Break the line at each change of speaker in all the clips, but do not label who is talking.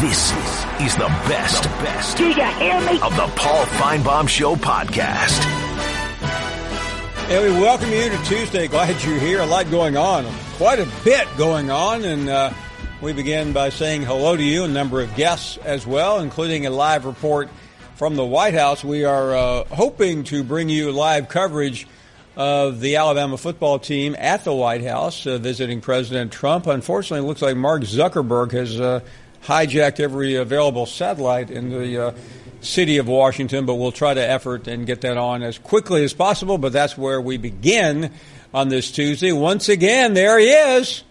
This is the best, best
Do you hear me?
of the Paul Finebaum Show podcast.
And we welcome you to Tuesday. Glad you're here. A lot going on, quite a bit going on, and uh, we begin by saying hello to you, a number of guests as well, including a live report from the White House. We are uh, hoping to bring you live coverage of the Alabama football team at the White House, uh, visiting President Trump. Unfortunately, it looks like Mark Zuckerberg has uh, hijacked every available satellite in the uh, city of Washington, but we'll try to effort and get that on as quickly as possible. But that's where we begin on this Tuesday. Once again, there he is.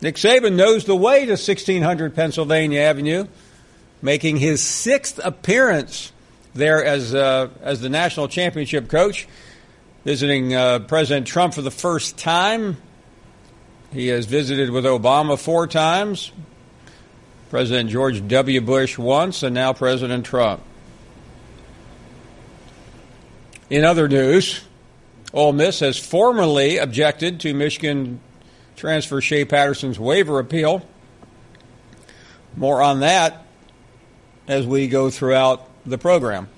Nick Saban knows the way to 1600 Pennsylvania Avenue, making his sixth appearance there as uh, as the national championship coach, visiting uh, President Trump for the first time. He has visited with Obama four times, President George W. Bush once, and now President Trump. In other news, Ole Miss has formally objected to Michigan transfer Shea Patterson's waiver appeal. More on that as we go throughout the program.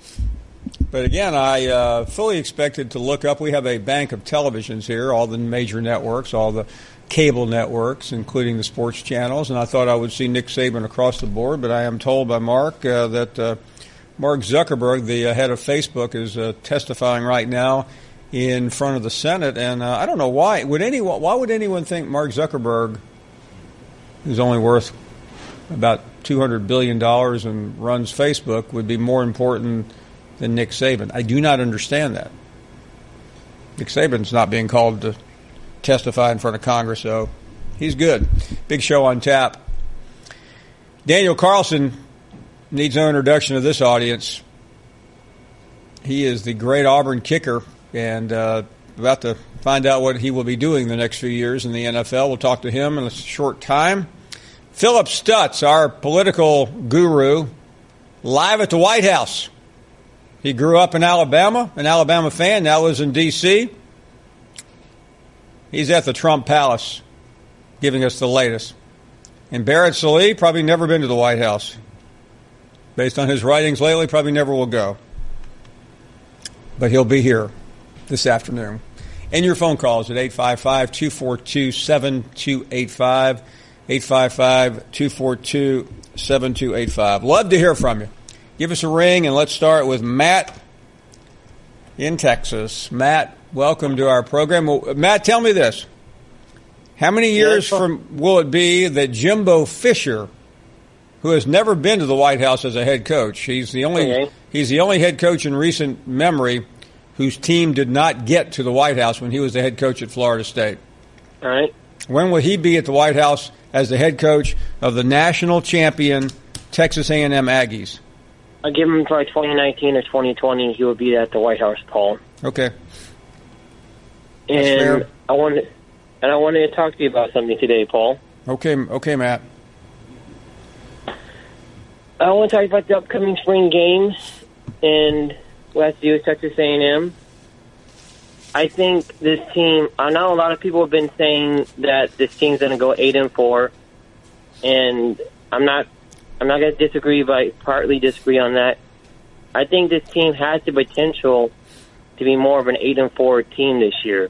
But again, I uh, fully expected to look up. We have a bank of televisions here, all the major networks, all the cable networks, including the sports channels, and I thought I would see Nick Saban across the board, but I am told by Mark uh, that uh, Mark Zuckerberg, the uh, head of Facebook, is uh, testifying right now in front of the Senate, and uh, I don't know why. Would anyone? Why would anyone think Mark Zuckerberg, who's only worth about two hundred billion dollars and runs Facebook, would be more important than Nick Saban? I do not understand that. Nick Saban's not being called to testify in front of Congress, so he's good. Big show on tap. Daniel Carlson needs no introduction to this audience. He is the great Auburn kicker and uh, about to find out what he will be doing the next few years in the NFL. We'll talk to him in a short time. Philip Stutz, our political guru, live at the White House. He grew up in Alabama, an Alabama fan, now lives in D.C. He's at the Trump Palace giving us the latest. And Barrett Sallee, probably never been to the White House. Based on his writings lately, probably never will go. But he'll be here this afternoon. And your phone calls at 855 242 7285. 855 242 7285. Love to hear from you. Give us a ring and let's start with Matt in Texas. Matt, welcome to our program. Well, Matt, tell me this. How many years from will it be that Jimbo Fisher, who has never been to the White House as a head coach, he's the only
Okay.
he's the only head coach in recent memory whose team did not get to the White House when he was the head coach at Florida State.
All right.
When will he be at the White House as the head coach of the national champion Texas A&M Aggies?
I'll give him by 2019 or 2020. He will be at the White House, Paul.
Okay.
And
fair.
I wanted, and I wanted to talk to you about something today, Paul.
Okay, okay, Matt.
I want to talk about the upcoming spring games and what has to do with Texas A&M. I think this team. I know a lot of people have been saying that this team's going to go eight and four, and I'm not. I'm not going to disagree, but I partly disagree on that. I think this team has the potential to be more of an eight and four team this year,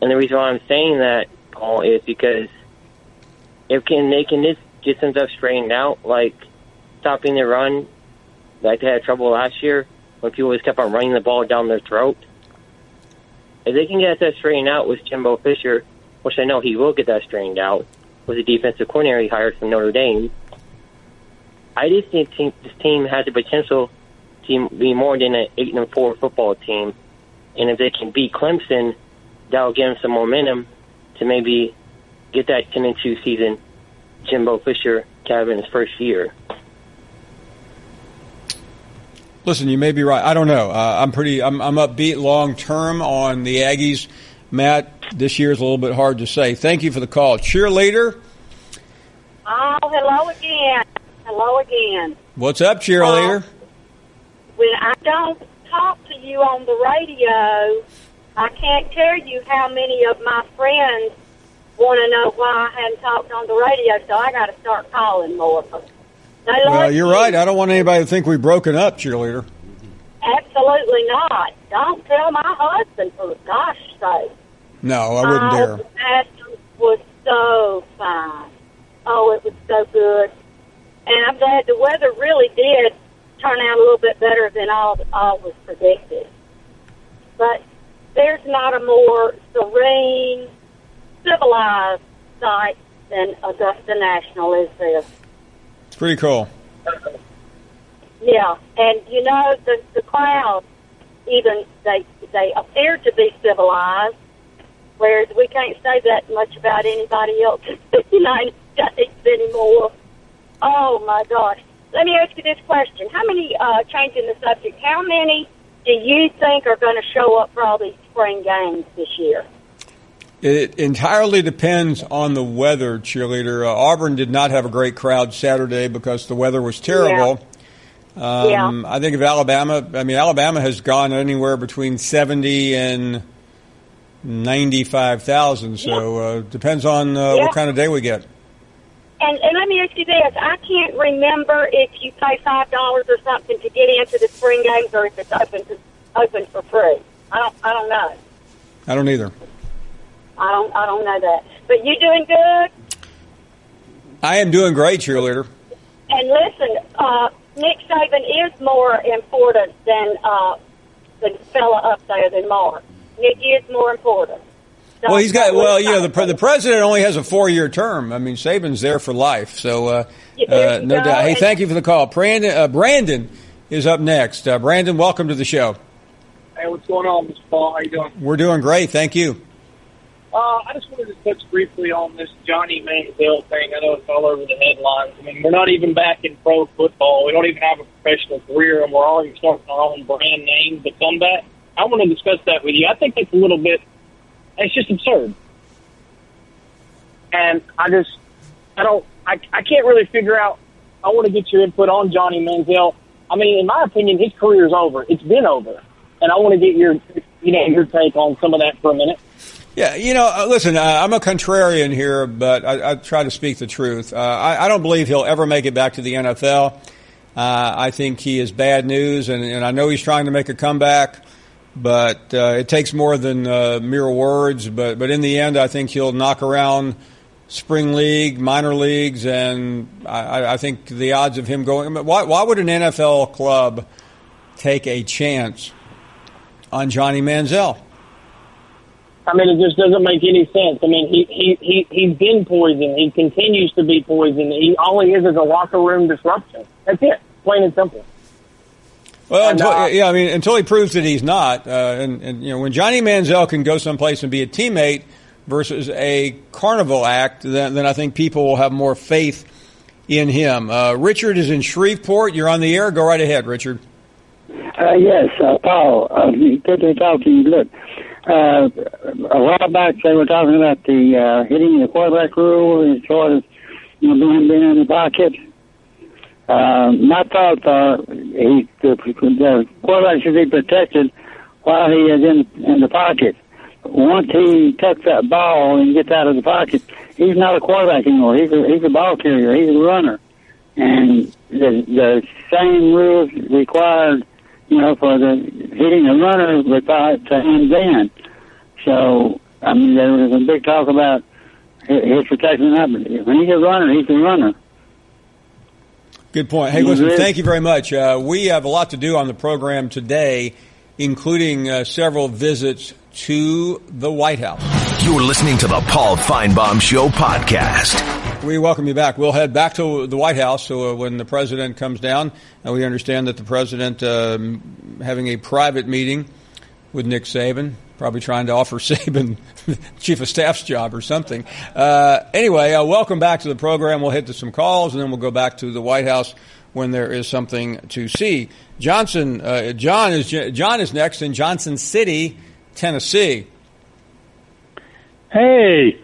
and the reason why I'm saying that, Paul, is because if can they can just get some stuff straightened out, like stopping the run, like they had trouble last year when people just kept on running the ball down their throat. If they can get that straightened out with Jimbo Fisher, which I know he will get that straightened out with the defensive coordinator he hired from Notre Dame, I just think this team has the potential to be more than an eight and four football team. And if they can beat Clemson, that'll give him some momentum to maybe get that ten and two season. Jimbo Fisher kind in his first year.
Listen, you may be right. I don't know. Uh, I'm pretty. I'm, I'm upbeat long term on the Aggies. Matt, this year is a little bit hard to say. Thank you for the call, cheerleader.
Oh, hello again. Hello again.
What's up, cheerleader?
When I don't talk to you on the radio, I can't tell you how many of my friends want to know why I hadn't talked on the radio, so I got to start calling more. of They
Well,
love
you're
you.
right. I don't want anybody to think we've broken up, cheerleader.
Absolutely not. Don't tell my husband, for gosh sake.
No, I wouldn't
oh,
dare.
The Masters was so fine. Oh, it was so good. And I'm glad the weather really did turn out a little bit better than all, all was predicted. But there's not a more serene, civilized site than Augusta National is this.
It's pretty cool.
Yeah, and you know the the crowd, even they they appear to be civilized, whereas we can't say that much about anybody else in the United States anymore. Oh my gosh! Let me ask you this question: How many? Uh, changing the subject. How many do you think are going to show up for all these spring games this year?
It entirely depends on the weather, cheerleader. Uh, Auburn did not have a great crowd Saturday because the weather was terrible. Um,
Yeah.
I think of Alabama. I mean, Alabama has gone anywhere between seventy and ninety-five thousand. So uh, depends on uh,
Yeah.
what kind of day we get.
And, and let me ask you this: I can't remember if you pay five dollars or something to get into the spring games, or if it's open to, open for free. I don't. I don't know.
I don't either.
I don't. I don't know that. But you doing good?
I am doing great, cheerleader.
And listen, uh, Nick Saban is more important than uh, the fella up there than Mark. Nick is more important. So-
Well, he's got. Well, you know, the pre- the president only has a four year term. I mean, Saban's there for life. So, uh, uh, no
go.
doubt. Hey,
And-
thank you for the call, Brandon. Uh, Brandon is up next. Uh, Brandon, welcome to the show.
Hey, what's going on, Mr. Paul? How you doing?
We're doing great. Thank you.
Uh, I just wanted to touch briefly on this Johnny Manziel thing. I know it's all over the headlines. I mean, we're not even back in pro football. We don't even have a professional career, and we're already starting our own brand name to come back. I want to discuss that with you. I think it's a little bit. It's just absurd, and I just, I don't, I, I can't really figure out. I want to get your input on Johnny Manziel. I mean, in my opinion, his career's over. It's been over, and I want to get your, you know, your take on some of that for a minute.
Yeah, you know, uh, listen, uh, I'm a contrarian here, but I, I try to speak the truth. Uh, I, I don't believe he'll ever make it back to the NFL. Uh, I think he is bad news, and, and I know he's trying to make a comeback, but uh, it takes more than uh, mere words. But but in the end, I think he'll knock around spring league, minor leagues, and I, I think the odds of him going. Why, why would an NFL club take a chance on Johnny Manziel?
I mean, it just doesn't make any sense. I mean, he he he he's been poisoned. He continues to be poisoned. He all he is is a locker room disruption. That's it, plain and simple.
Well,
And,
until,
uh,
yeah, I mean, until he proves that he's not, uh, and, and you know, when Johnny Manziel can go someplace and be a teammate versus a carnival act, then, then I think people will have more faith in him. Uh, Richard is in Shreveport. You're on the air. Go right ahead, Richard.
Uh, yes, uh, Paul. Uh, good to talk to you. Look, uh, a while back they were talking about the uh, hitting the quarterback rule as far as you know being, being in the pocket. Uh, my thoughts are he the, the quarterback should be protected while he is in in the pocket. Once he tucks that ball and gets out of the pocket, he's not a quarterback anymore. He's a, he's a ball carrier. He's a runner, and the the same rules required you know, for the hitting a runner without to hands in. So, I mean, there was a big talk about his protection. When he's a runner, he's a runner.
Good point. Hey, listen, thank you very much. Uh, we have a lot to do on the program today, including uh, several visits to the White House.
You're listening to the Paul Finebaum Show podcast.
We welcome you back. We'll head back to the White House so uh, when the president comes down. And we understand that the president um, having a private meeting with Nick Saban, probably trying to offer Saban chief of staff's job or something. Uh, anyway, uh, welcome back to the program. We'll hit to some calls and then we'll go back to the White House when there is something to see. Johnson, uh, John is John is next in Johnson City, Tennessee.
Hey,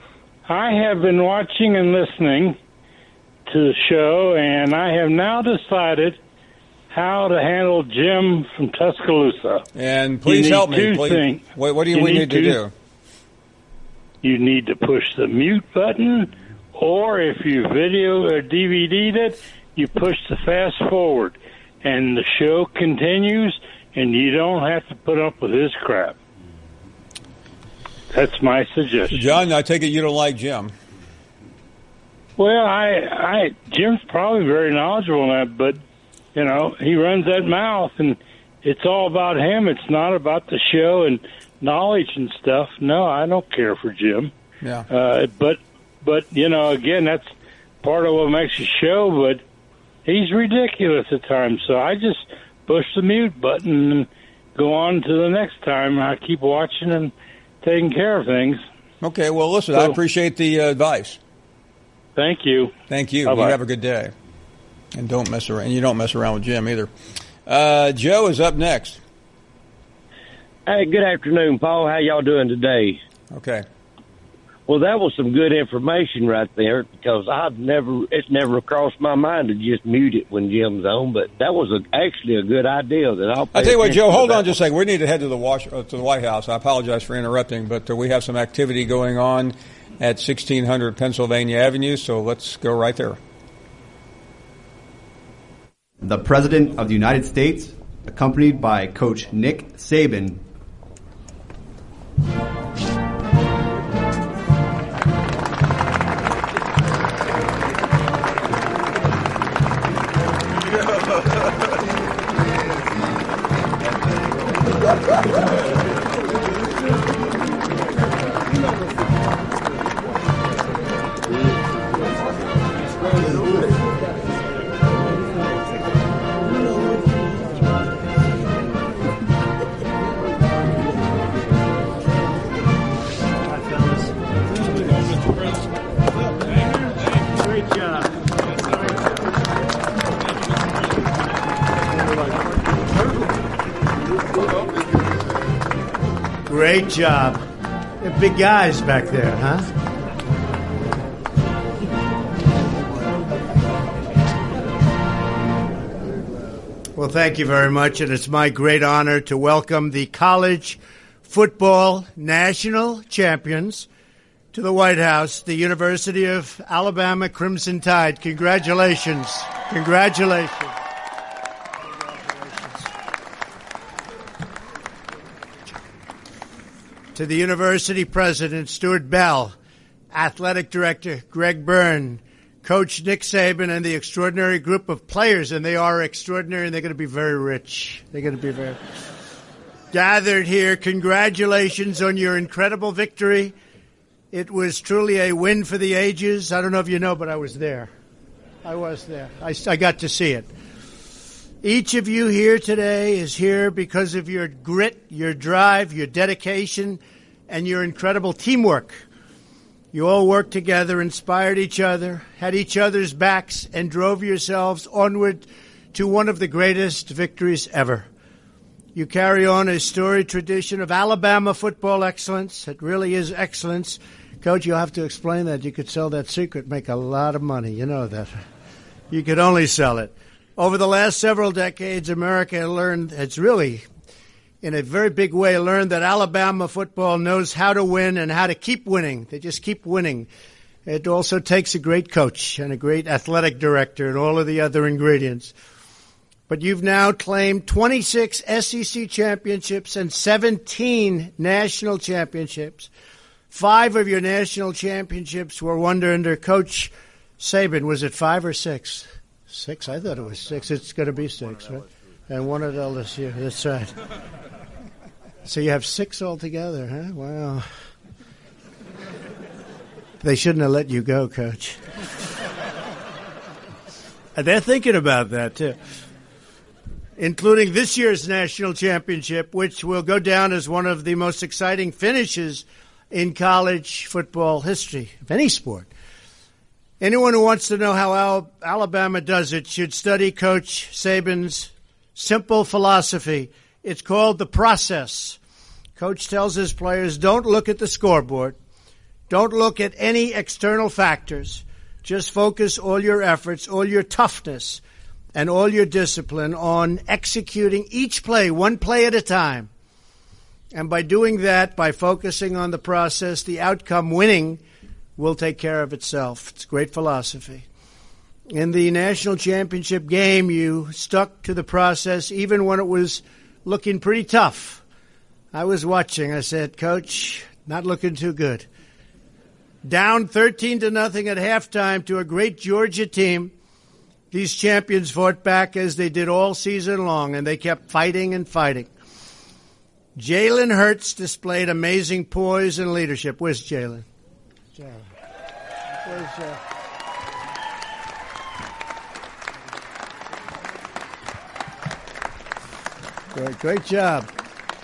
I have been watching and listening to the show, and I have now decided how to handle Jim from Tuscaloosa.
And please help me. Please. What, what do you,
You
we
need
need to
two-
do?
You need to push the mute button, or if you video or DVD'd it, you push the fast forward, and the show continues, and you don't have to put up with his crap. That's my suggestion.
John, I take it you don't like Jim.
Well, I, I, Jim's probably very knowledgeable in that, but you know, he runs that mouth, and it's all about him. It's not about the show and knowledge and stuff. No, I don't care for Jim.
Yeah.
Uh, but, but you know, again, that's part of what makes a show. But he's ridiculous at times. So I just push the mute button and go on to the next time. I keep watching and taking care of things.
Okay. Well, listen, I appreciate the uh, advice.
Thank you.
Thank you.
Bye-bye.
You have a good day. And don't mess around. You don't mess around with Jim either. Uh, Joe is up next.
Hey, good afternoon, Paul. How y'all doing today?
Okay.
Well, that was some good information right there because I've never, it's never crossed my mind to just mute it when Jim's on, but that was a, actually a good idea that I'll.
I tell you what, Joe. Hold on
just
just a second. We need to head to the wash, uh, to the White House. I apologize for interrupting, but uh, we have some activity going on at 1600 Pennsylvania Avenue. So let's go right there.
The President of the United States, accompanied by Coach Nick Saban,
Great job. They're big guys back there, huh? Well, thank you very much, and it's my great honor to welcome the college football national champions to the White House, the University of Alabama Crimson Tide. Congratulations. Congratulations. To the university president, Stuart Bell, athletic director, Greg Byrne, coach Nick Saban, and the extraordinary group of players, and they are extraordinary, and they're going to be very rich. They're going to be very gathered here. Congratulations on your incredible victory. It was truly a win for the ages. I don't know if you know, but I was there. I was there. I, I got to see it. Each of you here today is here because of your grit, your drive, your dedication, and your incredible teamwork. You all worked together, inspired each other, had each other's backs, and drove yourselves onward to one of the greatest victories ever. You carry on a storied tradition of Alabama football excellence. It really is excellence. Coach, you'll have to explain that. You could sell that secret, make a lot of money. You know that. You could only sell it. Over the last several decades, America learned, it's really, in a very big way, learned that Alabama football knows how to win and how to keep winning. They just keep winning. It also takes a great coach and a great athletic director and all of the other ingredients. But you've now claimed 26 SEC championships and 17 national championships. Five of your national championships were won under Coach Saban. Was it five or six? Six? I thought it was six. It's going to be six, right? And one at LSU. That's right. So you have six altogether, huh? Wow. They shouldn't have let you go, Coach. And they're thinking about that, too. Including this year's national championship, which will go down as one of the most exciting finishes in college football history of any sport. Anyone who wants to know how Al- Alabama does it should study Coach Saban's simple philosophy. It's called the process. Coach tells his players don't look at the scoreboard, don't look at any external factors. Just focus all your efforts, all your toughness, and all your discipline on executing each play, one play at a time. And by doing that, by focusing on the process, the outcome winning will take care of itself. It's great philosophy. in the national championship game, you stuck to the process even when it was looking pretty tough. I was watching. I said, Coach, not looking too good. Down 13 to nothing at halftime to a great Georgia team. These champions fought back as they did all season long, and they kept fighting and fighting. Jalen Hurts displayed amazing poise and leadership. Where's Jalen? Jalen was. Uh, great, great job.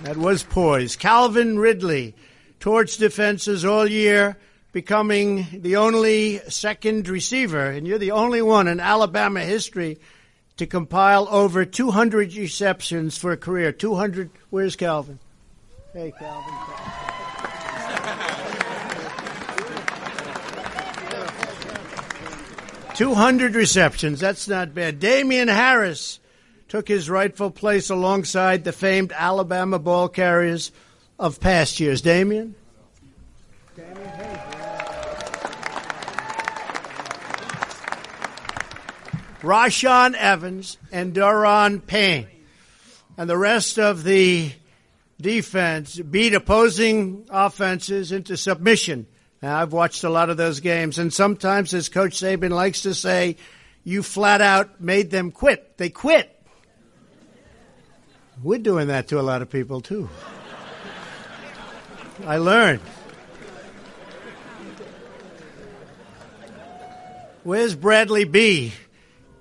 That was poised. Calvin Ridley, torch defenses all year, becoming the only second receiver, and you're the only one in Alabama history to compile over 200 receptions for a career. 200. Where's Calvin? Hey, Calvin. Calvin. 200 receptions. That's not bad. Damien Harris took his rightful place alongside the famed Alabama ball carriers of past years. Damien? Rashaan Evans and Da'Ron Payne. And the rest of the defense beat opposing offenses into submission I've watched a lot of those games, and sometimes, as Coach Saban likes to say, you flat out made them quit. They quit. We're doing that to a lot of people, too. I learned. Where's Bradley B?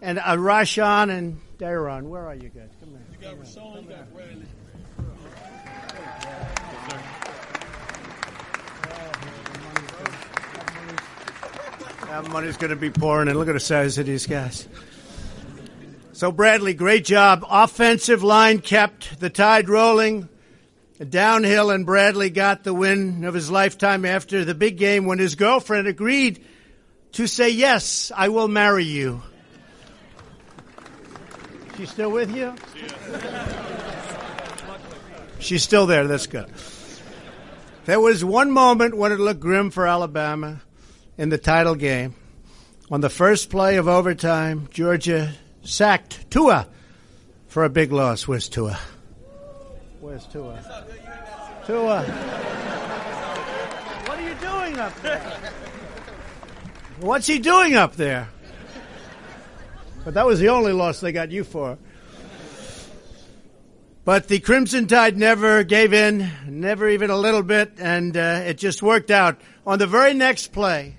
And uh, Rashaan and Da'Ron? Where are you guys? Come here. You got Rashaan, you got Bradley. That money's going to be pouring in. Look at the size of these guys. So, Bradley, great job. Offensive line kept the tide rolling. Downhill, and Bradley got the win of his lifetime after the big game when his girlfriend agreed to say, Yes, I will marry you. She's still with you? She's still there. That's good. There was one moment when it looked grim for Alabama in the title game. On the first play of overtime, Georgia sacked Tua for a big loss. Where's Tua? Where's Tua? Tua. What are you doing up there? What's he doing up there? But that was the only loss they got you for. But the Crimson Tide never gave in, never even a little bit, and uh, it just worked out. On the very next play,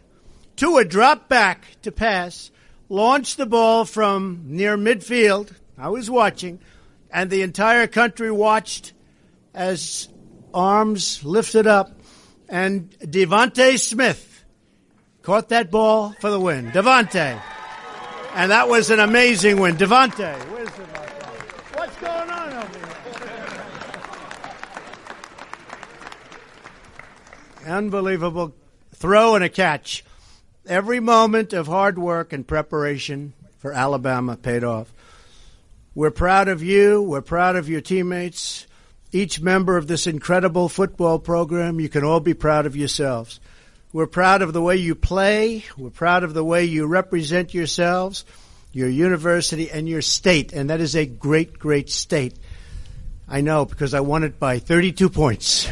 Tua dropped back to pass, launched the ball from near midfield. I was watching, and the entire country watched as arms lifted up, and DeVonta Smith caught that ball for the win. DeVonta. And that was an amazing win. DeVonta, where's DeVonta? What's going on over here? Unbelievable throw and a catch. Every moment of hard work and preparation for Alabama paid off. We're proud of you. We're proud of your teammates. Each member of this incredible football program, you can all be proud of yourselves. We're proud of the way you play. We're proud of the way you represent yourselves, your university, and your state. And that is a great, great state. I know because I won it by 32 points.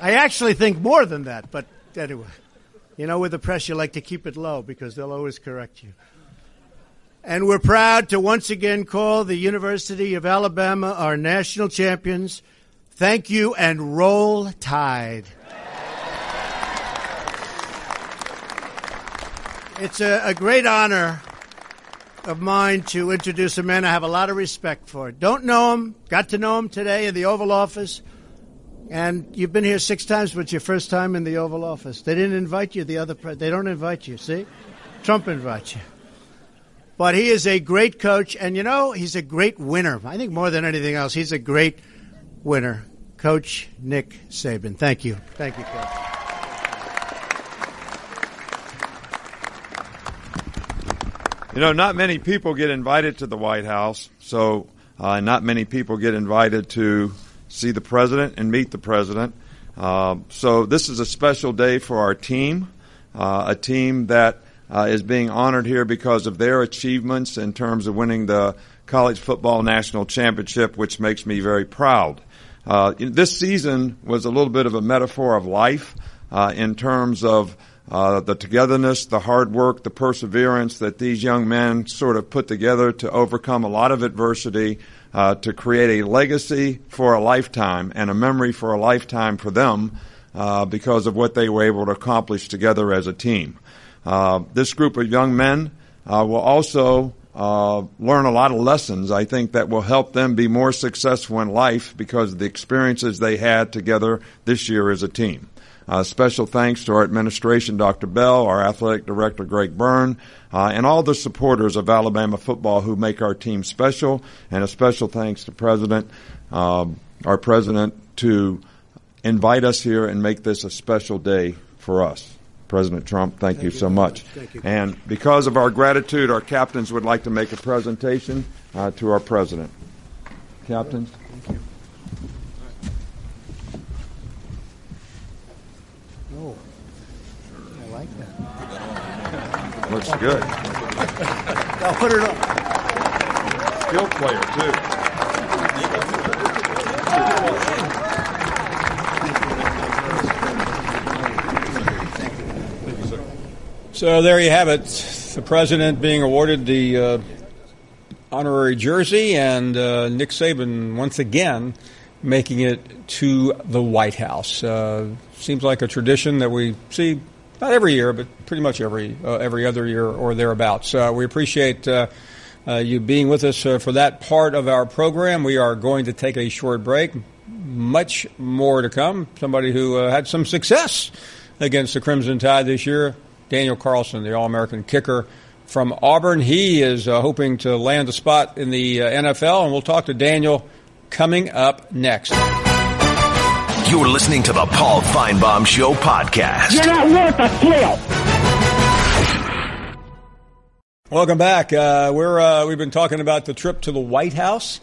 I actually think more than that, but anyway. You know, with the press, you like to keep it low because they'll always correct you. And we're proud to once again call the University of Alabama our national champions. Thank you and roll tide. It's a, a, great honor of mine to introduce a man I have a lot of respect for. Don't know him, got to know him today in the Oval Office. And you've been here six times, but your first time in the Oval Office. They didn't invite you. The other, pre- they don't invite you. See, Trump invites you. But he is a great coach, and you know he's a great winner. I think more than anything else, he's a great winner. Coach Nick Saban. Thank you. Thank you, Coach.
You know, not many people get invited to the White House, so uh, not many people get invited to see the president and meet the president. Uh, so this is a special day for our team, uh, a team that uh, is being honored here because of their achievements in terms of winning the college football national championship, which makes me very proud. Uh, this season was a little bit of a metaphor of life uh, in terms of uh, the togetherness, the hard work, the perseverance that these young men sort of put together to overcome a lot of adversity, uh, to create a legacy for a lifetime and a memory for a lifetime for them uh, because of what they were able to accomplish together as a team. Uh, this group of young men uh, will also uh, learn a lot of lessons, I think, that will help them be more successful in life because of the experiences they had together this year as a team. Uh, special thanks to our administration, Dr. Bell, our athletic director, Greg Byrne, uh, and all the supporters of Alabama football who make our team special. And a special thanks to President, um, our president, to invite us here and make this a special day for us. President Trump, thank, thank you, you, so much. much. You, and because of our gratitude, our captains would like to make a presentation uh, to our president. Captains. Thank you.
Oh, I like that.
Looks good.
I'll put it up.
Skill player,
too. So there you have it. The president being awarded the uh, honorary jersey, and uh, Nick Saban once again making it to the White House. Uh, seems like a tradition that we see not every year, but pretty much every uh, every other year or thereabouts. Uh, we appreciate uh, uh, you being with us uh, for that part of our program. We are going to take a short break. Much more to come. Somebody who had some success against the Crimson Tide this year, Daniel Carlson, the All-American kicker from Auburn. He is hoping to land a spot in the NFL, and we'll talk to Daniel coming up next.
You're listening to the Paul Finebaum Show podcast.
You're not worth a flip.
Welcome back. Uh, we're uh, we've been talking about the trip to the White House,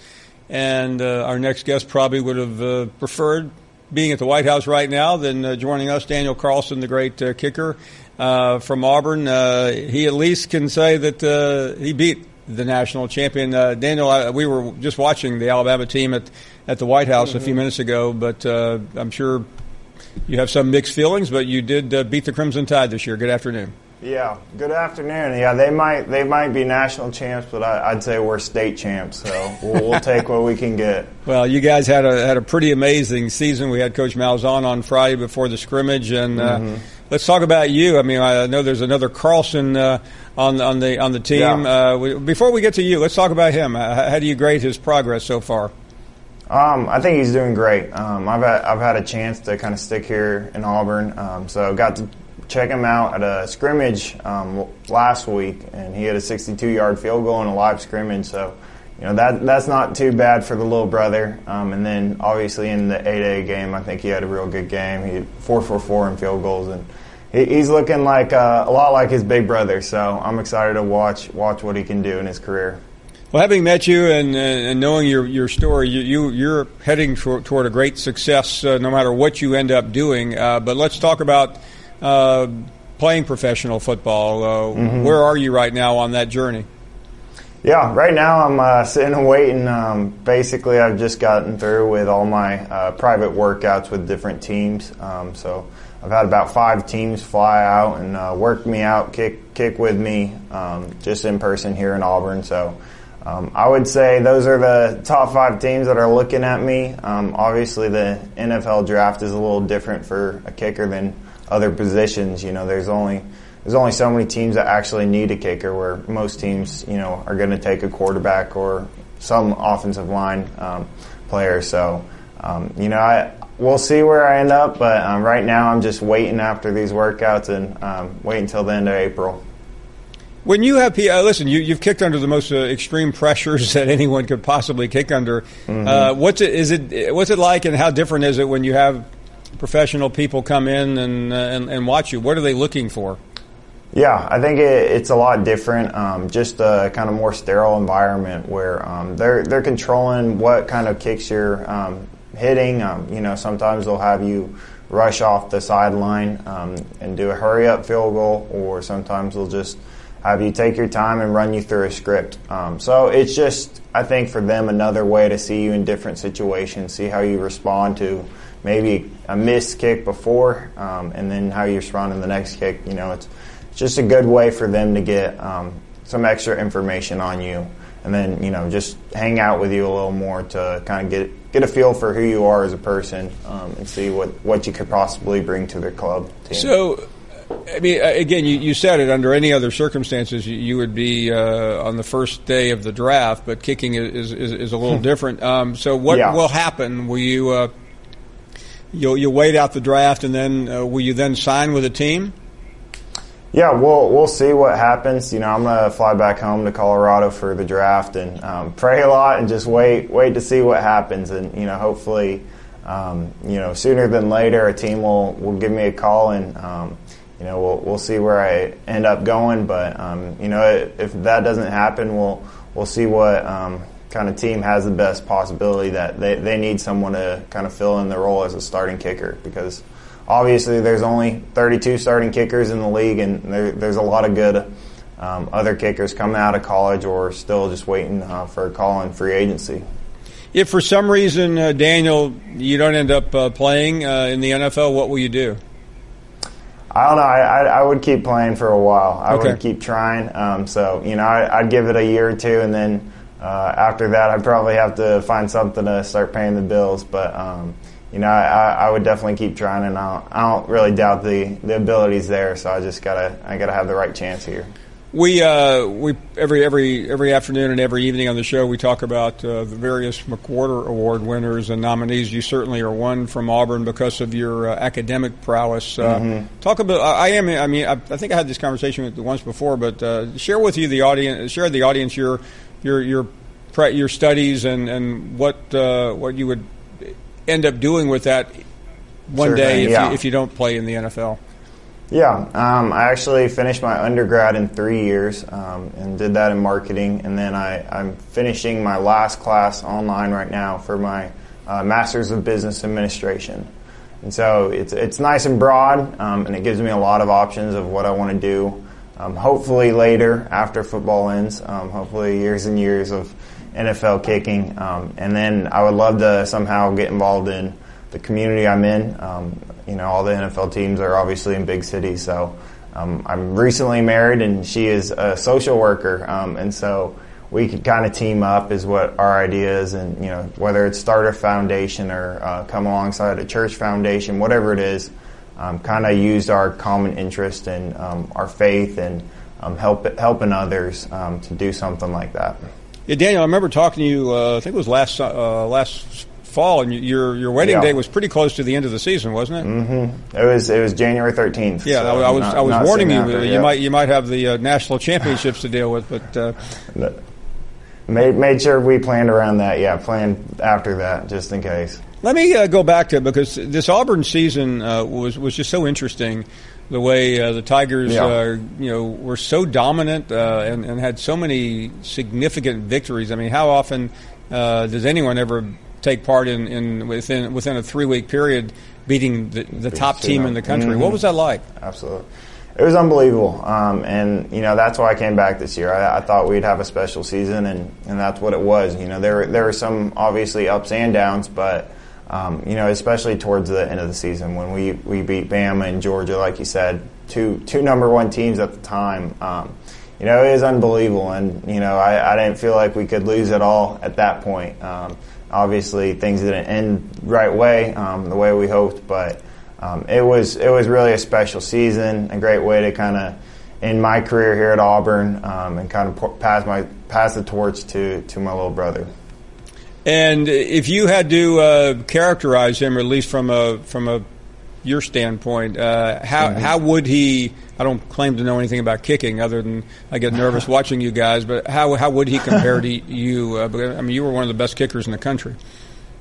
and uh, our next guest probably would have uh, preferred being at the White House right now than uh, joining us. Daniel Carlson, the great uh, kicker from Auburn, he at least can say that he beat the national champion. Uh, Daniel, I, we were just watching the Alabama team at, at the White House mm-hmm. a few mm-hmm. minutes ago, but uh, I'm sure you have some mixed feelings, but you did uh, beat the Crimson Tide this year. Good afternoon.
Yeah, good afternoon. Yeah, they might they might be national champs, but I, would say we're state champs, so we'll, we'll take what we can get.
Well, you guys had a had a pretty amazing season. We had Coach Malzahn on Friday before the scrimmage, and uh, mm-hmm. Let's talk about you. I mean, I know there's another Carlson uh, on on the on the team. Yeah. Uh, we, before we get to you, let's talk about him. How, how do you grade his progress so far?
Um, I think he's doing great. Um, I've had, I've had a chance to kind of stick here in Auburn, um, so got to check him out at a scrimmage um, last week, and he had a 62-yard field goal in a live scrimmage. So, you know that that's not too bad for the little brother. Um, and then obviously in the A-Day game, I think he had a real good game. He had four for four in field goals, and he, he's looking like uh, a lot like his big brother. So I'm excited to watch watch what he can do in his career.
Well, having met you and, and knowing your, your story, you, you, are heading toward, toward a great success uh, no matter what you end up doing. Uh, but let's talk about uh, playing professional football. Uh, mm-hmm. Where are you right now on that journey?
Yeah, right now I'm uh, sitting and waiting. Um, basically, I've just gotten through with all my uh, private workouts with different teams. Um, so I've had about five teams fly out and uh, work me out, kick kick with me, um, just in person here in Auburn. So um, I would say those are the top five teams that are looking at me. Um, obviously, the NFL draft is a little different for a kicker than other positions. You know, there's only there's only so many teams that actually need a kicker. Where most teams, you know, are going to take a quarterback or some offensive line um, player. So, um, you know, I we'll see where I end up. But um, right now, I'm just waiting after these workouts and um, wait until the end of April.
When you have, uh, listen, you, have kicked under the most uh, extreme pressures that anyone could possibly kick under. Mm-hmm. Uh, what's it? Is it? What's it like, and how different is it when you have professional people come in and, uh, and, and watch you? What are they looking for?
Yeah, I think it, it's a lot different. Um, just a kind of more sterile environment where um, they're they're controlling what kind of kicks you're um, hitting. Um, you know, sometimes they'll have you rush off the sideline um, and do a hurry up field goal, or sometimes they'll just have you take your time and run you through a script. Um, so it's just, I think, for them another way to see you in different situations, see how you respond to maybe a missed kick before, um, and then how you respond in the next kick. You know, it's, it's just a good way for them to get um, some extra information on you, and then you know just hang out with you a little more to kind of get get a feel for who you are as a person um, and see what what you could possibly bring to the club. Team.
So. I mean, again, you, you said it. Under any other circumstances, you, you would be uh, on the first day of the draft, but kicking is is, is a little different. Um, so, what
Yeah.
will happen? Will you uh, you'll you wait out the draft, and then uh, will you then sign with a team?
Yeah, we'll we'll see what happens. You know, I'm gonna fly back home to Colorado for the draft and um, pray a lot and just wait wait to see what happens. And you know, hopefully, um, you know, sooner than later, a team will will give me a call and um, you know we'll we'll see where I end up going. But um, you know, if that doesn't happen, we'll we'll see what um, kind of team has the best possibility that they they need someone to kind of fill in the role as a starting kicker because obviously there's only 32 starting kickers in the league, and there, there's a lot of good um, other kickers coming out of college or still just waiting uh, for a call in free agency.
If for some reason, uh, Daniel, you don't end up uh, playing uh, in the NFL, what will you do?
I don't know. I, I, I would keep playing for a while. I
Okay.
would keep trying. Um, so you know, I, I'd give it a year or two, and then uh, after that, I'd probably have to find something to start paying the bills. But um, you know, I, I would definitely keep trying, and I don't, I don't really doubt the the abilities there. So I just gotta I gotta have the right chance here.
We uh, we every every every afternoon and every evening on the show we talk about uh, the various McWhorter Award winners and nominees. You certainly are one from Auburn because of your uh, academic prowess. Uh,
Mhm.
Talk about. I am. I mean, I, I think I had this conversation with once before, but uh, share with you the audience. Share the audience your your your pre- your studies and and what uh, what you would end up doing with that one
Sure
day if,
yeah.
you, if you don't play in the NFL.
Yeah, um, I actually finished my undergrad in three years um, and did that in marketing, and then I, I'm finishing my last class online right now for my uh, Master's of Business Administration. And so it's it's nice and broad, um, and it gives me a lot of options of what I want to do. Um, hopefully later, after football ends, um, hopefully years and years of NFL kicking, um, and then I would love to somehow get involved in the community I'm in. Um, you know, all the NFL teams are obviously in big cities, so um, I'm recently married, and she is a social worker, um, and so we could kind of team up is what our idea is, and you know, whether it's start a foundation or uh, come alongside a church foundation, whatever it is, um, kind of used our common interest and um, our faith and help helping others to do something like that.
Yeah, Daniel, I remember talking to you. Uh, I think it was last uh, last fall, and your your wedding
Yeah.
day was pretty close to the end of the season, wasn't it?
Mm-hmm. It was it was January 13th.
Yeah,
so
I, I was
not-
I was warning you.
after,
you
yeah.
might you might have the uh, national championships to deal with, but uh,
Made, made sure we planned around that. Yeah, planned after that just in case.
Let me uh, go back to it because this Auburn season uh, was was just so interesting. The way uh, the Tigers,
Yeah.
uh, you know, were so dominant uh, and, and had so many significant victories. I mean, how often uh, does anyone ever take part in, in within within a three week period beating the, the top team in the country? What
Mhm.
was that like?
Absolutely. It was unbelievable. Um, and, you know, that's why I came back this year. I, I thought we'd have a special season, and, and that's what it was. You know, there, there were some obviously ups and downs, but, um, you know, especially towards the end of the season when we, we beat Bama and Georgia, like you said, two, two number one teams at the time. Um, you know, it was unbelievable. And, you know, I, I didn't feel like we could lose at all at that point. Um, obviously, things didn't end right way, um, the way we hoped, but um, it was it was really a special season, a great way to kind of end my career here at Auburn um, and kind of pass my pass the torch to to my little brother.
And if you had to uh, characterize him, or at least from a from a your standpoint, uh, how
Mhm.
how would he? I don't claim to know anything about kicking, other than I get nervous watching you guys. But how how would he compare to you? Uh, I mean, you were one of the best kickers in the country.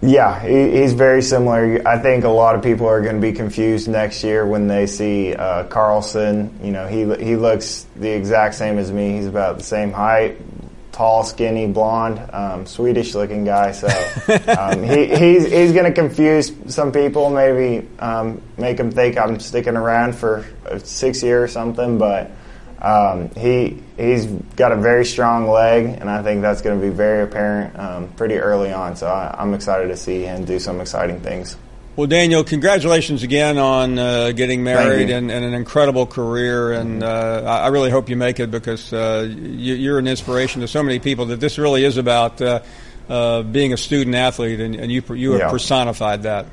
Yeah, he's very similar. I think a lot of people are going to be confused next year when they see uh, Carlson. You know, he he looks the exact same as me. He's about the same height, tall, skinny, blonde, um, Swedish-looking guy. So um, he, he's he's going to confuse some people, maybe um, make them think I'm sticking around for six years or something. But um, he he's got a very strong leg, and I think that's going to be very apparent um, pretty early on. So I, I'm excited to see him do some exciting things.
Well, Daniel, congratulations again on uh, getting married and, and, an incredible career. And uh, I really hope you make it because uh, you, are an inspiration to so many people that this really is about uh, uh, being a student athlete, and, and you, you have yeah. personified that.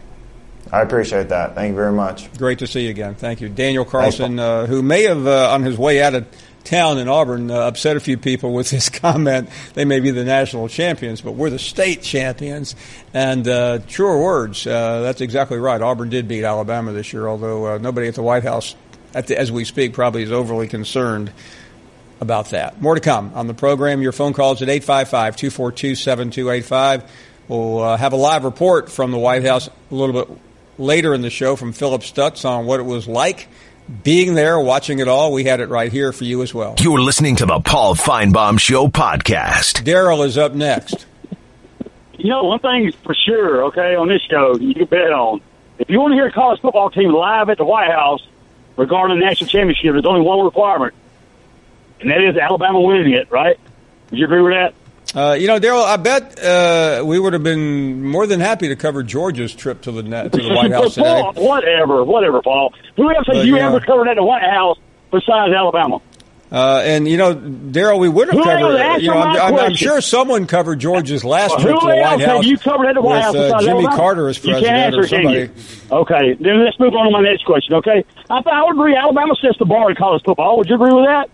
I appreciate that. Thank you very much.
Great to see you again. Thank you. Daniel Carlson, uh, who may have, on his way out of town in Auburn uh, upset a few people with his comment. They may be the national champions, but we're the state champions. And uh, truer words, uh, that's exactly right. Auburn did beat Alabama this year, although uh, nobody at the White House, the, as we speak, probably is overly concerned about that. More to come on the program. Your phone calls at 855 242 7285. We'll uh, have a live report from the White House a little bit later in the show from Phillip Stutts on what it was like being there, watching it all. We had it right here for you as well.
You're listening to the Paul Finebaum Show podcast.
Daryl is up next.
You know, one thing for sure, okay, on this show, you can bet on. If you want to hear a college football team live at the White House regarding the national championship, there's only one requirement, and that is Alabama winning it, right? Would you agree with that?
Uh, you know, Daryl, I bet uh, we would have been more than happy to cover Georgia's trip to the net, to the White House today.
Paul, whatever, whatever, Paul. Who else have you, ever covered at the White House besides Alabama?
Uh, and you know, Daryl, we would have covered. You know, I'm, I'm, sure someone covered Georgia's last
well,
trip to the White House.
Have you covered at the White
with,
House
uh, Jimmy
Alabama?
Carter as president
you answer,
or somebody.
Okay, then let's move on to my next question. Okay, I, I would agree. Alabama sets the bar in college football. Would you agree with that?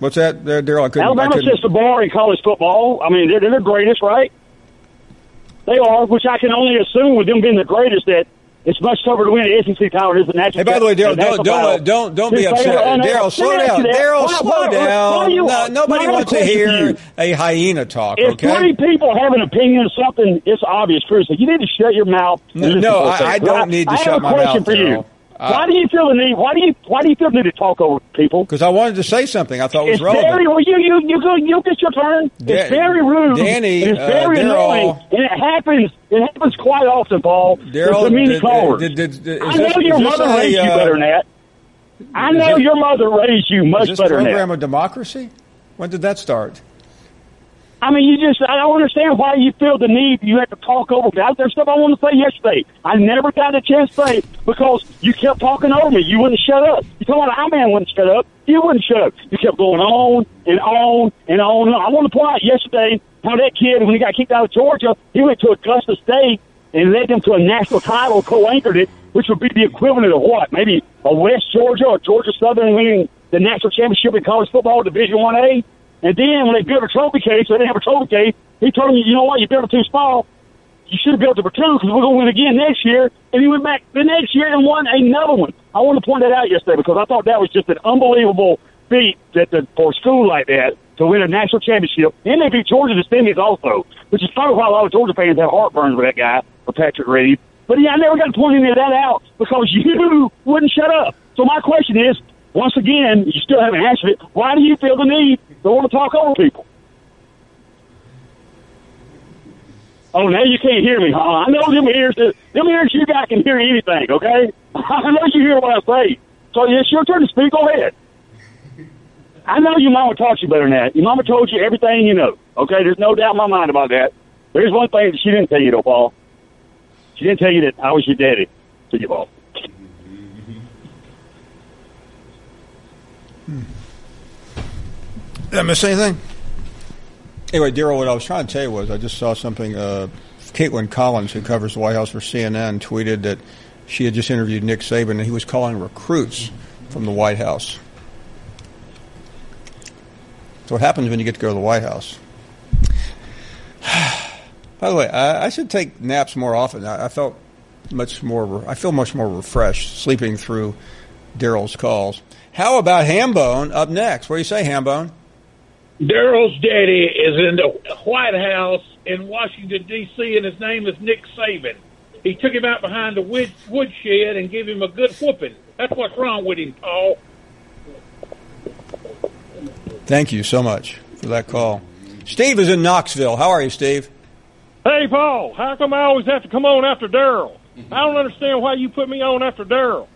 What's that, Daryl? I couldn't.
Alabama
I
sets the bar in college football. I mean, they're, they're the greatest, right? They are, which I can only assume with them being the greatest that it's much tougher to win an SEC title than the national.
Hey, by the way, Daryl, don't don't, don't don't be upset. Daryl, slow down. Daryl, slow down. No, nobody wants to hear a hyena talk.
If
okay?
twenty people have an opinion of something, it's obvious. Seriously, you need to shut your mouth.
No, no I, I, don't need to
I
shut my mouth.
I have a question for you. Uh, why do you feel the need? Why do you why do you feel the need to talk over people?
Because I wanted to say something I thought was
it's
relevant.
Very, well, you you you go you get your turn.
Da-
it's very rude.
Danny,
it's very
uh,
annoying, and it happens. It happens quite often, Paul.
Daryl,
the mean
did,
callers.
Did, did, did,
I know
this,
your mother
a,
raised
uh,
you better than that. I know
this,
your mother raised you much better than that.
program of democracy? When did that start?
I mean, you just, I don't understand why you feel the need, you have to talk over me. There's stuff I wanted to say yesterday. I never got a chance to say because you kept talking over me. You wouldn't shut up. You told me our man wouldn't shut up. You wouldn't shut up. You kept going on and on and on. And on. I want to point out yesterday how that kid, when he got kicked out of Georgia, he went to Augusta State and led them to a national title, co-anchored it, which would be the equivalent of what? Maybe a West Georgia or Georgia Southern winning the national championship in college football, Division One A. And then when they built a trophy case, they didn't have a trophy case. He told them, you know what, you built it too small. You should have built it for because we're going to win again next year. And he went back the next year and won another one. I want to point that out yesterday because I thought that was just an unbelievable feat that the, for a school like that to win a national championship. And they beat Georgia Descendants also, which is probably why a lot of Georgia fans have heartburns with that guy, for Patrick Reed. But yeah, I never got to point any of that out because you wouldn't shut up. So my question is, once again, you still haven't answered it. Why do you feel the need to want to talk over people? Oh, now you can't hear me, huh? I know them ears, them ears you got can hear anything, okay? I know you hear what I say. So it's your turn to speak. Go ahead. I know your mama taught you better than that. Your mama told you everything you know, okay? There's no doubt in my mind about that. There's one thing that she didn't tell you, though, Paul. She didn't tell you that I was your daddy to you, Paul.
Did I miss anything? Anyway, Daryl, what I was trying to tell you was I just saw something. Uh, Kaitlan Collins, who covers the White House for CNN, tweeted that she had just interviewed Nick Saban and he was calling recruits from the White House. So what happens when you get to go to the White House? By the way, I, I should take naps more often. I, I, felt much more. I feel much more refreshed sleeping through Daryl's calls. How about Hambone up next? What do you say, Hambone?
Daryl's daddy is in the White House in Washington D.C. and his name is Nick Saban. He took him out behind the wood, woodshed and gave him a good whooping. That's what's wrong with him, Paul.
Thank you so much for that call. Steve is in Knoxville. How are you, Steve?
Hey, Paul, how come I always have to come on after Daryl? I don't understand why you put me on after Daryl.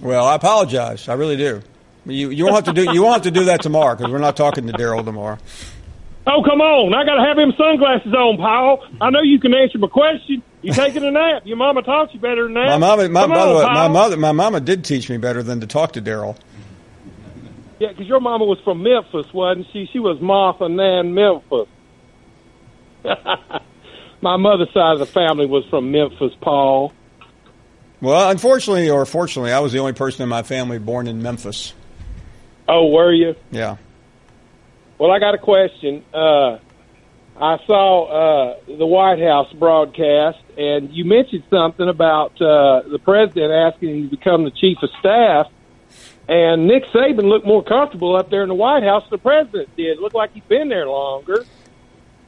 Well, I apologize. I really do. You you won't have to do you won't have to do that tomorrow because we're not talking to Daryl tomorrow.
Oh, come on. I got to have him sunglasses on, Paul. I know you can answer my question. You taking a nap. Your mama taught you better than that.
My mama, my,
come
by
on,
the way, my mother, my mama did teach me better than to talk to Daryl.
Yeah, because your mama was from Memphis, wasn't she? She was Martha Nan Memphis. my mother's side of the family was from Memphis, Paul.
Well, unfortunately or fortunately, I was the only person in my family born in Memphis.
Oh, were you?
Yeah.
Well, I got a question. Uh, I saw uh, the White House broadcast, and you mentioned something about uh, the president asking him to become the chief of staff. And Nick Saban looked more comfortable up there in the White House than the president did. It looked like he'd been there longer.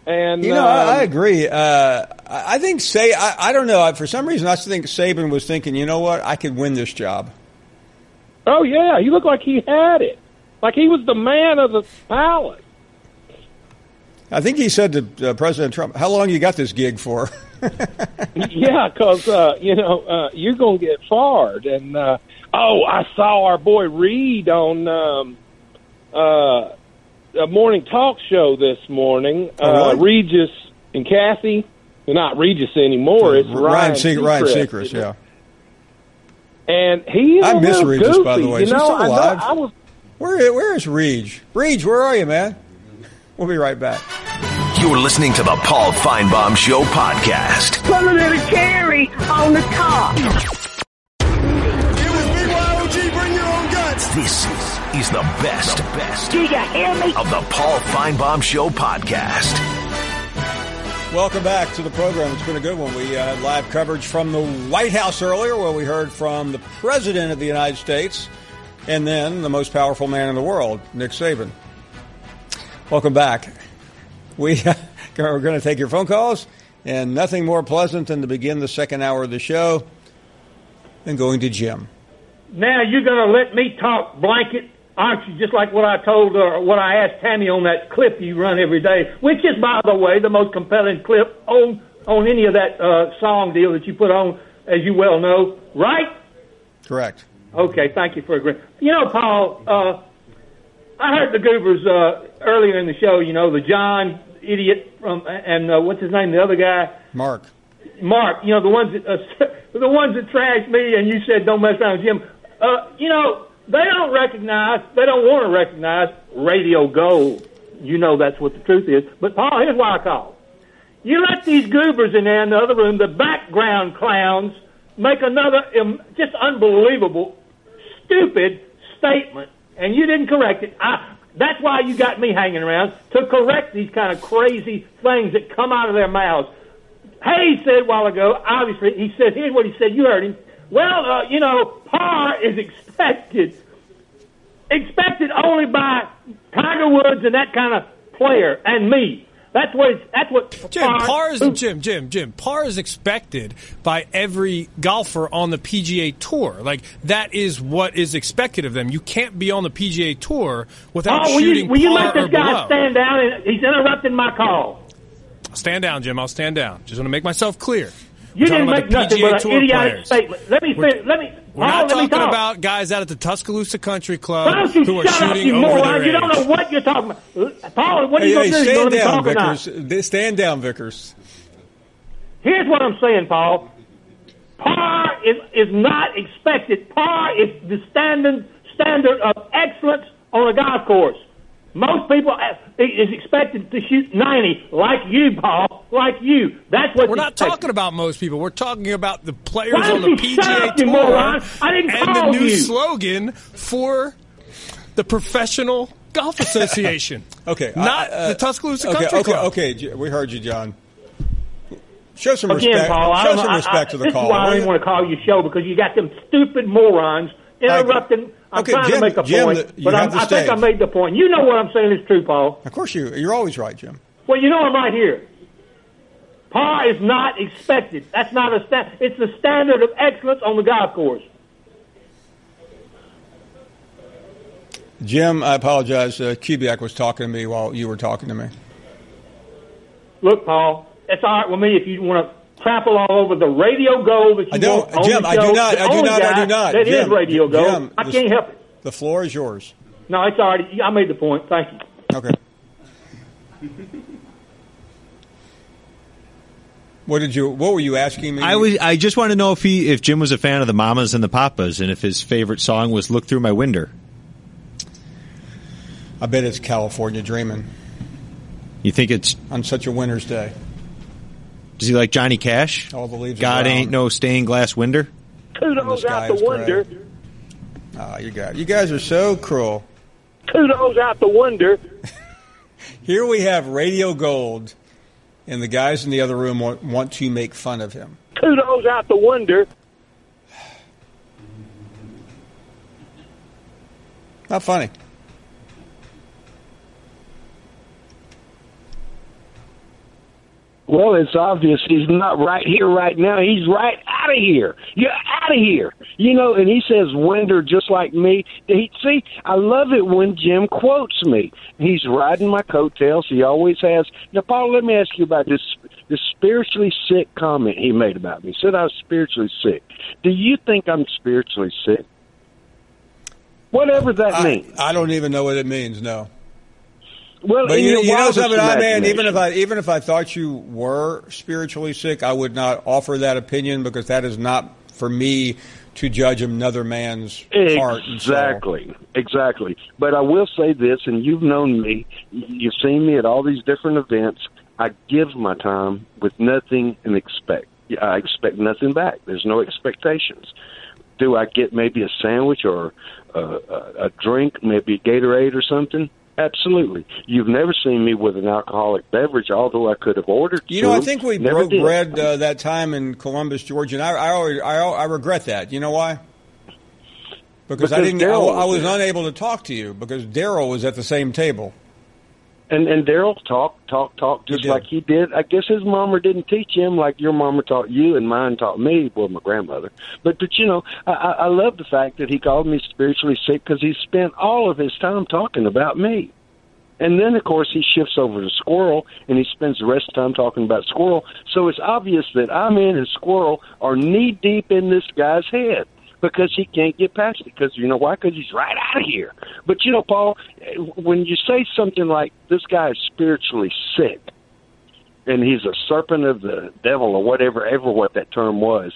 And
You know, I, I
um,
agree. Uh, I think say I, I don't know. I- For some reason, I think Saban was thinking, you know what, I could win this job.
oh yeah, he looked like he had it, like he was the man of the palace.
I think he said to uh, President Trump, "How long you got this gig for?"
yeah, because uh, you know uh, you're going to get fired. And uh, oh, I saw our boy Reed on um, uh, a morning talk show this morning.
Oh,
uh. Regis and Kathy, they're not Regis anymore. It's Ryan,
Ryan, Se- Ryan
Seacrest,
Seacrest,
isn't it?
yeah.
And he is
I
a
miss
little
Regis, by the
goofy,
way. Is
You
he still alive?
I was
Where where is Reg? Reg, where are you, man? We'll be right back.
You're listening to the Paul Finebaum Show podcast.
Put a little cherry on the top.
It was BYOG, bring your own guts. This is the best, the best
Do you hear me?
of the Paul Finebaum Show podcast.
Welcome back to the program. It's been a good one. We uh, had live coverage from the White House earlier, where we heard from the President of the United States, and then the most powerful man in the world, Nick Saban. Welcome back. We are going to take your phone calls, and nothing more pleasant than to begin the second hour of the show than going to Jim.
Now you're going to let me talk blanket, aren't you? Just like what I told or what I asked Tammy on that clip you run every day, which is, by the way, the most compelling clip on on any of that uh, song deal that you put on, as you well know, right?
Correct.
Okay, thank you for agreeing. You know, Paul, uh, I heard the Goobers uh, earlier in the show. You know, the John idiot from and uh, what's his name, the other guy.
Mark.
Mark, you know the ones that uh, the ones that trashed me, and you said don't mess around with Jim. Uh, you know they don't recognize, they don't want to recognize Radio Gold. You know that's what the truth is. But Paul, here's why I call. You let these goobers in there in the other room, the background clowns, make another just unbelievable, stupid statement, and you didn't correct it. I, that's why you got me hanging around to correct these kind of crazy things that come out of their mouths. Hayes said a while ago, obviously, he said, here's what he said, you heard him. Well, uh, you know, par is expected. Expected only by Tiger Woods and that kind of player and me. That's what it's, that's what
Jim, par is Jim, Jim, Jim. Par is expected by every golfer on the PGA Tour. Like that is what is expected of them. You can't be on the PGA Tour without
Oh, will
shooting
you, will you let this guy
below.
stand down? And, he's interrupting my call.
Stand down, Jim. I'll stand down. Just want to make myself clear.
You
We're
didn't make nothing but an idiotic
players.
statement. Let me fin- let me.
We're not
let me
talking
talk.
about guys out at the Tuscaloosa Country Club
Why don't you
who are shooting
you
over
moron?
their
You don't know what you're talking about. Paul, what are
hey,
you
hey,
going to do?
Stand down,
talk or not?
Vickers. Stand down, Vickers.
Here's what I'm saying, Paul. Par is, is not expected. Par is the standard standard of excellence on a golf course. Most people uh, is expected to shoot 90, like you, Paul, like you. That's what
We're not
expected.
talking about most people. We're talking about the players
Why
on the PGA
up,
Tour
moron? I didn't
and the new
you.
slogan for the Professional Golf Association.
Okay,
not
I- uh,
the Tuscaloosa
okay,
Country
okay,
Club.
Okay, J- we heard you, John. Show some
Again,
respect.
Paul,
show some
know, I-
respect
I,
to the
this
caller.
is why I
will
don't even want to call you show because you got them stupid morons interrupting. I'm
Okay,
trying
Jim-
to make a
Jim,
point,
the-
but
have
I'm,
the
I think I made the point. You know what I'm saying is true, Paul.
Of course, you. You're always right, Jim.
Well, you know I'm right here. Par is not expected. That's not a sta- It's the standard of excellence on the golf course.
Jim, I apologize. Uh, Kubiak was talking to me while you were talking to me.
look, Paul, it's all right with me if you want to trample all over the radio gold that you
I don't,
want on
Jim.
the
I do not.
The
I do
only
not. I do not.
That is
Jim,
radio gold.
Jim,
I
the-
can't help it.
The floor is yours.
No, it's all right. I made the point. Thank you.
Okay. What did you? What were you asking me?
I was. I just want to know if he, if Jim was a fan of the Mamas and the Papas, and if his favorite song was "Look Through My Window."
I bet it's California Dreamin'
You think it's?
on such a winter's day.
Does he like Johnny Cash?
All the leaves.
God
brown.
ain't no stained glass window.
Kudos
out the window.
Oh, ah, you guys, you guys are so cruel.
Kudos out the window.
Here we have Radio Gold, and the guys in the other room want, want to make fun of him.
Kudos out the window.
Not funny.
Well, it's obvious he's not right here right now. He's right out of here. You're out of here. You know, and he says Winder just like me. He, see, I love it when Jim quotes me. He's riding my coattails. He always has. Now, Paul, let me ask you about this this spiritually sick comment he made about me. He said I was spiritually sick. Do you think I'm spiritually sick? Whatever that
I,
means.
I don't even know what it means. No.
Well,
But you, you know something, I man. Even if I even if I thought you were spiritually sick, I would not offer that opinion because that is not for me to judge another man's heart.
Exactly, exactly. But I will say this, and you've known me, you've seen me at all these different events. I give my time with nothing and expect. I expect nothing back. There's no expectations. Do I get maybe a sandwich or a, a, a drink, maybe a Gatorade or something? Absolutely. You've never seen me with an alcoholic beverage, although I could have ordered.
You know, I think we
Never
broke
did.
bread uh, that time in Columbus, Georgia, and I, I, always- I, I regret that. You know why? Because, I didn't. I, I
was
was unable to talk to you because Daryl was at the same table.
And and Daryl talked, talk, talk, just like he did. I guess his mama didn't teach him like your mama taught you, and mine taught me. Well, my grandmother. But but you know, I, I I love the fact that he called me spiritually sick because he spent all of his time talking about me. And then, of course, he shifts over to Squirrel, and he spends the rest of the time talking about Squirrel. So it's obvious that I'm in and Squirrel are knee deep in this guy's head because he can't get past it. Because you know why? Because he's right out of here. But you know, Paul, when you say something like this guy is spiritually sick, and he's a serpent of the devil or whatever, ever what that term was.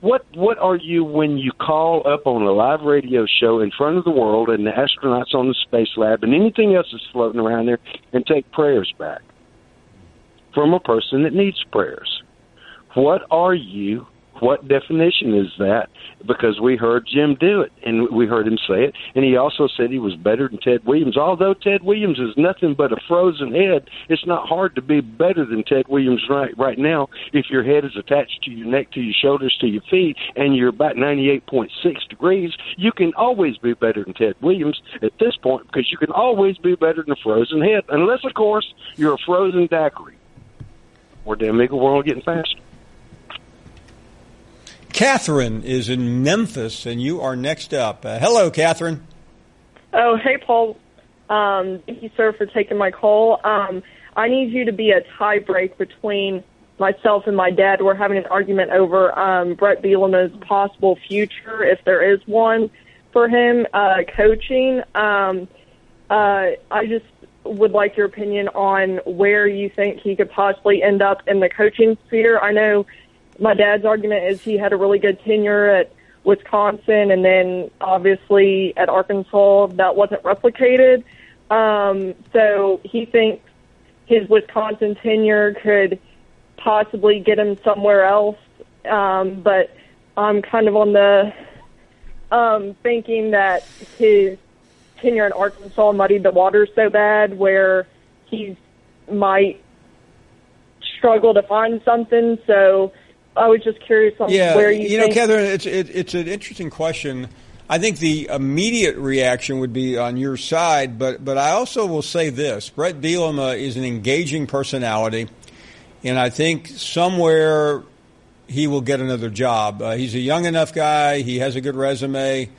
What what are you when you call up on a live radio show in front of the world and the astronauts on the space lab and anything else that's floating around there and take prayers back from a person that needs prayers? What are you? What definition is that? Because we heard Jim do it and we heard him say it, and he also said he was better than Ted Williams. Although Ted Williams is nothing but a frozen head, it's not hard to be better than Ted Williams right right now if your head is attached to your neck, to your shoulders, to your feet, and you're about ninety eight point six degrees. You can always be better than Ted Williams at this point because you can always be better than a frozen head, unless of course you're a frozen daiquiri. Or damn Eagle World getting faster.
Catherine is in Memphis, and you are next up. Uh, hello, Catherine.
Oh, hey, Paul. Um, thank you, sir, for taking my call. Um, I need you to be a tie break between myself and my dad. We're having an argument over um, Bret Bielema's possible future, if there is one, for him uh, coaching. Um, uh, I just would like your opinion on where you think he could possibly end up in the coaching sphere. I know my dad's argument is he had a really good tenure at Wisconsin, and then obviously at Arkansas that wasn't replicated. Um, so he thinks his Wisconsin tenure could possibly get him somewhere else. Um, but I'm kind of on the um, thinking that his tenure in Arkansas muddied the waters so bad where he might struggle to find something. So I was just curious on
Yeah,
where you,
you know, Catherine, it's it, it's an interesting question. I think the immediate reaction would be on your side, but but I also will say this: Bret Bielema is an engaging personality, and I think somewhere he will get another job. Uh, he's a young enough guy. He has a good resume,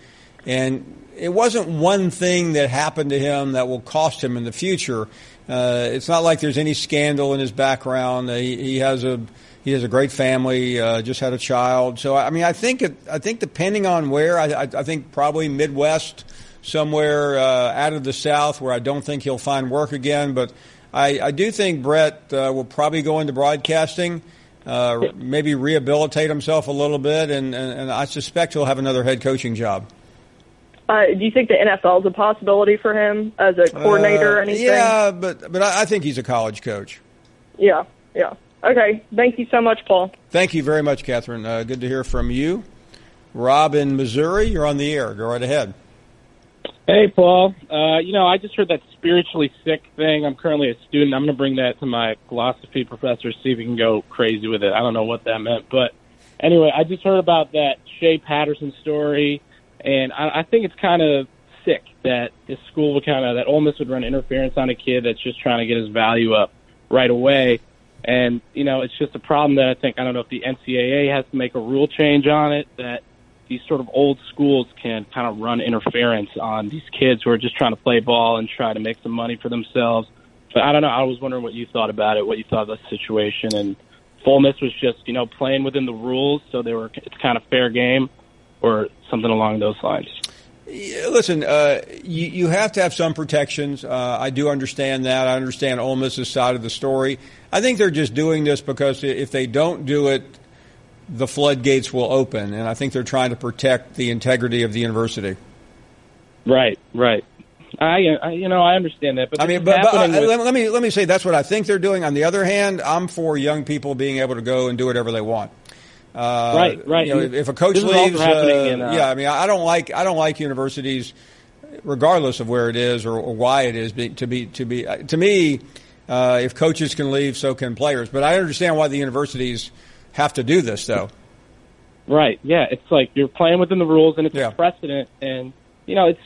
and it wasn't one thing that happened to him that will cost him in the future. Uh, it's not like there's any scandal in his background. Uh, he, he has a he has a great family. Uh, just had a child. So I mean, I think it, I think depending on where, I, I, I think probably Midwest, somewhere uh, out of the South, where I don't think he'll find work again. But I, I do think Bret uh, will probably go into broadcasting. Uh, maybe rehabilitate himself a little bit, and, and, and I suspect he'll have another head coaching job.
Uh, do you think the NFL is a possibility for him as a coordinator or
Uh,
anything?
Yeah, but but I I think he's a college coach.
Yeah, yeah. Okay. Thank you so much, Paul.
Thank you very much, Catherine. Uh, good to hear from you. Rob in Missouri, you're on the air. Go right ahead.
Hey, Paul. Uh, you know, I just heard that spiritually sick thing. I'm currently a student. I'm going to bring that to my philosophy professor, see if he can go crazy with it. I don't know what that meant. But anyway, I just heard about that Shea Patterson story, and I, I think it's kind of sick that this school would kind of, that Ole Miss would run interference on a kid that's just trying to get his value up right away. And, you know, it's just a problem that I think, I don't know if the NCAA has to make a rule change on it, that these sort of old schools can kind of run interference on these kids who are just trying to play ball and try to make some money for themselves. But I don't know. I was wondering what you thought about it, what you thought of the situation. And Ole Miss was just, you know, playing within the rules, so they were it's kind of fair game, or something along those lines.
Yeah, Listen, uh, you, you have to have some protections. Uh, I do understand that. I understand Ole Miss's side of the story. I think they're just doing this because if they don't do it, the floodgates will open, and I think they're trying to protect the integrity of the university.
Right, right. I, I you know, I understand that, but
I mean, but, but uh,
with-
let me let me say that's what I think they're doing. On the other hand, I'm for young people being able to go and do whatever they want. Uh,
Right, right.
You know, if, if a coach
This
leaves, uh,
in, uh,
yeah, I mean, I don't like I don't like universities, regardless of where it is or, or why it is, to be to be uh, to me. Uh, if coaches can leave, so can players. But I understand why the universities have to do this, though.
Right. Yeah. It's like you're playing within the rules, and it's a precedent. And you know, it's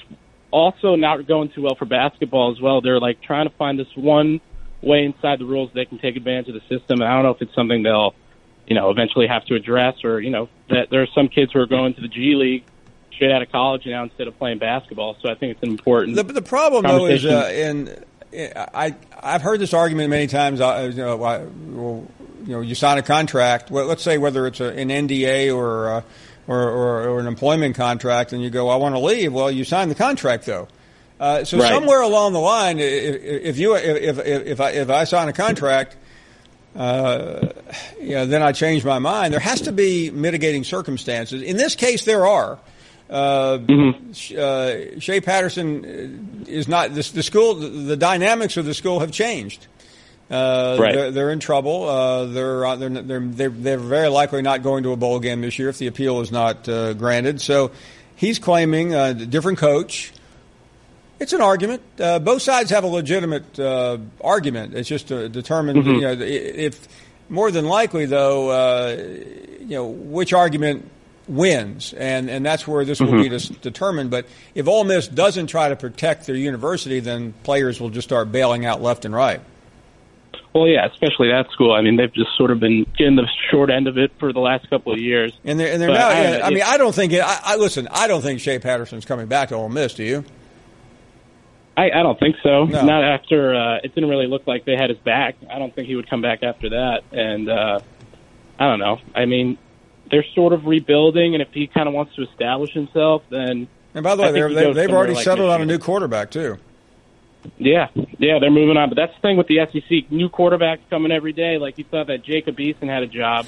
also not going too well for basketball as well. They're like trying to find this one way inside the rules they can take advantage of the system. And I don't know if it's something they'll, you know, eventually have to address, or you know, that there are some kids who are going to the G League straight out of college now instead of playing basketball. So I think it's an important.
The, the problem though is, uh, and I I've heard this argument many times. Uh, you know, I, well, you know, you sign a contract. Well, let's say whether it's a, an NDA or, uh, or, or or an employment contract, and you go, I want to leave. Well, you sign the contract though. Uh, so
Right.
somewhere along the line, if, if you if if if I, if I sign a contract. Uh, you know, then I changed my mind. There has to be mitigating circumstances. In this case, there are. Uh, Sh- uh, Shea Patterson is not this, the school. The dynamics of the school have changed. Uh,
Right.
they're, they're in trouble. Uh, they're, uh, they're they're they're they're very likely not going to a bowl game this year if the appeal is not uh, granted. So he's claiming a different coach. It's an argument. Uh, both sides have a legitimate uh, argument. It's just to determine,
Mhm.
you know, if more than likely, though, uh, you know, which argument wins, and and that's where this will
Mhm.
be dis- determined. But if Ole Miss doesn't try to protect their university, then players will just start bailing out left and right.
Well, yeah, especially that school. I mean, they've just sort of been getting the short end of it for the last couple of years.
And they're, and they're
But
now.
I-
I, mean, I don't think. It, I, I listen. I don't think Shea Patterson's coming back to Ole Miss. Do you?
I, I don't think so.
No.
Not after uh, it didn't really look like they had his back. I don't think he would come back after that. And uh, I don't know. I mean, they're sort of rebuilding, and if he kind of wants to establish himself, then
And by the way, they, they've already
like
settled on a new quarterback too.
Yeah, yeah, they're moving on. But that's the thing with the SEC. New quarterbacks coming every day. Like you thought that Jacob Eason had a job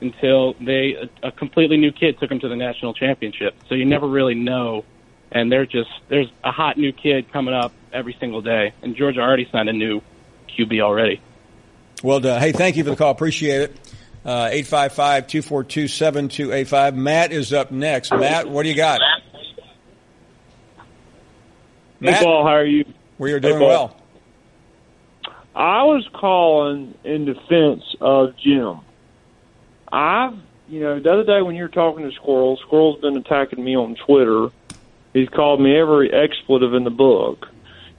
until they a, a completely new kid took him to the national championship. So you never really know. And they're just there's a hot new kid coming up every single day. And Georgia already signed a new QB already.
Well done. Hey, thank you for the call. Appreciate it. Uh, 855-242-7285. Matt is up next. Matt, what do you got?
Matt, Hey, Paul, how are you?
We are
Hey,
doing
Paul.
well.
I was calling in defense of Jim. I've, you know, the other day when you were talking to Squirrel, Squirrel's been attacking me on Twitter. He's called me every expletive in the book.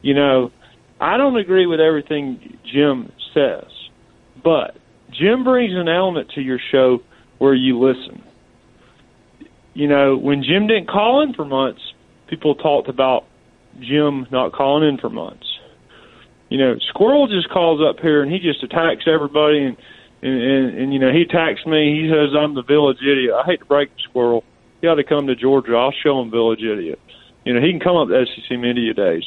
You know, I don't agree with everything Jim says, but Jim brings an element to your show where you listen. You know, when Jim didn't call in for months, people talked about Jim not calling in for months. You know, Squirrel just calls up here and he just attacks everybody and and, and, and you know he attacks me. He says I'm the village idiot. I hate to break the Squirrel. He ought to come to Georgia. I'll show him village idiot. You know, he can come up to SEC Media Days,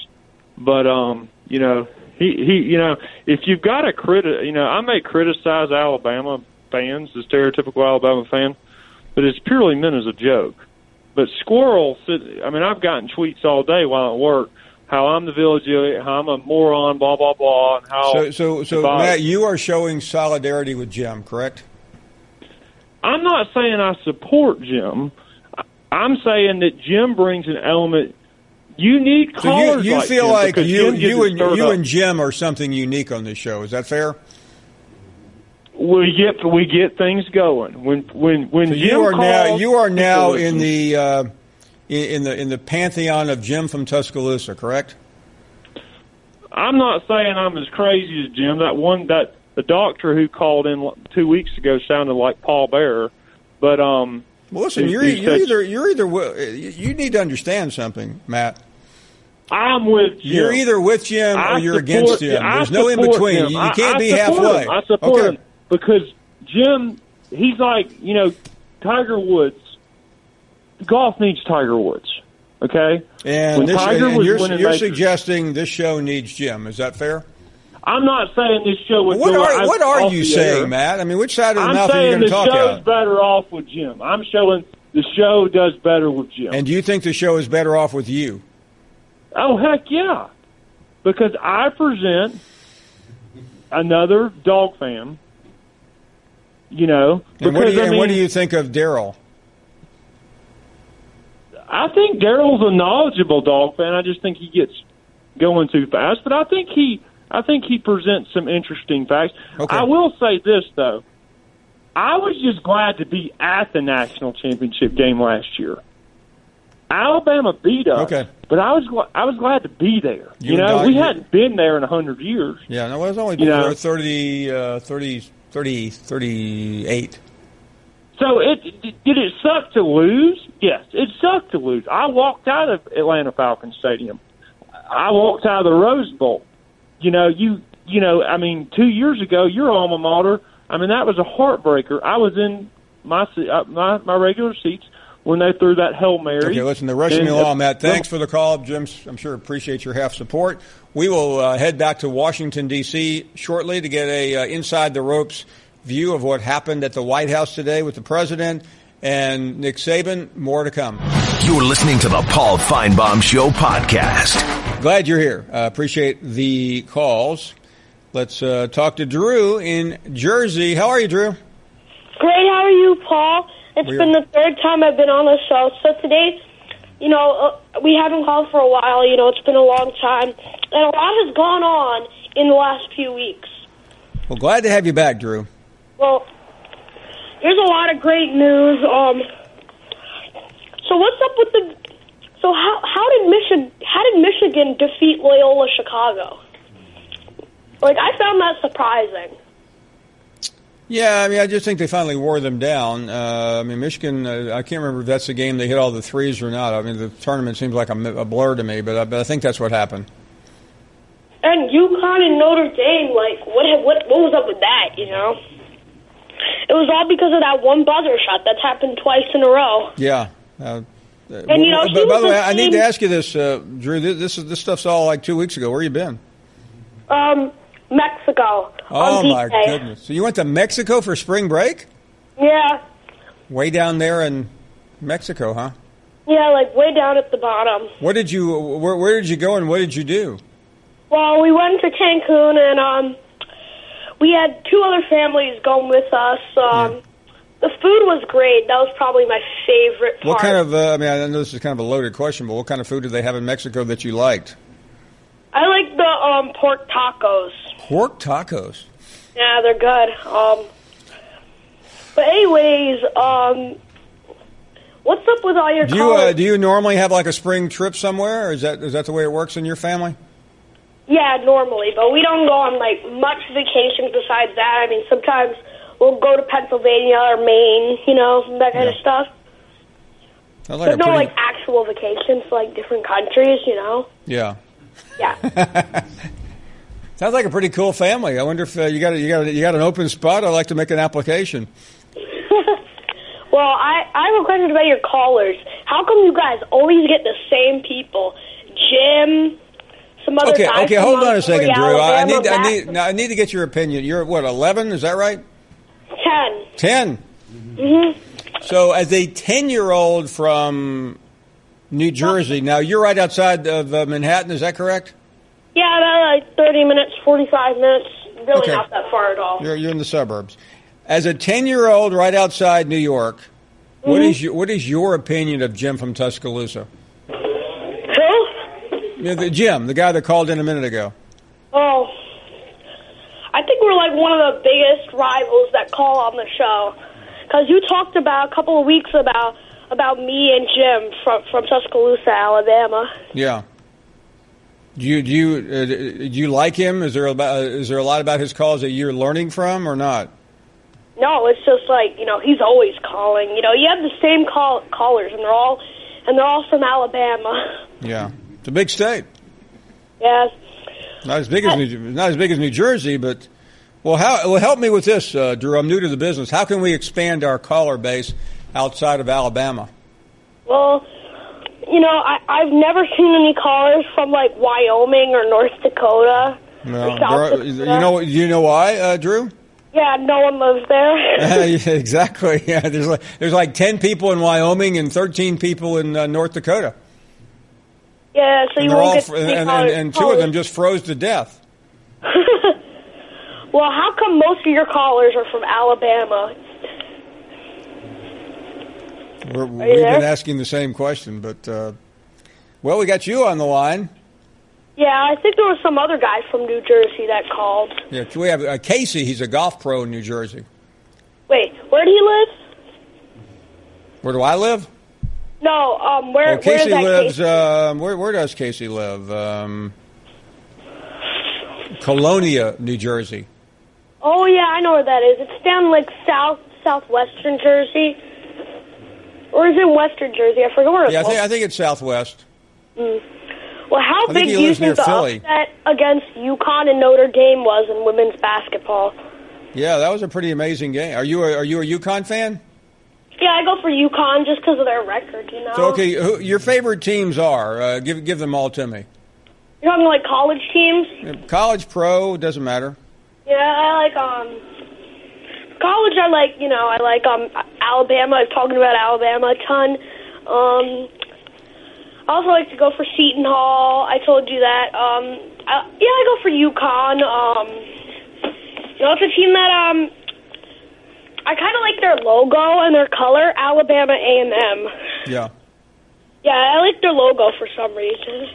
but um, you know, he he, you know, if you've got a criti, you know, I may criticize Alabama fans, the stereotypical Alabama fan, but it's purely meant as a joke. But Squirrel, I mean, I've gotten tweets all day while at work how I'm the village idiot, how I'm a moron, blah blah blah, and how.
So, so, so Matt, you are showing solidarity with Jim, correct?
I'm not saying I support Jim. I'm saying that Jim brings an element. You need
So you, you
like
feel
Jim
like you, you and you
up.
and Jim are something unique on this show. Is that fair?
we get we get things going when when when
So
Jim
you are now you are now in the uh, in in the in the pantheon of Jim from Tuscaloosa, correct?
I'm not saying I'm as crazy as Jim. That one that the doctor who called in two weeks ago sounded like Paul Bearer, but um.
Well, listen,
he-
you're you're either you're either uh, you need to understand something, Matt.
I'm with Jim.
You're either with Jim or
I
you're against Jim.
I
There's no in between.
him.
You, you can't
I
be halfway.
him. I support
okay.
him because Jim, he's like you know, Tiger Woods. Golf needs Tiger Woods. Okay,
And,
When
this,
Tiger
and
was
you're, you're suggesting this show needs Jim. Is that fair?
I'm not saying this show would
What are what are you saying,
air.
Matt? I mean, which side of the
I'm
mouth are you
saying
going
the
to talk
show's
out?
better off with Jim. I'm showing the show does better with Jim.
And do you think the show is better off with you?
Oh heck yeah, because I present another dog fan. You know,
And what do you,
I
and what do you think of Daryl?
I think Daryl's a knowledgeable dog fan. I just think he gets going too fast. But I think he, I think he presents some interesting facts.
Okay.
I will say this though, I was just glad to be at the national championship game last year. Alabama beat us,
Okay.
but I was gl- I was glad to be there.
You
You, know,
Doc-
we hadn't been there in a hundred years.
Yeah, no, it was only
You know-
30, uh, 30, 30, 38.
So it did it suck to lose? Yes, it sucked to lose. I walked out of Atlanta Falcons Stadium. I walked out of the Rose Bowl. You know, you you know, I mean, two years ago, your alma mater. I mean, that was a heartbreaker. I was in my se- uh, my my regular seats when they threw that hail mary.
Okay, listen, the rushing me
And,
along,
uh,
Matt. Thanks for the call, Jim. I'm sure appreciate your half support. We will uh, head back to Washington D.C. shortly to get a uh, inside the ropes view of what happened at the White House today with the president and Nick Saban. More to come.
You're listening to the Paul Finebaum Show podcast.
Glad you're here. Uh, appreciate the calls. Let's uh, talk to Drew in Jersey. How are you, Drew?
Great. How are you, Paul? It's
We are-
been the third time I've been on the show. So today, you know, uh, we haven't called for a while. You know, it's been a long time, and a lot has gone on in the last few weeks.
Well, glad to have you back, Drew.
Well, there's a lot of great news. Um, so what's up with the? So how how did Michigan how did Michigan defeat Loyola Chicago? Like I found that surprising.
Yeah, I mean, I just think they finally wore them down. Uh, I mean, Michigan, uh, I can't remember if that's the game they hit all the threes or not. I mean, the tournament seems like a, a blur to me, but I, but I think that's what happened.
And UConn and Notre Dame, like what what what was up with that? You know, it was all because of that one buzzer shot that's happened twice in a row.
Yeah. Uh,
And, you know,
but, by the way, I need to ask you this, uh, Drew. This, this is this stuff's all like two weeks ago. Where you been?
Um, Mexico.
Oh my goodness! So you went to Mexico for spring break?
Yeah,
Way down there in Mexico, huh?
yeah, like way down at the bottom.
What did you? Where, where did you go and what did you do?
Well, we went to Cancun and um, we had two other families going with us. Um, the food was great. That was probably my favorite part.
What kind of? Uh, I mean, I know this is kind of a loaded question, but what kind of food did they have in Mexico that you liked?
I like the um pork tacos.
Pork tacos.
Yeah, they're good. Um, but anyways, um, what's up with all your
Do you uh, do you normally have like a spring trip somewhere, or is that is that the way it works in your family?
yeah, normally, but we don't go on like much vacations besides that. I mean, sometimes we'll go to Pennsylvania or Maine, you know, that kind of stuff.
Sounds like a
no
pretty,
like actual vacations to like different countries. You know.
Yeah.
Yeah.
Sounds like a pretty cool family. I wonder if uh, you got a, you got a, you got an open spot. I'd like to make an application.
Well, I, I have a question about your callers. How come you guys always get the same people? Jim, some other
Okay, okay, hold on a second, Drew. I
Alabama,
need I need now I need to get your opinion. You're what eleven? Is that right?
Ten.
Ten.
Mm-hmm.
So, as a ten-year-old from New Jersey, now you're right outside of uh, Manhattan. Is that correct?
Yeah, about like thirty minutes, forty-five minutes. Really
Okay.
not that far at all.
You're you're in the suburbs. As a ten-year-old right outside New York, what
Mhm.
is your what is your opinion of Jim from Tuscaloosa?
Who?
Yeah, the Jim, the guy that called in a minute ago.
Oh, I think we're like one of the biggest rivals that call on the show. Because you talked about a couple of weeks about about me and Jim from from Tuscaloosa, Alabama.
Yeah. Do you do you uh, do you like him? Is there about uh, is there a lot about his calls that you're learning from or not?
No, it's just like you know he's always calling. You know, you have the same call callers, and they're all and they're all from Alabama.
Yeah, it's a big state.
Yes.
Not as big as New, not as big as New Jersey, but well, how well help me with this, uh, Drew. I'm new to the business. How can we expand our caller base outside of Alabama?
Well, you know, I I've never seen any callers from like Wyoming or North Dakota.
Well,
South Dakota.
you know you know why, uh, Drew?
Yeah, no one lives there.
Exactly. Yeah, there's like there's like ten people in Wyoming and thirteen people in uh, North Dakota,
yeah, so
and
you won't get
fr-
to see
and, and, and two of them just froze to death.
Well, how come most of your callers are from Alabama?
We're, we've been asking the same question, but uh, well, we got you on the line.
Yeah, I think there was some other guy from New Jersey that called.
Yeah, we have uh, Casey. He's a golf pro in New Jersey.
Wait, where do you live?
Where do I live?
No, um, where,
Well, Casey lives.
Casey?
Um, where where does Casey live? Um, Colonia, New Jersey.
Oh yeah, I know where that is. It's down like south southwestern Jersey, or is it western Jersey? I forget where it's.
Yeah, I think I think it's Southwest.
Mm. Well, how
I
big do you think the
Philly.
upset against UConn and Notre Dame was in women's basketball?
Yeah, that was a pretty amazing game. Are you a, are you a UConn fan?
Yeah, I go for UConn just because of their record. You know.
So okay, who, your favorite teams are? Uh, give give them all to me.
You're talking like college teams.
College, pro, doesn't matter.
Yeah, I like um college. I like you know I like um Alabama. I've talking about Alabama a ton. Um, I also like to go for Seton Hall. I told you that. Um, I, yeah, I go for UConn. Um, you know, it's a team that um I kind of like their logo and their color. Alabama A and M.
Yeah,
Yeah, I like their logo for some reason.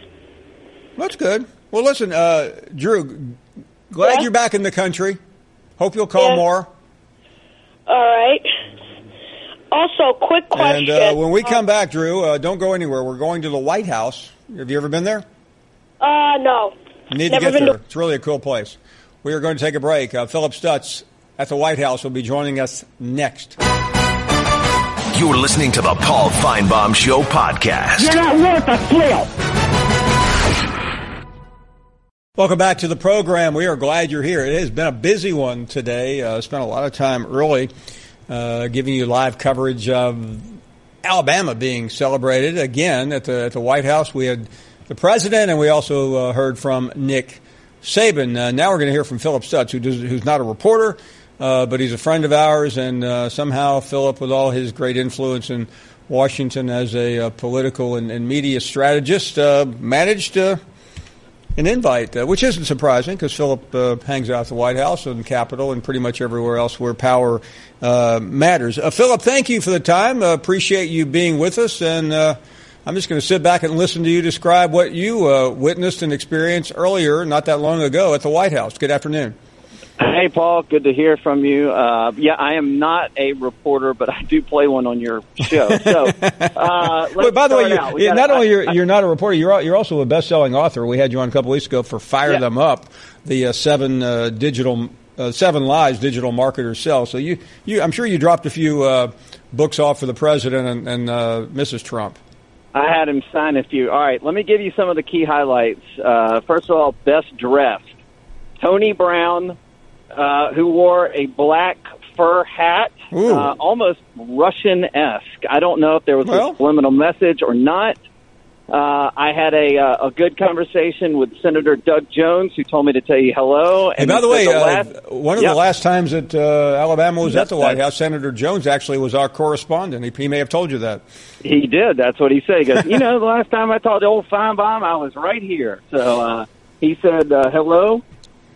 that's good. Well, listen, uh, Drew. Glad
Yeah?
you're back in the country. Hope you'll call
Yeah.
more.
All right. Also, quick question.
And uh, when we come back, Drew, uh, don't go anywhere. We're going to the White House. Have you ever been there?
Uh, no.
You need
Never
to get there.
to-
It's really a cool place. We are going to take a break. Uh, Phillip Stutts at the White House will be joining us next.
You're listening to the Paul Finebaum Show podcast.
You're not worth a flip.
Welcome back to the program. We are glad you're here. It has been a busy one today. Uh, spent a lot of time early uh, giving you live coverage of Alabama being celebrated again at the at the White House. We had the president, and we also uh, heard from Nick Saban. Uh, now we're going to hear from Phillip Stutts, who does, who's not a reporter, uh, but he's a friend of ours, and uh, somehow Philip, with all his great influence in Washington as a uh, political and, and media strategist, uh, managed uh, an invite, uh, which isn't surprising because Philip hangs out at the White House and Capitol and pretty much everywhere else where power matters. Philip, thank you for the time. Appreciate you being with us, and I'm just going to sit back and listen to you describe what you witnessed and experienced earlier, not that long ago, at the White House. Good afternoon.
Hey, Paul. Good to hear from you. Uh, yeah, I am not a reporter, but I do play one on your show. So, uh, let's
But by the way, you're.
Gotta-
not only you're,
I-
you're not a reporter, you're you're also a best-selling author. We had you on a couple weeks ago for Fire
Yeah.
Them Up, the uh, seven uh, digital uh, seven lies digital marketers sell. So you, you I'm sure you dropped a few uh, books off for the president and, and uh, Mrs. Trump.
I had him sign a few. All right, let me give you some of the key highlights. Uh, first of all, best dressed. Tony Brown, uh, who wore a black fur hat, uh, almost Russian esque. I don't know if there was a subliminal message or not. Uh, I had a uh, a good conversation with Senator Doug Jones, who told me to tell you hello.
Hey, by the way, uh,
last-
one of
Yep.
the last times that uh, Alabama was at the White House, Senator Jones actually was our correspondent. He, he may have told you that.
He did. That's what he said. He goes, you know, the last time I talked to old Finebaum, I was right here. So uh, he said uh, hello.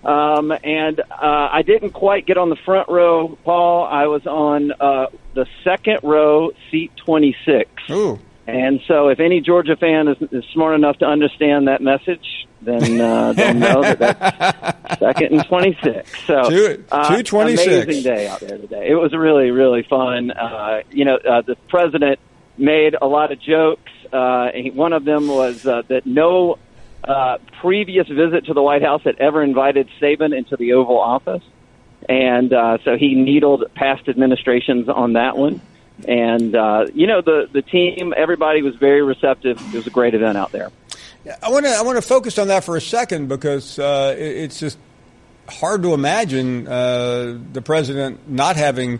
Um, and uh, I didn't quite get on the front row, Paul. I was on uh, the second row, seat 26.
Ooh.
And so if any Georgia fan is, is smart enough to understand that message, then uh, they'll know that that's second and 26. So
Two-
uh,
226.
Amazing day out there today. It was really, really fun. Uh, you know, uh, the president made a lot of jokes. Uh, he- one of them was uh, that no uh, previous visit to the White House had ever invited Saban into the Oval Office. And uh, so he needled past administrations on that one. And, uh, you know, the, the team, everybody was very receptive. It was a great event out there.
I want to I want to focus on that for a second because uh, it, it's just hard to imagine uh, the president not having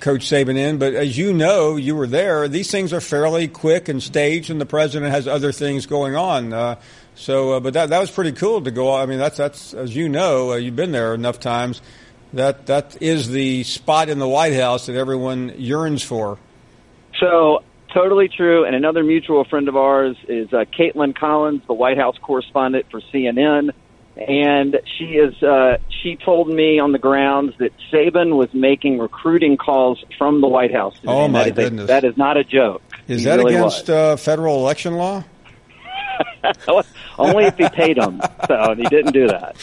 Coach Saban in. But as you know, you were there. These things are fairly quick and staged, and the president has other things going on. Uh, so, uh, but that that was pretty cool to go. I mean, that's that's as you know, uh, you've been there enough times. That that is the spot in the White House that everyone yearns for.
So totally true. And another mutual friend of ours is uh, Kaitlan Collins, the White House correspondent for CNN. And she is. Uh, she told me on the grounds that Saban was making recruiting calls from the White House. today.
Oh, my
that is a-
goodness.
that is not a joke.
Is
He
that
really
against uh, federal election law?
Only if he paid him. So he didn't do that.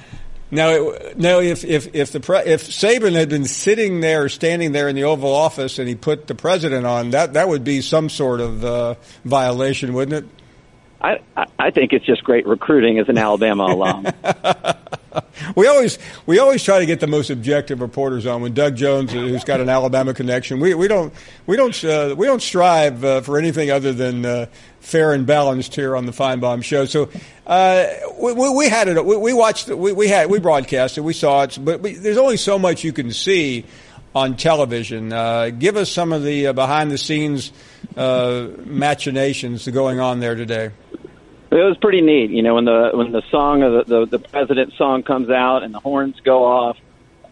Now, now, if if if the pre, if Saban had been sitting there, standing there in the Oval Office, and he put the president on, that that would be some sort of uh, violation, wouldn't it?
I, I think it's just great recruiting as an Alabama alum.
We always we always try to get the most objective reporters on. When Doug Jones, who's got an Alabama connection, we we don't we don't uh, we don't strive uh, for anything other than uh, fair and balanced here on the Finebaum Show. So uh, we, we, we had it. We, we watched. We, we had we broadcasted. We saw it. But we, there's only so much you can see on television. Uh, give us some of the uh, behind the scenes uh, machinations going on there today.
It was pretty neat, you know, when the when the song of the the, the president's song comes out and the horns go off.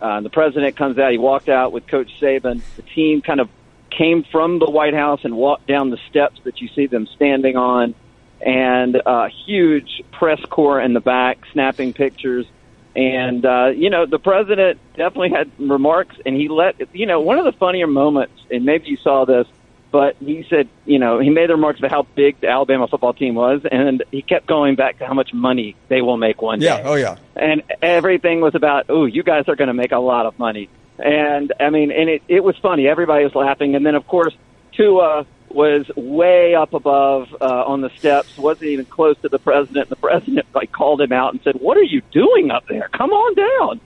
Uh, the president comes out. He walked out with Coach Saban. The team kind of came from the White House and walked down the steps that you see them standing on, and a huge press corps in the back snapping pictures. And uh, you know, the president definitely had remarks, and he let you know one of the funnier moments, and maybe you saw this but he said, you know, he made the remarks about how big the Alabama football team was, and he kept going back to how much money they will make one day.
Yeah. Oh yeah.
And everything was about, oh, you guys are going to make a lot of money. And I mean, and it, it was funny. Everybody was laughing. And then, of course, Tua was way up above uh, on the steps, wasn't even close to the president. The president like called him out and said, "What are you doing up there? Come on down."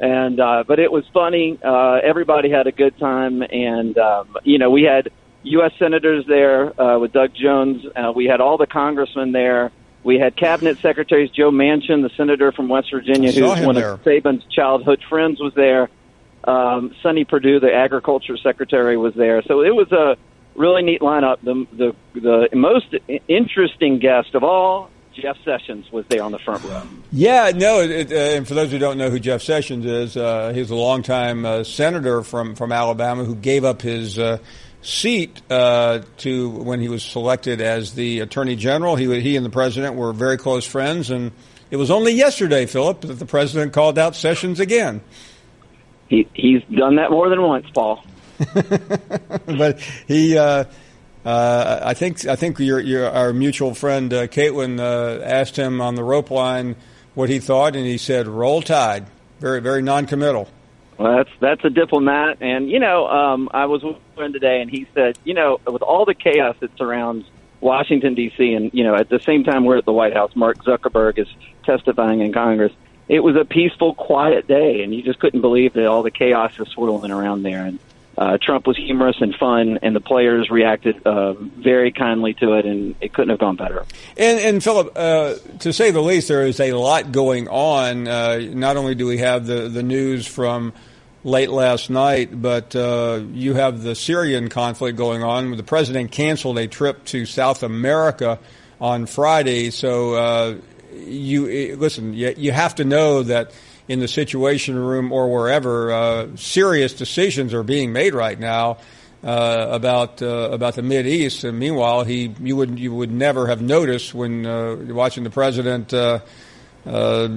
And uh, but it was funny. Uh, everybody had a good time, and um, you know, we had U.S. senators there uh, with Doug Jones. Uh, we had all the congressmen there. We had cabinet secretaries. Joe Manchin, the senator from West Virginia, who's one
there.
of Saban's childhood friends, was there. Um, Sonny Perdue, the agriculture secretary, was there. So it was a really neat lineup. The the the most interesting guest of all, Jeff Sessions, was there on the front row.
Yeah, no, it, uh, and for those who don't know who Jeff Sessions is, uh, he's a longtime uh, senator from, from Alabama who gave up his uh, seat uh, to when he was selected as the attorney general. He he and the president were very close friends, and it was only yesterday, Philip, that the president called out Sessions again.
He he's done that more than once, Paul.
but he, uh, uh, I think, I think your, your our mutual friend uh, Kaitlan uh, asked him on the rope line what he thought, and he said, "Roll Tide." Very, very non-committal.
Well, that's that's a diplomat, and you know, um, I was with a friend today, and he said, you know, with all the chaos that surrounds Washington D.C., and you know, at the same time we're at the White House, Mark Zuckerberg is testifying in Congress. It was a peaceful, quiet day, and you just couldn't believe that all the chaos is swirling around there. And uh, Trump was humorous and fun, and the players reacted uh, very kindly to it, and it couldn't have gone better.
And, and Philip, uh, to say the least, there is a lot going on. Uh, not only do we have the, the news from late last night, but uh, you have the Syrian conflict going on. The president canceled a trip to South America on Friday, so uh, you listen. You, you have to know that in the Situation Room or wherever, uh, serious decisions are being made right now uh, about uh, about the Mid East. And meanwhile, he you would you would never have noticed when uh, watching the president. Uh, uh,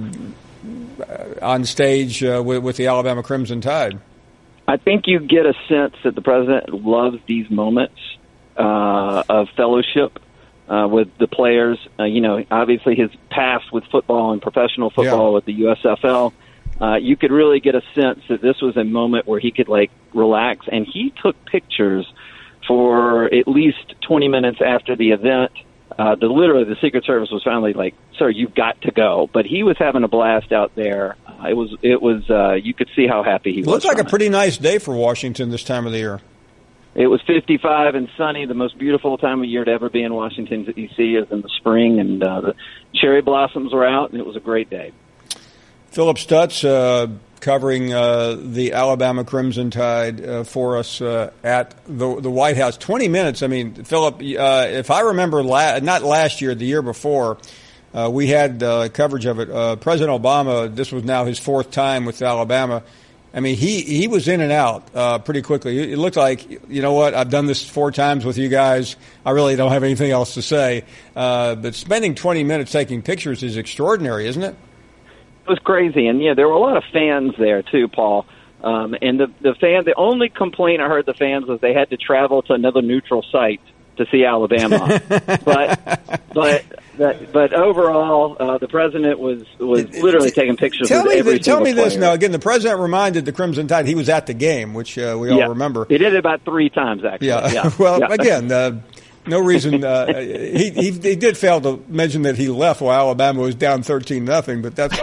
on stage with, with the Alabama Crimson Tide.
I think you get a sense that the president loves these moments of fellowship uh, with the players. Uh, you know, obviously his past with football and professional football
yeah.
with the USFL. Uh, you could really get a sense that this was a moment where he could like relax, and he took pictures for at least 20 minutes after the event. Uh, the literally the Secret Service was finally like, "Sir, you've got to go." But he was having a blast out there. Uh, it was it was uh, you could see how happy he
it
was.
Looks like a
it.
pretty nice day for Washington this time of the year.
It was 55 and sunny. The most beautiful time of year to ever be in Washington D.C. is in the spring, and uh, the cherry blossoms were out, and it was a great day.
Phillip Stutts uh, covering uh, the Alabama Crimson Tide uh, for us uh, at the, the White House. 20 minutes. I mean, Philip, uh, if I remember, la- not last year, the year before, uh, we had coverage of it. President Obama, this was now his fourth time with Alabama. I mean, he, he was in and out pretty quickly. It looked like, you know what, I've done this four times with you guys. I really don't have anything else to say. but spending 20 minutes taking pictures is extraordinary, isn't it?
It was crazy, and yeah, there were a lot of fans there too, Paul. Um, and the the fan, the only complaint I heard the fans was they had to travel to another neutral site to see Alabama. but but but overall, uh, the president was was literally taking pictures
tell
with
me
every
Tell me
single
this now. Again, the president reminded the Crimson Tide he was at the game, which uh, we all
Yeah.
remember.
He did it about three times actually.
Yeah.
Yeah.
well,
Yeah.
again, uh, no reason. Uh, he, he he did fail to mention that he left while Alabama was down thirteen nothing. But that's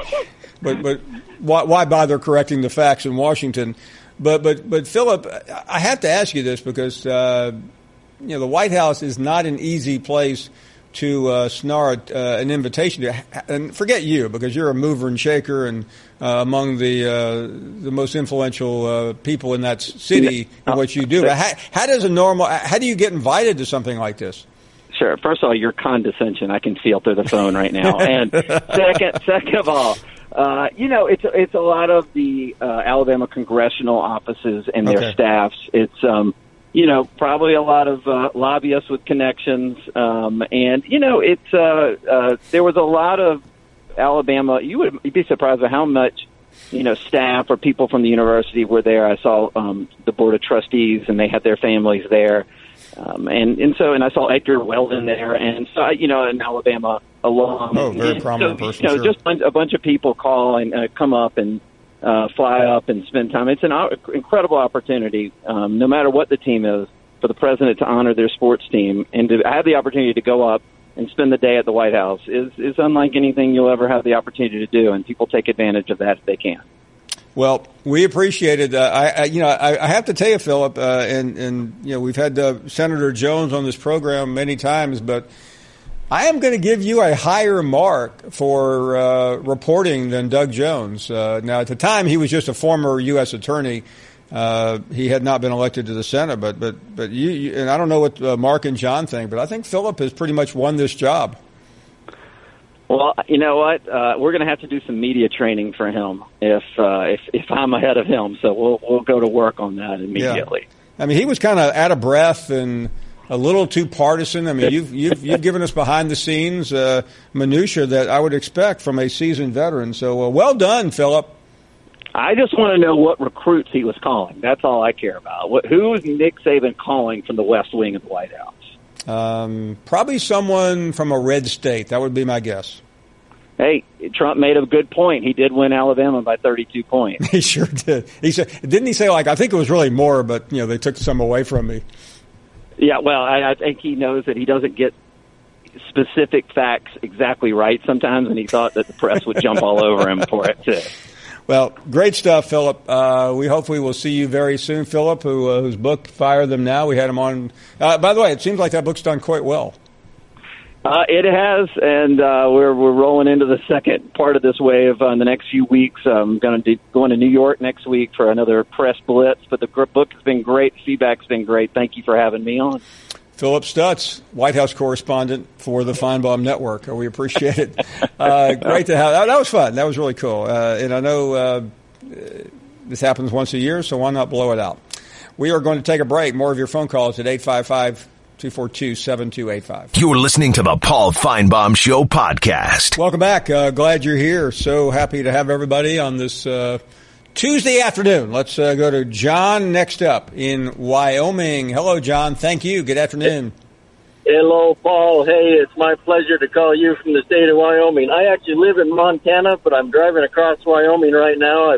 but but why, why bother correcting the facts in Washington? But but but Philip, I have to ask you this because uh, you know the White House is not an easy place to uh, snare uh, an invitation to, and forget you because you're a mover and shaker and uh, among the uh, the most influential uh, people in that city in what you do. But how, how does a normal? How do you get invited to something like this?
Sure. First of all, your condescension I can feel through the phone right now, and second, second of all, uh, you know it's it's a lot of the uh, Alabama congressional offices and their
Okay.
staffs. It's um, you know probably a lot of uh, lobbyists with connections, um, and you know it's uh, uh, there was a lot of Alabama. You would you'd be surprised at how much you know staff or people from the university were there. I saw um, the board of trustees, and they had their families there. Um, and and so and I saw Edgar Welden there, and so you know an Alabama alum.
Oh, very prominent
so,
person,
You know,
sure.
just a bunch- a bunch of people call and uh, come up and uh, fly up and spend time. It's an o- incredible opportunity, um, no matter what the team is, for the president to honor their sports team and to have the opportunity to go up and spend the day at the White House is is unlike anything you'll ever have the opportunity to do, and people take advantage of that if they can.
Well, we appreciate it. Uh, I, I, you know, I, I have to tell you, Philip, uh, and and you know, we've had uh, Senator Jones on this program many times, but I am going to give you a higher mark for uh, reporting than Doug Jones. Uh, now, at the time, he was just a former U.S. attorney. Uh, he had not been elected to the Senate, but but but you, you and I don't know what uh, Mark and John think, but I think Philip has pretty much won this job.
Well, you know what? Uh, we're going to have to do some media training for him if uh, if if I'm ahead of him. So we'll we'll go to work on that immediately.
I mean, he was kind of out of breath and a little too partisan. I mean, you've you've, you've given us behind the scenes uh, minutia that I would expect from a seasoned veteran. So, uh, well done, Philip.
I just want to know what recruits he was calling. That's all I care about. What, who is Nick Saban calling from the West Wing of the White House?
Um, probably someone from a red state. That would be my guess.
Hey, Trump made a good point. He did win Alabama by 32 points.
He sure did. He said, didn't he say like I think it was really more, but you know they took some away from me.
Yeah, well, I, I think he knows that he doesn't get specific facts exactly right sometimes, and he thought that the press would jump all over him for it too.
Well, great stuff, Philip. Uh, we hopefully will see you very soon, Philip, who, uh, whose book Fire Them Now. We had him on. Uh, by the way, it seems like that book's done quite well.
Uh, it has, and uh, we're we're rolling into the second part of this wave uh, in the next few weeks. I'm going to be going to New York next week for another press blitz. But the book has been great. Feedback's been great. Thank you for having me on.
Phillip Stutts, White House correspondent for the Finebaum Network. We appreciate it. Uh, great to have that. That was fun. That was really cool. Uh, and I know uh, this happens once a year, so why not blow it out? We are going to take a break. More of your phone calls at 855 242 7285.
You're listening to the Paul Finebaum Show podcast.
Welcome back. Uh, glad you're here. So happy to have everybody on this uh, Tuesday afternoon. Let's uh, go to John next up in Wyoming. Hello, John. Thank you. Good afternoon.
Hello, Paul. Hey, it's my pleasure to call you from the state of Wyoming. I actually live in Montana, but I'm driving across Wyoming right now. I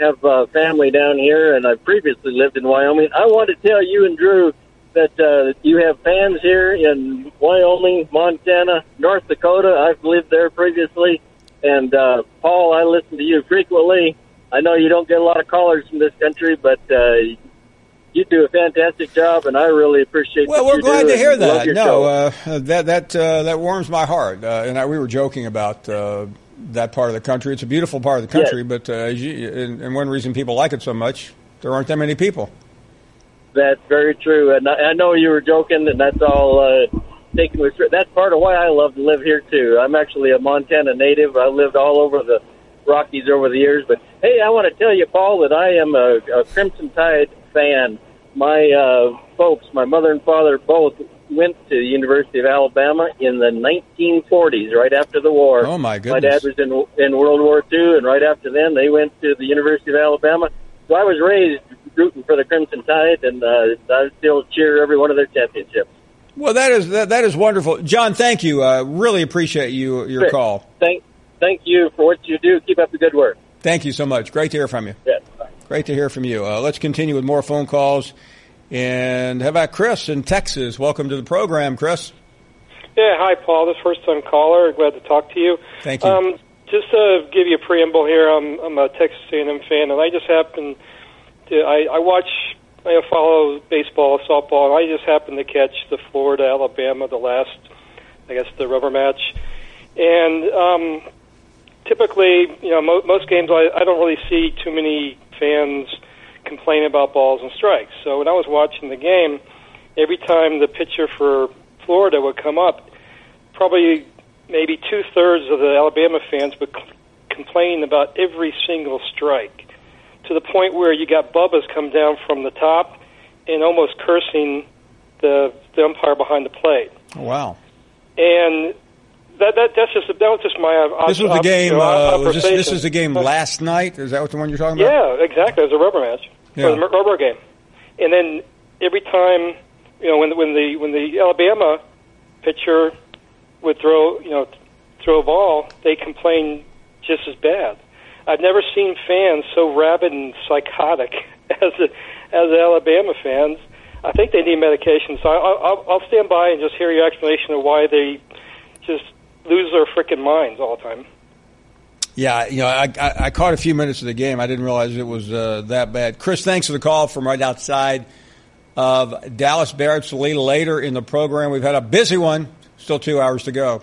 have uh, family down here, and I've previously lived in Wyoming. I want to tell you and Drew that uh, you have fans here in Wyoming, Montana, North Dakota. I've lived there previously. And uh, Paul, I listen to you frequently. I know you don't get a lot of callers from this country, but uh, you do a fantastic job, and I really appreciate.
Well, we're glad to hear that. No, uh, that that uh, that warms my heart. Uh, and I, we were joking about uh, that part of the country. It's a beautiful part of the country, but uh, as you, and, and one reason people like it so much, there aren't that many people.
That's very true, and I, I know you were joking, and that's all uh, taken with. That's part of why I love to live here too. I'm actually a Montana native. I lived all over the Rockies over the years, but hey, I want to tell you, Paul, that I am a, a Crimson Tide fan. My uh, folks, my mother and father, both went to the University of Alabama in the 1940s, right after the war.
Oh my goodness!
My dad was in in World War II, and right after then, they went to the University of Alabama. So I was raised rooting for the Crimson Tide, and uh, I still cheer every one of their championships.
Well, that is that, that is wonderful, John. Thank you. Uh, really appreciate you your
Great.
call.
Thank, thank you for what you do. Keep up the good work.
Thank you so much. Great to hear from you.
Yes.
Great to hear from you. Uh, let's continue with more phone calls. And how about Chris in Texas? Welcome to the program, Chris.
Yeah, hi, Paul. This first time caller. Glad to talk to you.
Thank you.
Um, just to give you a preamble here, I'm, I'm a Texas A&M fan, and I just happen I, I watch, I follow baseball, softball, I just happened to catch the Florida Alabama, the last, I guess, the rubber match, and um, typically, you know, mo- most games I, I don't really see too many fans complain about balls and strikes. So when I was watching the game, every time the pitcher for Florida would come up, probably maybe two thirds of the Alabama fans would c- complain about every single strike, to the point where you got Bubba's come down from the top and almost cursing the, the umpire behind the plate.
Oh, wow.
And that, that that's just that was just my ob-
This was the game.
you
Uh, was this, this is the game last night. Is that what the one you're talking about?
Yeah, exactly. It was a rubber match.
Yeah.
It was a rubber game. And then every time, you know, when when the when the Alabama pitcher would throw, you know, throw a ball, they complained just as bad. I've never seen fans so rabid and psychotic as the, as Alabama fans. I think they need medication. So I, I'll, I'll stand by and just hear your explanation of why they just lose their freaking minds all the time.
Yeah, you know, I, I, I caught a few minutes of the game. I didn't realize it was uh, that bad. Chris, thanks for the call from right outside of Dallas Barrett's little later in the program. We've had a busy one. Still two hours to go.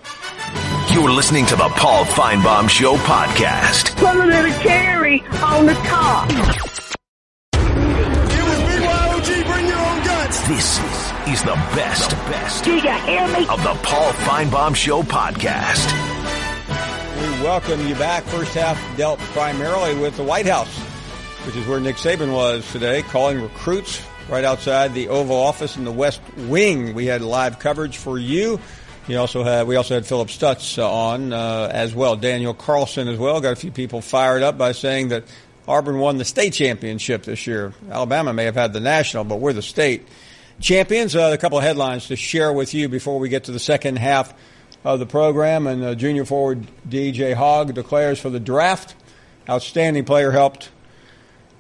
You're listening to the Paul Finebaum Show podcast.
Put a little cherry on the top.
This is the best, best
Do you hear me?
of the Paul Finebaum Show podcast.
We welcome you back. First half dealt primarily with the White House, which is where Nick Saban was today, calling recruits right outside the Oval Office in the West Wing. We had live coverage for you. You also had we also had Phillip Stutts uh, on uh, as well, Daniel Carlson as well. Got a few people fired up by saying that Auburn won the state championship this year. Alabama may have had the national, but we're the state champions. Uh, a couple of headlines to share with you before we get to the second half of the program. And uh, junior forward DJ Hogg declares for the draft. Outstanding player helped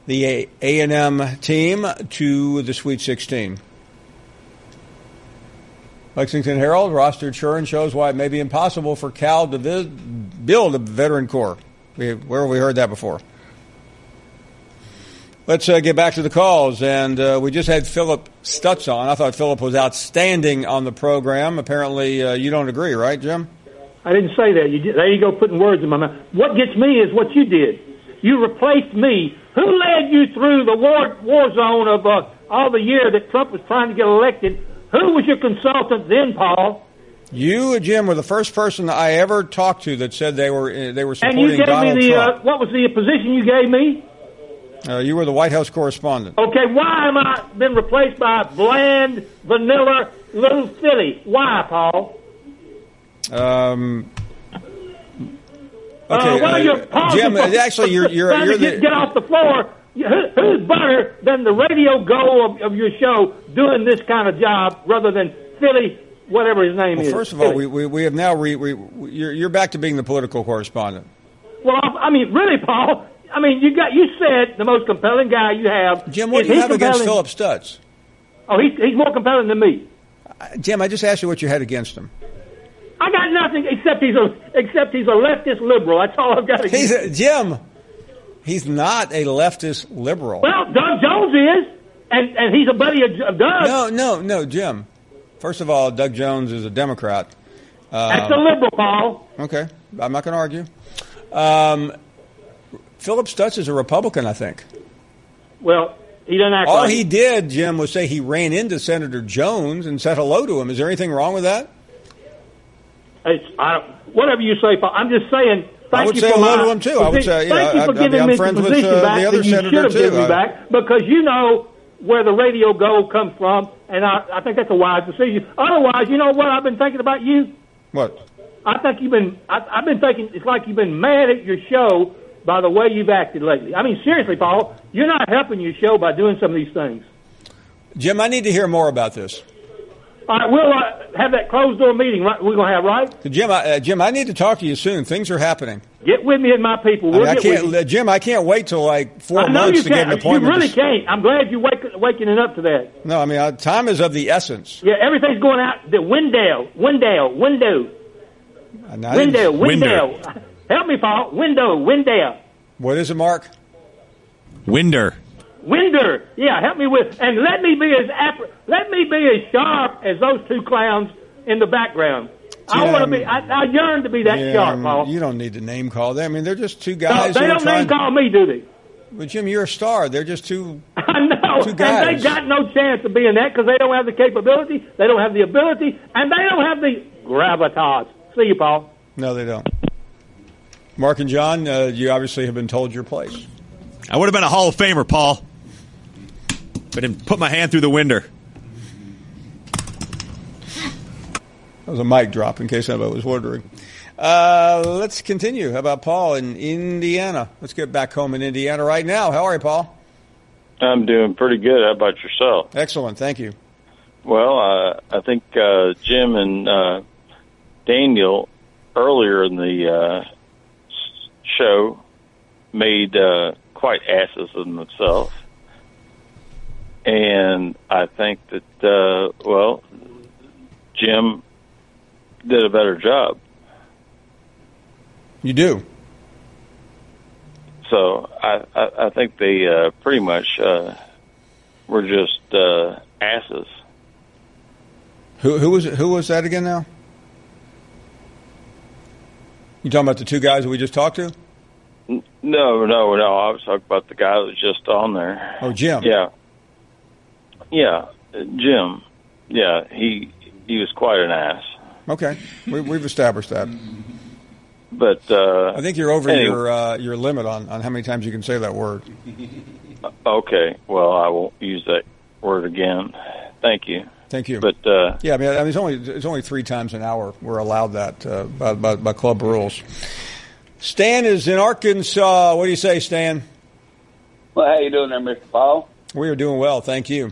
the A and M team to the Sweet 16. Lexington Herald roster churn shows why it may be impossible for Cal to vi- build a veteran core. We, where have we heard that before? Let's uh, get back to the calls. And uh, we just had Phillip Stutts on. I thought Philip was outstanding on the program. Apparently, uh, you don't agree, right, Jim?
I didn't say that. You there you go, putting words in my mouth. What gets me is what you did. You replaced me. Who led you through the war war zone of uh, all the year that Trump was trying to get elected? Who was your consultant then, Paul?
You, and Jim, were the first person I ever talked to that said they were uh, they were
And
supporting
you gave
Donald
me the uh,
Trump.
what was the position you gave me?
Uh, you were the White House correspondent.
Okay, why am I been replaced by bland, vanilla, little Philly? Why, Paul?
Um,
Uh,
okay, uh,
your
Jim. Actually, you're you're, you're
get,
the,
get off the floor. Who, who's better than the radio goal of, of your show doing this kind of job rather than Philly, whatever his name
Well,
is?
first of all,
Philly.
we, we, we have now re, we, we, you're, you're back to being the political correspondent.
Well, I mean, really, Paul. I mean, you got you said the most compelling guy you have.
Jim, what do you have against? Phillip Stutts?
Oh, he's he's more compelling than me.
Jim, I just asked you what you had against him.
I got nothing except he's a except he's a leftist liberal. That's all I've got
He's
against.
a, Jim. He's not a leftist liberal.
well, Doug Jones is, and and he's a buddy of, Doug.
No, no, no, Jim. First of all, Doug Jones is a Democrat. Um,
That's a liberal, Paul.
Okay, I'm not going to argue. Um, Phillip Stutts is a Republican, I think.
Well, he doesn't act
All
like
he did, Jim, was say he ran into Senator Jones and said hello to him. Is there anything wrong with that?
It's, I don't, whatever you say, Paul. I'm just saying. Thank
I would
you
say
for
hello
my,
to him, too. I would say,
you for
I-
me
friends with, uh,
back
the other senator, too. I-
back because you know where the radio gold comes from, and I, I think that's a wise decision. Otherwise, you know what I've been thinking about you.
What?
I think you've been. I, I've been thinking it's like you've been mad at your show by the way you've acted lately. I mean, seriously, Paul, you're not helping your show by doing some of these things.
Jim, I need to hear more about this.
All right, we'll uh, have that closed door meeting. Right, we're gonna have right.
Jim, I, uh, Jim, I need to talk to you soon. Things are happening.
Get with me and my people.
I,
We'll
mean, I can't,
you.
uh, Jim. I can't wait till like four months to get an
can't. You really
to-
can't. I'm glad you're wake, waking up to that.
No, I mean uh, time is of the essence.
Yeah, everything's going out. The window, window, window,
And I
window, window. Help me, Paul. Window, window,
What is it, Mark?
Winder.
Winder. Yeah, help me with. And let me be as app- let me be as sharp as those two clowns in the background. I want to be. I, I yearn to be that
Jim,
sharp, Paul.
You don't need to name call them. I mean, they're just two
No,
guys.
they don't
trying,
name call me, do they?
But Jim, you're a star. They're just two.
I know,
Two
and they got no chance of being that because they don't have the capability, they don't have the ability, and they don't have the gravitas. See you, Paul.
No, they don't. Mark and John, uh, you obviously have been told your place.
I would have been a Hall of Famer, Paul. But didn't put my hand through the winder.
That was a mic drop, in case anybody was wondering. Uh, let's continue. How about Paul in Indiana? Let's get back home in Indiana right now. How are you, Paul?
I'm doing pretty good. How about yourself?
Excellent, thank you.
Well, uh, I think uh, Jim and uh, Daniel earlier in the uh, show made uh, quite asses of themselves, and I think that uh, well, Jim did a better job.
You do.
So I, I, I think they uh, pretty much uh, were just uh, asses.
Who, who was who was that again? Now you talking about the two guys that we just talked to?
No, no, no. I was talking about the guy that was just on there.
Oh, Jim.
Yeah, yeah, uh, Jim. Yeah, he he was quite an ass.
Okay, we, we've established that.
But uh,
I think you're over
anyway.
your uh, your limit on, on how many times you can say that word.
Okay, well, I won't use that word again. Thank you.
Thank you.
But uh,
Yeah, I mean, I mean, it's only it's only three times an hour we're allowed that uh, by, by by club rules. Stan is in Arkansas. What do you say, Stan?
Well, how you doing there, Mr. Paul?
We are doing well, thank you.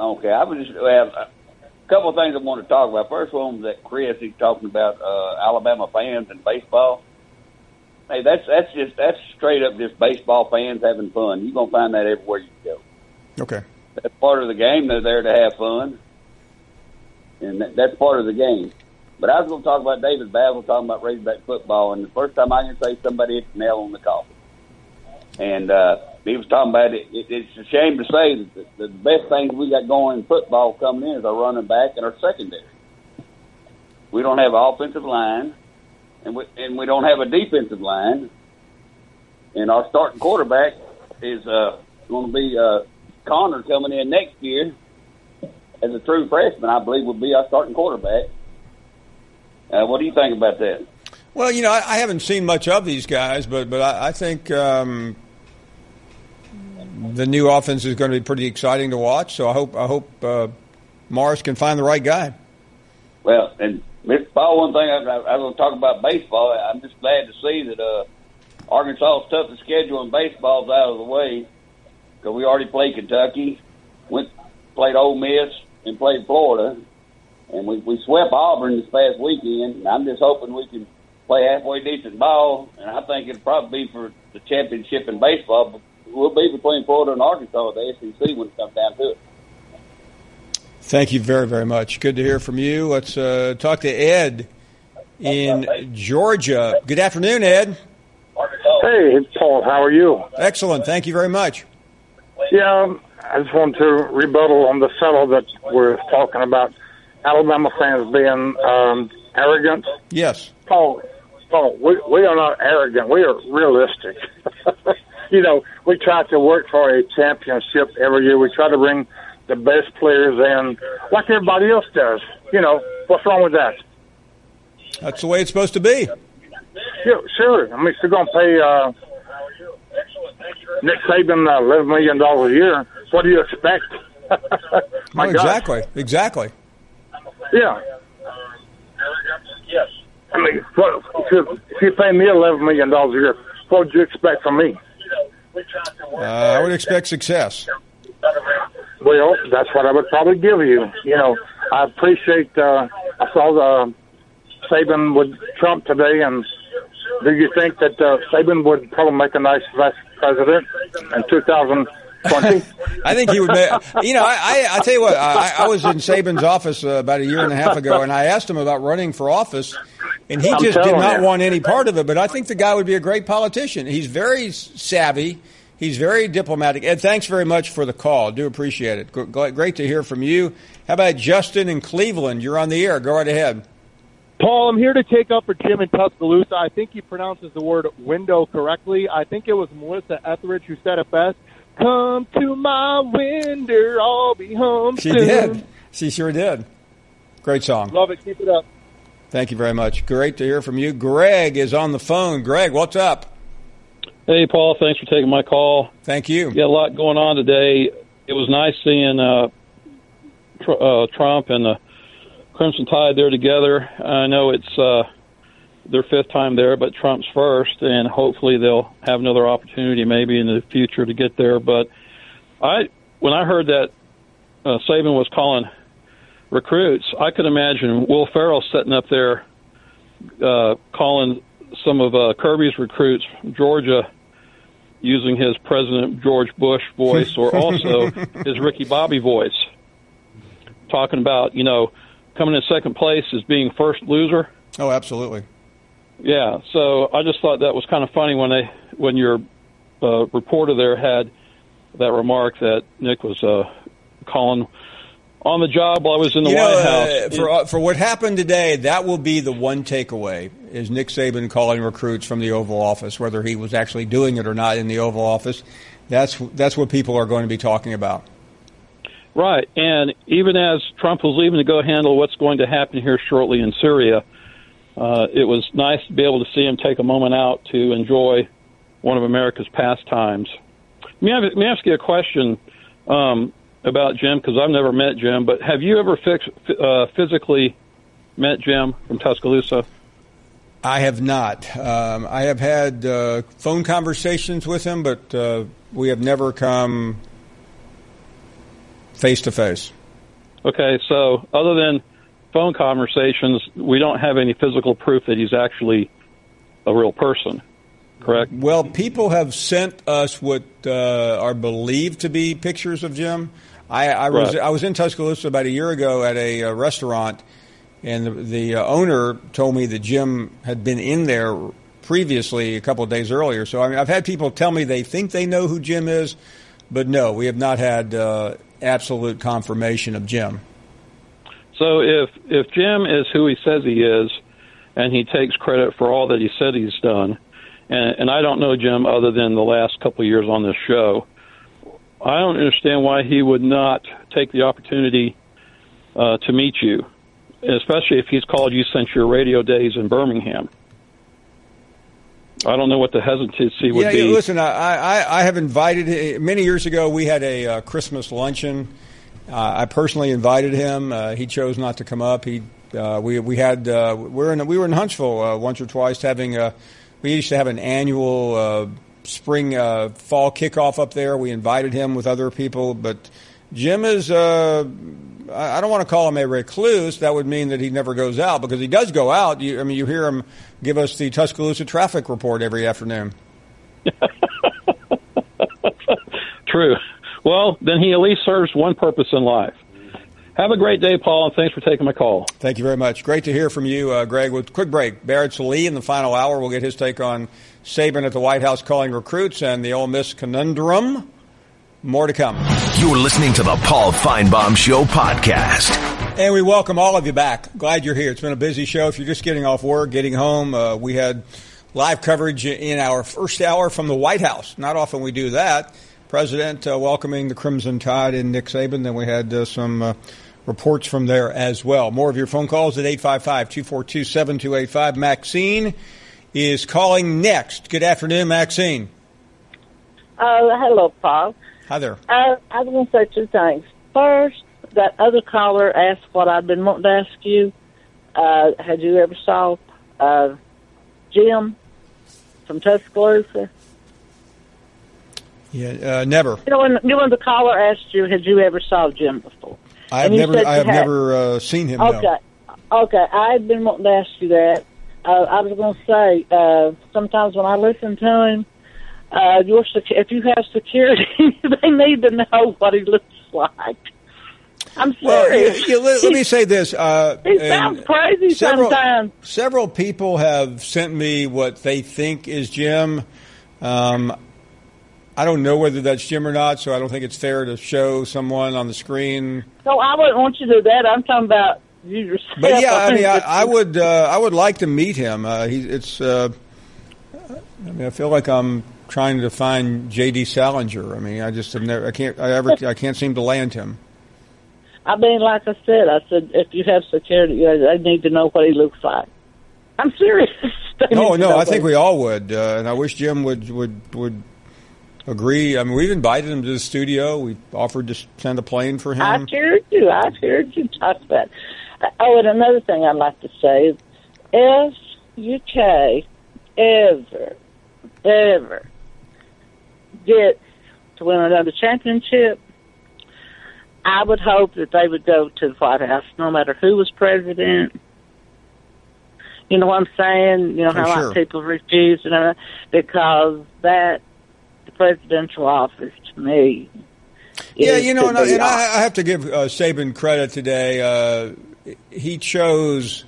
Okay, I was just well, a couple of things I want to talk about. First one was that Chris he's talking about uh, Alabama fans and baseball. Hey, that's that's just that's straight up just baseball fans having fun. You're gonna find that everywhere you go.
Okay.
That's part of the game. They're there to have fun, and that, that's part of the game. But I was going to talk about David Bazzel talking about Razorback football, and the first time I can say somebody hit the nail on the coffin. and uh, he was talking about it. it. It's a shame to say that the, the best things we got going in football coming in is our running back and our secondary. We don't have an offensive line, and we and we don't have a defensive line, and our starting quarterback is uh, going to be uh, Connor coming in next year as a true freshman. I believe will be our starting quarterback. Uh, what do you think about that?
Well, you know, I, I haven't seen much of these guys, but but I, I think um, the new offense is going to be pretty exciting to watch. So I hope I hope uh, Morris can find the right guy.
Well, and Mr. Paul, one thing I, I, I was going to talk about baseball. I'm just glad to see that uh, Arkansas's toughest schedule in baseball is out of the way because we already played Kentucky, went played Ole Miss, and played Florida, and we we swept Auburn this past weekend. I'm just hoping we can play halfway decent ball, and I think it'll probably be for the championship in baseball. But we'll be between Florida and Arkansas at the SEC when it comes down to it.
Thank you very, very much. Good to hear from you. Let's uh, talk to Ed in Georgia. Good afternoon, Ed.
Hey, it's Paul, how are you?
Excellent. Thank you very much.
Yeah, um, I just want to rebuttal on the fellow that we're talking about Alabama fans being um, arrogant.
Yes.
Paul, Paul, we, we are not arrogant. We are realistic. you know, we try to work for a championship every year. We try to bring the best players in, like everybody else does. You know, what's wrong with that?
That's the way it's supposed to be.
Yeah, sure. I mean, you're going to pay uh, Nick Saban uh, eleven million dollars a year, what do you expect? My
Oh,
God.
exactly. Exactly.
Yeah.
Yes.
I mean, what, if, you, if you pay me eleven million dollars a year, what would you expect from me?
Uh, I would expect success.
Well, that's what I would probably give you. You know, I appreciate. Uh, I saw the Saban with Trump today, and do you think that uh, Saban would probably make a nice vice president in 2020?
I think he would. Make, you know, I, I, I tell you what. I, I was in Saban's office uh, about a year and a half ago, and I asked him about running for office, and he
I'm
just did not
you.
want any part of it. But I think the guy would be a great politician. He's very savvy. He's very diplomatic. Ed, thanks very much for the call. Do appreciate it. G- g- Great to hear from you. How about Justin in Cleveland? You're on the air. Go right ahead.
Paul, I'm here to take up for Jim in Tuscaloosa. I think he pronounces the word window correctly. I think it was Melissa Etheridge who said it best. Come to my window, I'll be home
She
soon.
did. She sure did. Great song.
Love it. Keep it up.
Thank you very much. Great to hear from you. Greg is on the phone. Greg, what's up?
Hey, Paul. Thanks for taking my call.
Thank you.
Got a lot going on today. It was nice seeing uh, tr- uh, Trump and the Crimson Tide there together. I know it's uh, their fifth time there, but Trump's first, and hopefully they'll have another opportunity maybe in the future to get there. But I, when I heard that uh, Saban was calling recruits, I could imagine Will Ferrell sitting up there uh, calling some of uh, Kirby's recruits from Georgia using his President George Bush voice or also his Ricky Bobby voice, talking about, you know, coming in second place as being first loser.
Oh, absolutely.
Yeah, so I just thought that was kind of funny when they when your uh, reporter there had that remark that Nick was uh, calling on the job while I was in the
you
White
know,
House.
uh, for uh, for what happened today, that will be the one takeaway: is Nick Saban calling recruits from the Oval Office, whether he was actually doing it or not in the Oval Office. That's that's what people are going to be talking about.
Right, and even as Trump was leaving to go handle what's going to happen here shortly in Syria, uh, it was nice to be able to see him take a moment out to enjoy one of America's pastimes. Let me, have, let ask you a question um, about Jim because I've never met Jim, but have you ever fix, uh, physically met Jim from Tuscaloosa?
I have not. Um, I have had uh, phone conversations with him, but uh, we have never come face to face.
Okay, so other than phone conversations, we don't have any physical proof that he's actually a real person, correct?
Well, people have sent us what uh, are believed to be pictures of Jim. I, I was
Right.
I was in Tuscaloosa about a year ago at a, uh restaurant, and the, the uh, owner told me that Jim had been in there previously a couple of days earlier. So I mean, I've had people tell me they think they know who Jim is, but no, we have not had uh, absolute confirmation of Jim.
So if if Jim is who he says he is, and he takes credit for all that he said he's done, and, and I don't know Jim other than the last couple of years on this show, I don't understand why he would not take the opportunity uh, to meet you, especially if he's called you since your radio days in Birmingham. I don't know what the hesitancy would
yeah,
be.
yeah, listen, I, I, I have invited many years ago. We had a uh, Christmas luncheon. Uh, I personally invited him. Uh, he chose not to come up. He uh, we we had we were in we were in Huntsville once or twice having a we used to have an annual spring fall kickoff up there. We invited him with other people, but Jim is I don't want to call him a recluse. That would mean that he never goes out because he does go out. You, I mean, you hear him give us the Tuscaloosa traffic report every afternoon.
True. Well, then he at least serves one purpose in life. Have a great day, Paul, and thanks for taking my call.
Thank you very much. Great to hear from you, uh, Greg. With quick break, Barrett Sallee in the final hour. We'll get his take on Saban at the White House calling recruits and the Ole Miss conundrum. More to come.
You're listening to the Paul Finebaum Show podcast.
And we welcome all of you back. Glad you're here. It's been a busy show. If you're just getting off work, getting home, uh, we had live coverage in our first hour from the White House. Not often we do that. President uh, welcoming the Crimson Tide and Nick Saban. Then we had uh, some uh, reports from there as well. More of your phone calls at 855-242-7285. Maxine is calling next. Good afternoon, Maxine.
Uh, hello, Paul.
Hi there.
Uh, I was going to say two things. First, that other caller asked what I've been wanting to ask you. Uh, had you ever saw uh, Jim from Tuscaloosa?
Yeah, uh, never.
You know, when, you know, when the caller asked you, had you ever saw Jim before?
I have never, I have
had.
never uh, seen him.
Okay.
No.
Okay, I've been wanting to ask you that. Uh, I was going to say, uh, sometimes when I listen to him, uh, your sec- if you have security, they need to know what he looks like. I'm
Well,
serious.
you- you- let, let me say this. Uh,
He sounds crazy
several,
sometimes.
Several people have sent me what they think is Jim. Um, I don't know whether that's Jim or not, so I don't think it's fair to show someone on the screen.
No, I wouldn't want you to do that. I'm talking about you yourself.
But yeah, I mean, I, I would, uh, I would like to meet him. Uh, he, it's, uh, I mean, I feel like I'm trying to find J.D. Salinger. I mean, I just have never, I can't, I ever, I can't seem to land him.
I mean, like I said, I said if you have security, I need to know what he looks like. I'm serious.
No, no, I think we all would, uh, and I wish Jim would would would agree. I mean, we've invited him to the studio. We offered to send a plane for him.
I heard you. I heard you talk about. Oh, and another thing I'd like to say is, if UK ever, ever gets to win another championship, I would hope that they would go to the White House, no matter who was president. You know what I'm saying? You know how
sure.
like people refuse, you know, because that presidential office to me.
yeah, you know, and, I, and. I, I have to give uh, Saban credit today. Uh, he chose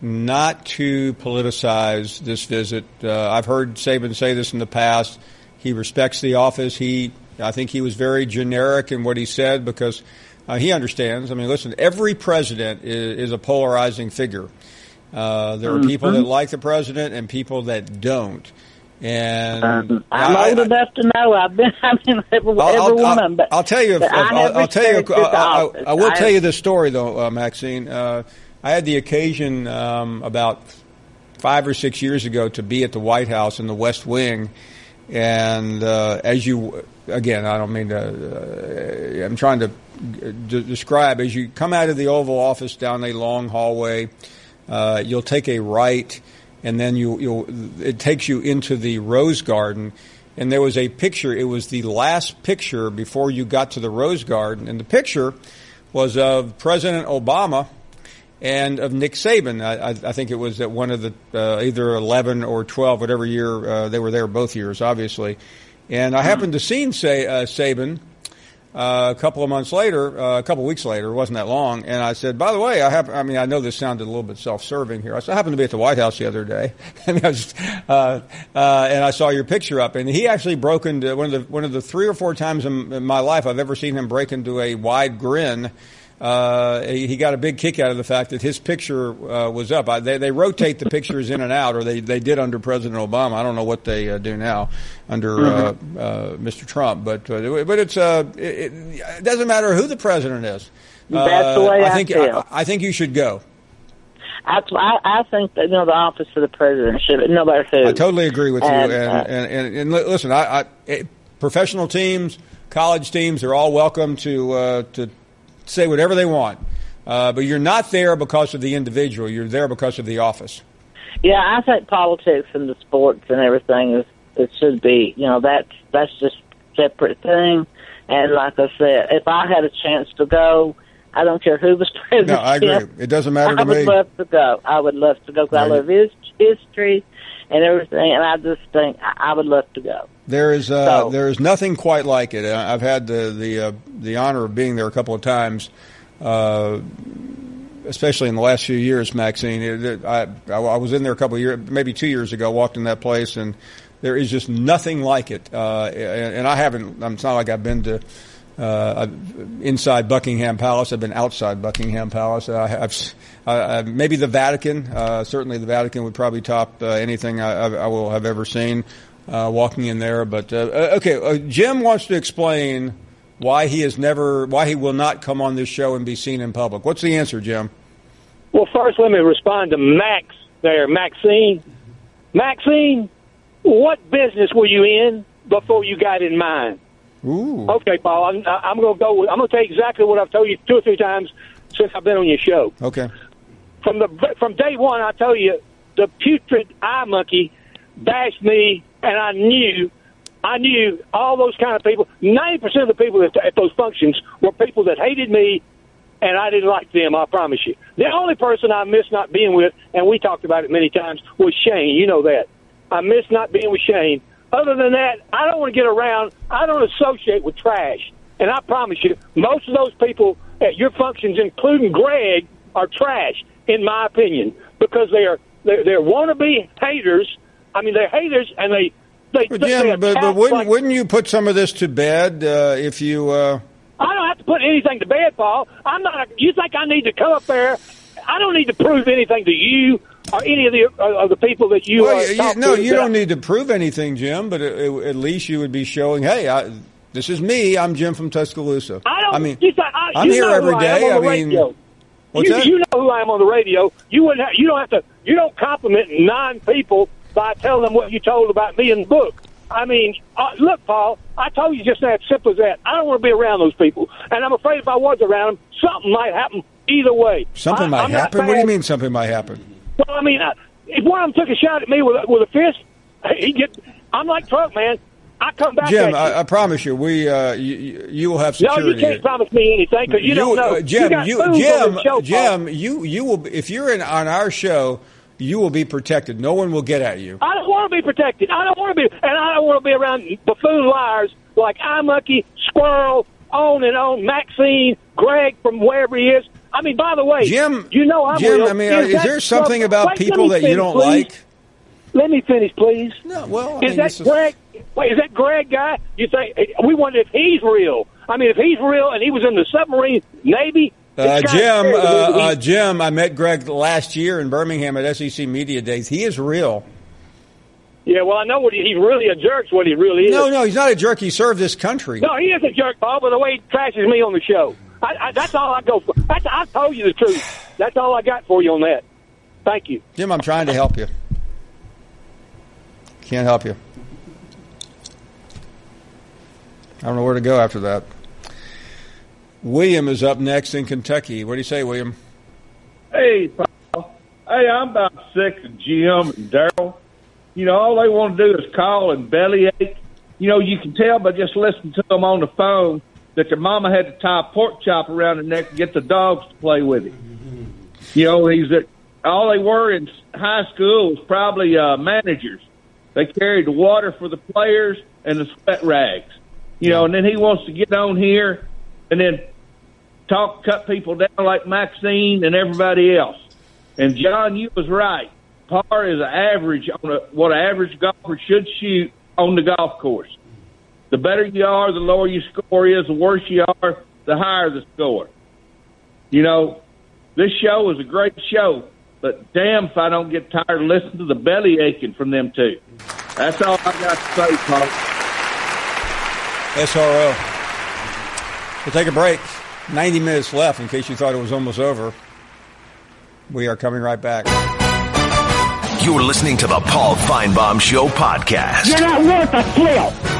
not to politicize this visit. Uh, I've heard Saban say this in the past. He respects the office. He, I think, he was very generic in what he said because uh, he understands. I mean, listen, every president is, is a polarizing figure. Uh, there are people
Mhm.
that like the president and people that don't. And
I'm
I-
old enough to know. I've been. I mean, every,
I'll,
every
I'll-
one of them. But
I'll tell you. If,
I
I'll, I'll tell you. I, I- I will
I
tell you this story though, uh, Maxine. Uh, I had the occasion um, about five or six years ago to be at the White House in the West Wing, and uh, as you again, I don't mean to. Uh, I'm trying to d- describe as you come out of the Oval Office down a long hallway. Uh, you'll take a right, and then you, you'll. It takes you into the Rose Garden, and there was a picture. It was the last picture before you got to the Rose Garden, and the picture was of President Obama and of Nick Saban. I, I, I think it was at one of the uh, either 11 or 12, whatever year uh, they were there, both years, obviously. And I happened to see say uh, Saban uh, a couple of months later, uh, a couple of weeks later, it wasn't that long, and I said, by the way, I have, I mean, I know this sounded a little bit self-serving here. I said, I happened to be at the White House the other day, and I was, uh, uh, and I saw your picture up, and he actually broke into one of the, one of the three or four times in, in my life I've ever seen him break into a wide grin. Uh, he got a big kick out of the fact that his picture uh, was up. I, they, they rotate the pictures in and out, or they, they did under President Obama. I don't know what they uh, do now under uh, uh, Mr. Trump, but uh, but it's uh, it, it doesn't matter who the president is.
That's the way I
think
feel.
I, I think you should go.
I, I think that you know the office of the president should no matter who.
I totally agree with you.
And,
And
uh,
and, and, and li- listen, I, I professional teams, college teams, they're all welcome to uh, to say whatever they want. Uh, but you're not there because of the individual. You're there because of the office.
Yeah, I think politics and the sports and everything is it should be. You know, that's that's just separate thing. And like I said, if I had a chance to go, I don't care who was president.
No, I agree. It doesn't matter to
I would
me.
love to go. I would love to go because I
Right.
love his history and everything. And I just think I, I would love to go.
There is uh,
So-
there is nothing quite like it. I've had the the uh, the honor of being there a couple of times, uh, especially in the last few years. Maxine, It- it- I I was in there a couple of years, maybe two years ago. Walked in that place, and there is just nothing like it. Uh, and, and I haven't. It's not like I've been to. Uh, inside Buckingham Palace. I've been outside Buckingham Palace. I, I've s- I- I- maybe the Vatican. Uh, certainly, the Vatican would probably top uh, anything I, I will have ever seen. Uh, walking in there, but uh, uh, okay. Uh, Jim wants to explain why he has never, why he will not come on this show and be seen in public. What's the answer, Jim?
Well, first, let me respond to Max there, Maxine. Maxine, what business were you in before you got in mine?
Ooh.
Okay, Paul, I'm, I'm going to go. With, I'm going to tell you exactly what I've told you two or three times since I've been on your show.
Okay.
From the from day one, I tell you, the putrid eye monkey bashed me, and I knew, I knew all those kind of people. Ninety percent of the people at, at those functions were people that hated me, and I didn't like them. I promise you. The only person I miss not being with, and we talked about it many times, was Shane. You know that. I miss not being with Shane. Other than that, I don't want to get around. I don't associate with trash. And I promise you, most of those people at your functions, including Greg, are trash, in my opinion, because they are they're, they're wannabe haters. I mean, they're haters, and they they.
But
they
Jim, but, but wouldn't
like-
wouldn't you put some of this to bed uh, if you? Uh,
I don't have to put anything to bed, Paul. I'm not. You think I need to come up there? I don't need to prove anything to you or any of the uh, of the people that you.
well, you- no, you don't need to prove anything, Jim. But at, at least you would be showing, hey, I, this is me. I'm Jim from Tuscaloosa.
I don't.
I mean,
you I,
I'm here every
day. I,
day.
am on the
I mean,
radio.
what's
you,
that?
you know who I am on the radio. You wouldn't. Have, you don't have to. You don't compliment nine people by telling them what you told about me in the book. I mean, uh, look, Paul. I told you just that simple as that. I don't want to be around those people, and I'm afraid if I was around them, something might happen either way.
something
I,
might
I'm
happen. What do you mean something might happen?
Well, I mean, uh, if one of them took a shot at me with a, with a fist, he get. I'm like Trump, man. I come back.
Jim,
at you.
I, I promise you, we uh, you, you you will have security.
no, you can't promise me anything because you, don't know.
uh, Jim, you,
fools on
Jim,
Paul.
Jim, you, you will. If you're in on our show, you will be protected. No one will get at you.
I don't want to be protected. I don't want to be, and I don't want to be around buffoon liars like iMonkey, Squirrel, on and on, Maxine, Greg from wherever he is. I mean, by the way,
Jim,
you know I'm
Jim. I mean, uh, is there something about people that you don't
please.
like?
Let me finish, please.
No, well, I
is
mean,
that
this is-
Greg? Wait, is that Greg guy? You think we wonder if he's real? I mean, if he's real and he was in the submarine Navy.
Uh, Jim, uh, uh, Jim, I met Greg last year in Birmingham at SEC Media Days. He is real.
yeah, well, I know what he, he's really a jerk. What he really is.
No, no, he's not a jerk. He served this country.
No, he is a jerk, Paul, but the way he trashes me on the show. I, I, that's all I go for. That's, I told you the truth. That's all I got for you on that. Thank you.
Jim, I'm trying to help you. Can't help you. I don't know where to go after that. William is up next in Kentucky. What do you say, William?
Hey, Paul. Hey, I'm about sick of Jim and Daryl. You know, all they want to do is call and bellyache. You know, you can tell by just listening to them on the phone that their mama had to tie a pork chop around their neck to get the dogs to play with him. You know, he's at, all they were in high school was probably uh, managers. They carried the water for the players and the sweat rags.
You know, and then he wants to get on here and then talk, cut people down like Maxine and everybody else. And John, you was right. Par is an average on a, what an average golfer should shoot on the golf course. The better you are, the lower your score is. The worse you are, the higher the score. You know, this show is a great show, but damn if I don't get tired of listening to the belly aching from them two. That's all I got to say, folks.
SRO. We'll take a break. 90 minutes left in case you thought it was almost over. We are coming right back.
You're listening to the Paul Finebaum Show podcast.
You're not worth a flip.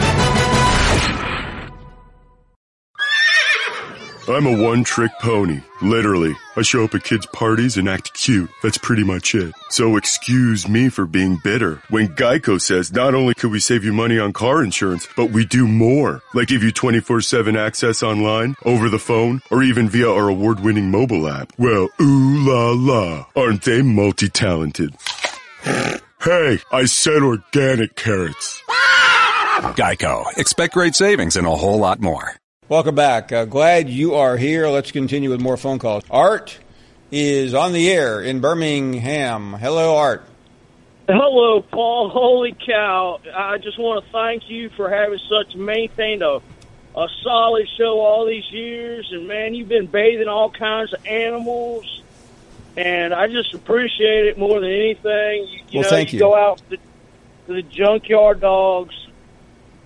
I'm a one trick pony. Literally. I show up at kids' parties and act cute. That's pretty much it. So excuse me for being bitter. When Geico says not only could we save you money on car insurance, but we do more. Like give you 24-7 access online, over the phone, or even via our award-winning mobile app. Well, ooh la la. Aren't they multi-talented? hey, I said organic carrots.
Geico. Expect great savings and a whole lot more.
Welcome back. Uh, glad you are here. Let's continue with more phone calls. Art is on the air in Birmingham. Hello, Art.
Hello, Paul. Holy cow. I just want to thank you for having such maintained a, a solid show all these years. And, man, you've been bathing all kinds of animals. And I just appreciate it more than anything. You, you
Well,
know,
thank you.
go out to the, to the junkyard dogs.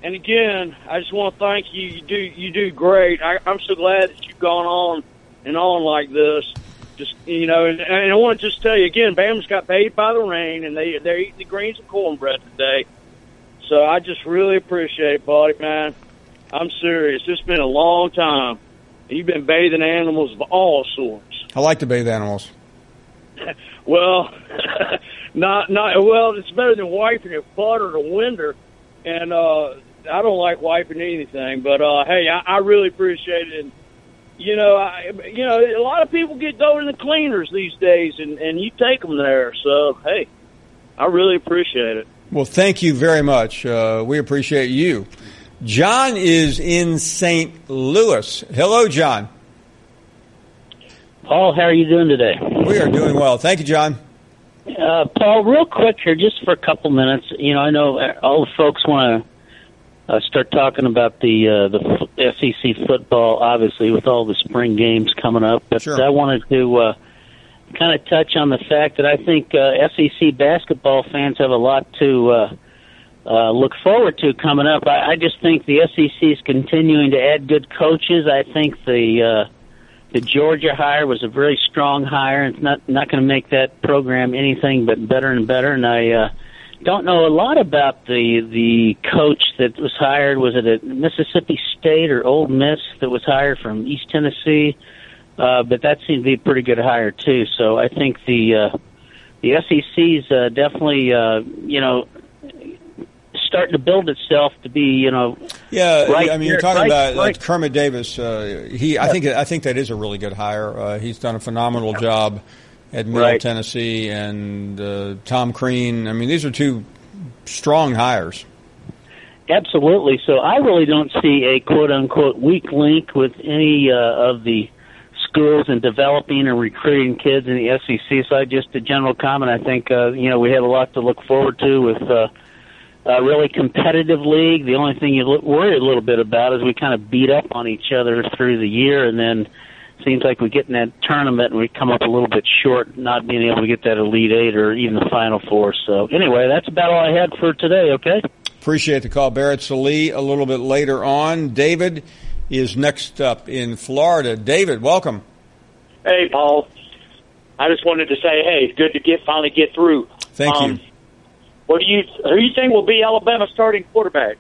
And again, I just want to thank you. You do you do great. I, I'm so glad that you've gone on and on like this. Just you know, and, and I want to just tell you again, Bama's got paid by the rain, and they they're eating the greens and cornbread today. So I just really appreciate it, buddy, man. I'm serious. It's been a long time. You've been bathing animals of all sorts.
I like to bathe animals.
Well, not not well. It's better than wiping it butt or the winder, and uh, I don't like wiping anything. But uh, hey, I, I really appreciate it. And, you know, I you know a lot of people get go to the cleaners these days, and and you take them there. So hey, I really appreciate it.
Well, thank you very much. Uh, we appreciate you. John is in St. Louis. Hello, John.
Paul, how are you doing today?
We are doing well. Thank you, John.
Uh, Paul, real quick here, just for a couple minutes. You know, I know all the folks want to uh, start talking about the uh, the f- SEC football, obviously, with all the spring games coming up. But I wanted to uh, kind of touch on the fact that I think uh, SEC basketball fans have a lot to uh, uh, look forward to coming up. I, I just think the SEC is continuing to add good coaches. I think the uh, the Georgia hire was a very strong hire. It's not not going to make that program anything but better and better. And I uh, don't know a lot about the the coach that was hired. Was it at Mississippi State or Ole Miss that was hired from East Tennessee? Uh, but that seemed to be a pretty good hire too. So I think the uh, the SEC's uh, definitely uh, you know starting to build itself to be you know
Yeah,
right
I mean, you're talking
right-
about uh,
right-
Kermit Davis. Uh, he, I think, I think that is a really good hire. Uh, he's done a phenomenal job at Middle
Right.
Tennessee, and uh, Tom Crean. I mean, these are two strong hires.
Absolutely. So I really don't see a quote unquote weak link with any uh, of the schools in developing and recruiting kids in the SEC. So I just a general comment. I think uh, you know we have a lot to look forward to with uh, a really competitive league. The only thing you look, worry a little bit about is we kind of beat up on each other through the year, and then seems like we get in that tournament and we come up a little bit short, not being able to get that elite eight or even the final four. So anyway, that's about all I had for today. Okay.
Appreciate the call, Barrett Sallee. A little bit later on, David is next up in Florida. David, welcome.
Hey, Paul. I just wanted to say, hey, good to get finally get through.
Thank
Um,
you.
What do you who do you think will be Alabama's starting quarterback?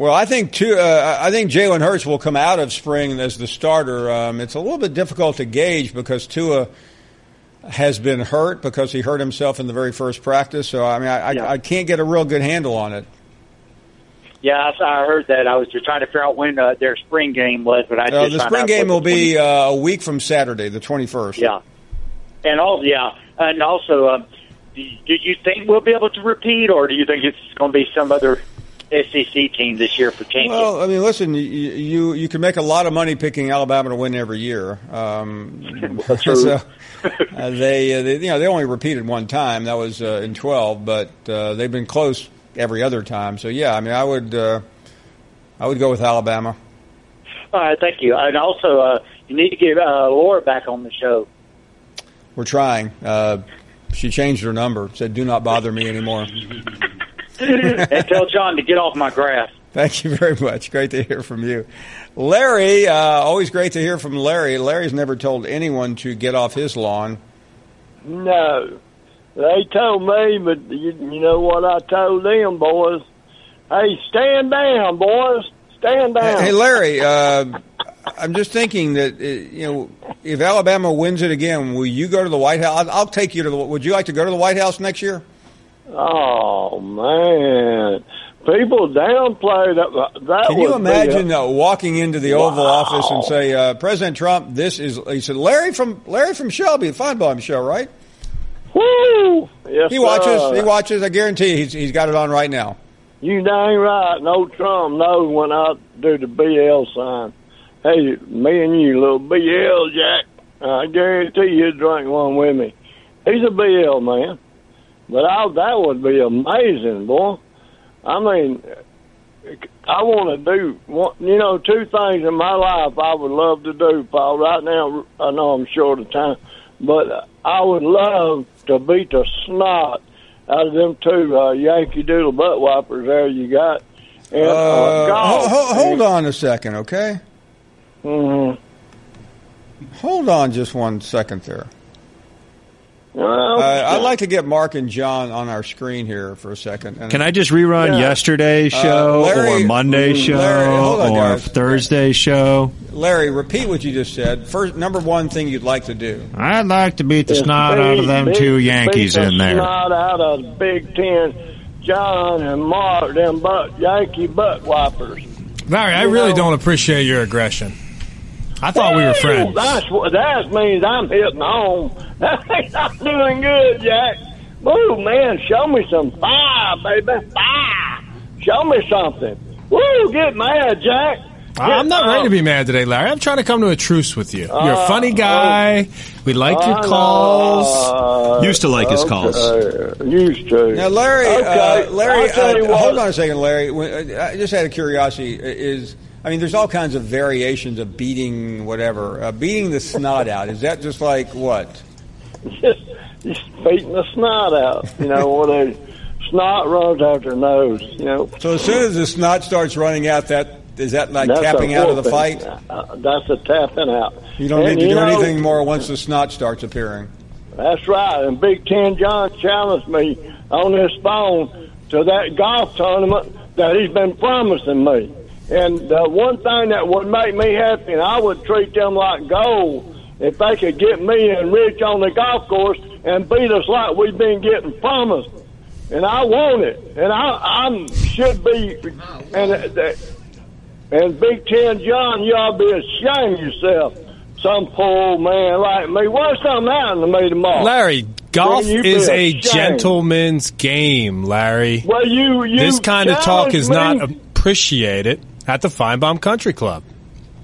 Well, I think too. Uh, I think Jalen Hurts will come out of spring as the starter. Um, it's a little bit difficult to gauge because Tua has been hurt because he hurt himself in the very first practice. So I mean, I, I, I can't get a real good handle on it.
Yeah, I, I heard that. I was just trying to figure out when uh, their spring game was, but I
Uh, the spring game will be uh, a week from Saturday, the twenty first.
Yeah, and all yeah, and also, um, do, do you think we'll be able to repeat, or do you think it's going to be some other? SEC team this year for championship.
Well, I mean, listen, you, you you can make a lot of money picking Alabama to win every year. Um, so, uh, they, uh, they, you know, they only repeated one time. That was uh, in twelve, but uh, they've been close every other time. So yeah, I mean, I would uh, I would go with Alabama.
All right, thank you. And also, uh, you need to get uh, Laura back on the show.
We're trying. Uh, she changed her number. Said, "Do not bother me anymore."
and tell John to get off my grass.
Thank you very much. Great to hear from you. Larry, uh, always great to hear from Larry. Larry's never told anyone to get off his lawn.
No. They told me, but you, you know what I told them, boys? Hey, stand down, boys. Stand down.
Hey, Larry, uh, I'm just thinking that, uh, you know, if Alabama wins it again, will you go to the White House? I'll, I'll take you to the, would you like to go to the White House next year?
Oh, man. People downplay that. that
Can you imagine
a-
uh, walking into the Oval Office and say, uh, President Trump, this is, he said, Larry from, Larry from Shelby, the Finebaum show, right?
Woo! Yes,
He watches,
sir.
he watches, I guarantee he's, he's got it on right now.
You dang right. No Trump knows when I do the BL sign. Hey, me and you, little BL Jack. I guarantee you drink one with me. He's a BL man. But I, that would be amazing, boy. I mean, I want to do, one- you know, two things in my life I would love to do, Paul. Right now, I know I'm short of time, but I would love to beat the snot out of them two uh, Yankee Doodle butt wipers there you got. And, uh,
Uh,
golf.
ho- ho- hold on a second, okay?
Mm-hmm.
Hold on just one second there.
Well,
Uh, I'd like to get Mark and John on our screen here for a second. And-
Can I just rerun
Yeah.
yesterday's
Uh,
show
Larry-
or Monday's show
Larry, on,
or
guys.
Thursday's show?
Larry, repeat what you just said. First, number one thing you'd like to do.
I'd like to beat the
Just
snot out of them
beat-
two Yankees
beat the
in there.
Snot out of Big Ten, John and Mark, them butt Yankee butt wipers.
Larry, I really
know-
don't appreciate your aggression. I thought we were friends.
That's what that means. I'm hitting home. That means I'm doing good, Jack. Woo, man, show me some fire, baby, fire. Show me something. Woo, get mad, Jack.
I'm not ready
uh,
to be mad today, Larry. I'm trying to come to a truce with you. You're a
Uh,
funny guy. We like your calls.
Uh,
Used to like his calls.
okay. Used to.
Now, Larry,
Okay,
uh, Larry,
I'll tell you
uh, hold on a second, Larry. Uh, I just had a curiosity. Is I mean, there's all kinds of variations of beating whatever. Uh, beating the snot out. Is that just like what?
just, just beating the snot out. You know, when they snot runs out their nose. You know.
So as soon as the snot starts running out, that is that like
That's
tapping out of the fight?
Uh, that's a tapping out.
You don't
And
need to do
know,
anything more once the snot starts appearing.
That's right. And Big Ten John challenged me on his phone to that golf tournament that he's been promising me. And one thing that would make me happy, and I would treat them like gold, if they could get me and Rich on the golf course and beat us like we've been getting promised. And I want it. And I I should be. And uh, and Big Ten John, to be ashamed of yourself. Some poor old man like me. What's something happened to me tomorrow?
Larry, golf is a
ashamed.
gentleman's game, Larry.
Well, you, you
this kind of talk is not appreciated at the Finebaum Country Club.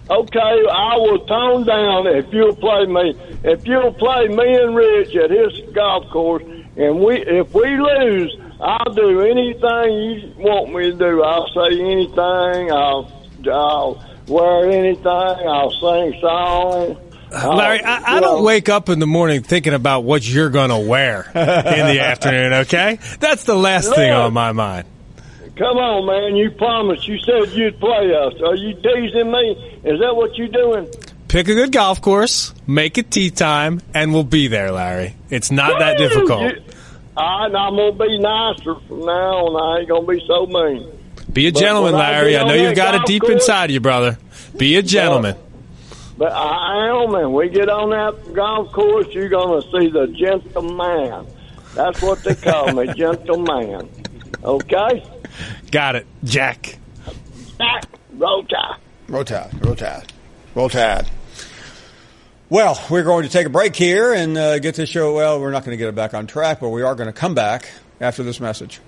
Okay, I will tone down if you'll play me. If you'll play me and Rich at his golf course, and we if we lose, I'll do anything you want me to do. I'll say anything. I'll I'll wear anything. I'll sing songs.
Larry, I, I don't wake up in the morning thinking about what you're going to wear in the afternoon, okay? That's the last thing on my mind.
Come on, man. You promised. You said you'd play us. Are you teasing me? Is that what you're doing?
Pick a good golf course, make it tea time, and we'll be there, Larry. It's not that difficult.
You- right, I'm gonna be nicer from now on. I ain't gonna be so mean.
Be a
But
gentleman,
when I
Larry. I know you've got it deep
course-
inside you, brother. Be a gentleman.
But I am, and we get on that golf course, you're gonna see the gentleman. That's what they call me, gentleman. Okay?
Got it, Jack.
Back, roll tide.
Roll tide, roll tide, roll tide. Well, we're going to take a break here and uh, get this show. Well, we're not going to get it back on track, but we are going to come back after this message.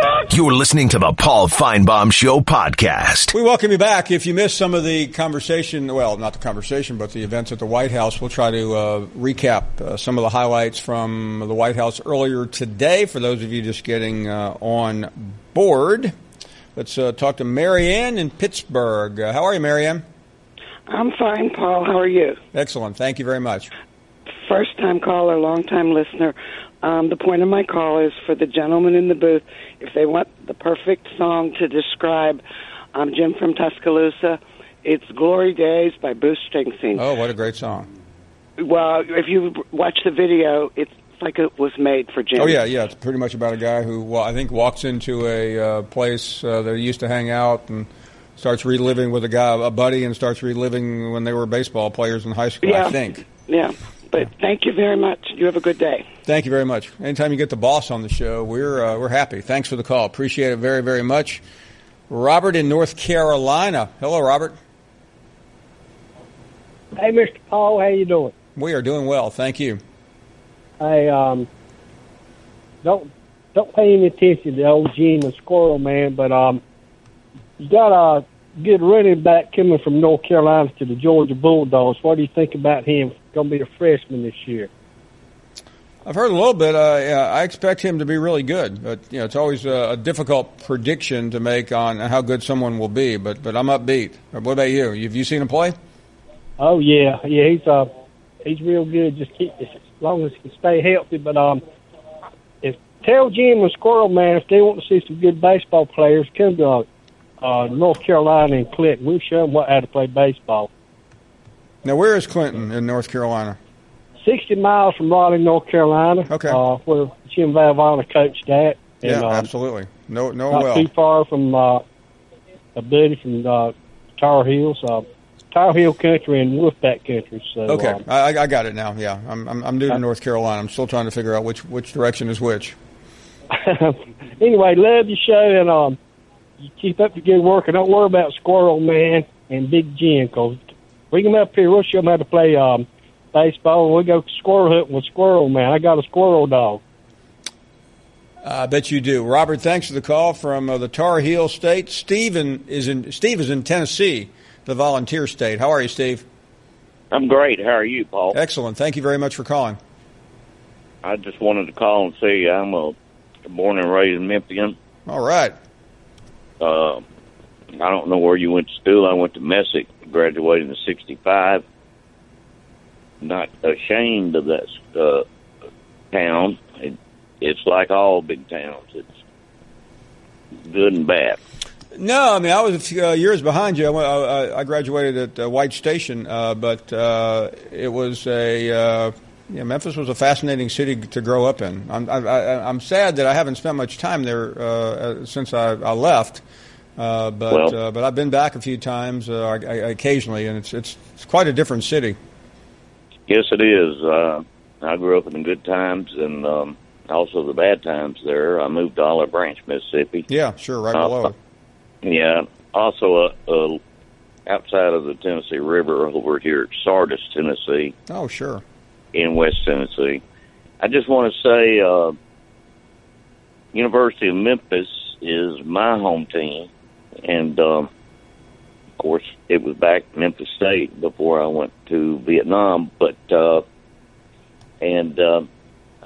Waka!
You're listening to the Paul Finebaum Show podcast.
We welcome you back. If you missed some of the conversation, well, not the conversation, but the events at the White House, we'll try to uh, recap uh, some of the highlights from the White House earlier today for those of you just getting uh, on board. Let's uh, talk to Marianne in Pittsburgh. Uh, how are you, Marianne?
I'm fine, Paul. How are you?
Excellent. Thank you very much.
First time caller, long time listener. Um, the point of my call is for the gentleman in the booth. If they want the perfect song to describe um, Jim from Tuscaloosa, it's "Glory Days" by Bruce Springsteen.
Oh, what a great song!
Well, if you watch the video, it's like it was made for Jim.
Oh yeah, yeah. It's pretty much about a guy who, well, I think, walks into a uh, place uh, that he used to hang out and starts reliving with a guy, a buddy, and starts reliving when they were baseball players in high school.
Yeah.
I think.
Yeah, but thank you very much. You have a good day.
Thank you very much. Anytime you get the boss on the show, we're uh, we're happy. Thanks for the call. Appreciate it very very much. Robert in North Carolina. Hello, Robert.
Hey, Mr. Paul, how you doing?
We are doing well. Thank you.
Hey, um, don't don't pay any attention to old Gene the Squirrel Man, but um, you got a good running back coming from North Carolina to the Georgia Bulldogs. What do you think about him? Going to be a freshman this year.
I've heard a little bit. Uh, yeah, I expect him to be really good, but you know, it's always a, a difficult prediction to make on how good someone will be. But but I'm upbeat. What about you? Have you seen him play?
Oh yeah, yeah, he's uh he's real good. Just keep as long as he can stay healthy. But um, if tell Jim and Squirrel Man if they want to see some good baseball players, come to uh, North Carolina and Clinton. We'll show them what how to play baseball.
Now, where is Clinton in North Carolina?
Sixty miles from Raleigh, North Carolina.
Okay.
Uh, where Jim Valvano coached at. And,
yeah,
um,
absolutely. No, no,
not
well.
too far from uh, a buddy from uh, Tar Heels, uh, Tar Heel country and Wolfpack country. So
Okay,
um,
I, I got it now. Yeah, I'm, I'm I'm new to North Carolina. I'm still trying to figure out which which direction is which.
anyway, love your show and um, you keep up the good work and don't worry about Squirrel Man and Big Jim because bring them up here. We'll show them how to play um, baseball and we'll go squirrel hunting with Squirrel Man. I got a squirrel dog.
I bet you do, Robert. Thanks for the call from uh, the Tar Heel State. Steven is in Steve is in Tennessee, the Volunteer State. How are you, Steve?
I'm great. How are you, Paul?
Excellent. Thank you very much for calling.
I just wanted to call and say I'm a born and raised Memphian.
All right.
Uh, I don't know where you went to school. I went to Messick, graduated in '65. Not ashamed of that uh, town. It, it's like all big towns. It's good and bad.
No, I mean I was a few uh, years behind you. I, I, I graduated at uh, White Station, uh, but uh, it was a uh, yeah, Memphis was a fascinating city to grow up in. I'm I, I, I'm sad that I haven't spent much time there uh, since I, I left, uh, but
Well-
uh, but I've been back a few times uh, I, I, occasionally, and it's it's it's quite a different city.
Yes, it is. Uh, I grew up in the good times and um, also the bad times there. I moved to Olive Branch, Mississippi.
Yeah, sure, right
Uh,
below.
Yeah. Also, uh, uh, outside of the Tennessee River over here at Sardis, Tennessee,
Oh, sure.
in West Tennessee. I just want to say, uh, University of Memphis is my home team, and um, of course, it was back Memphis State before I went to Vietnam. But uh, and uh,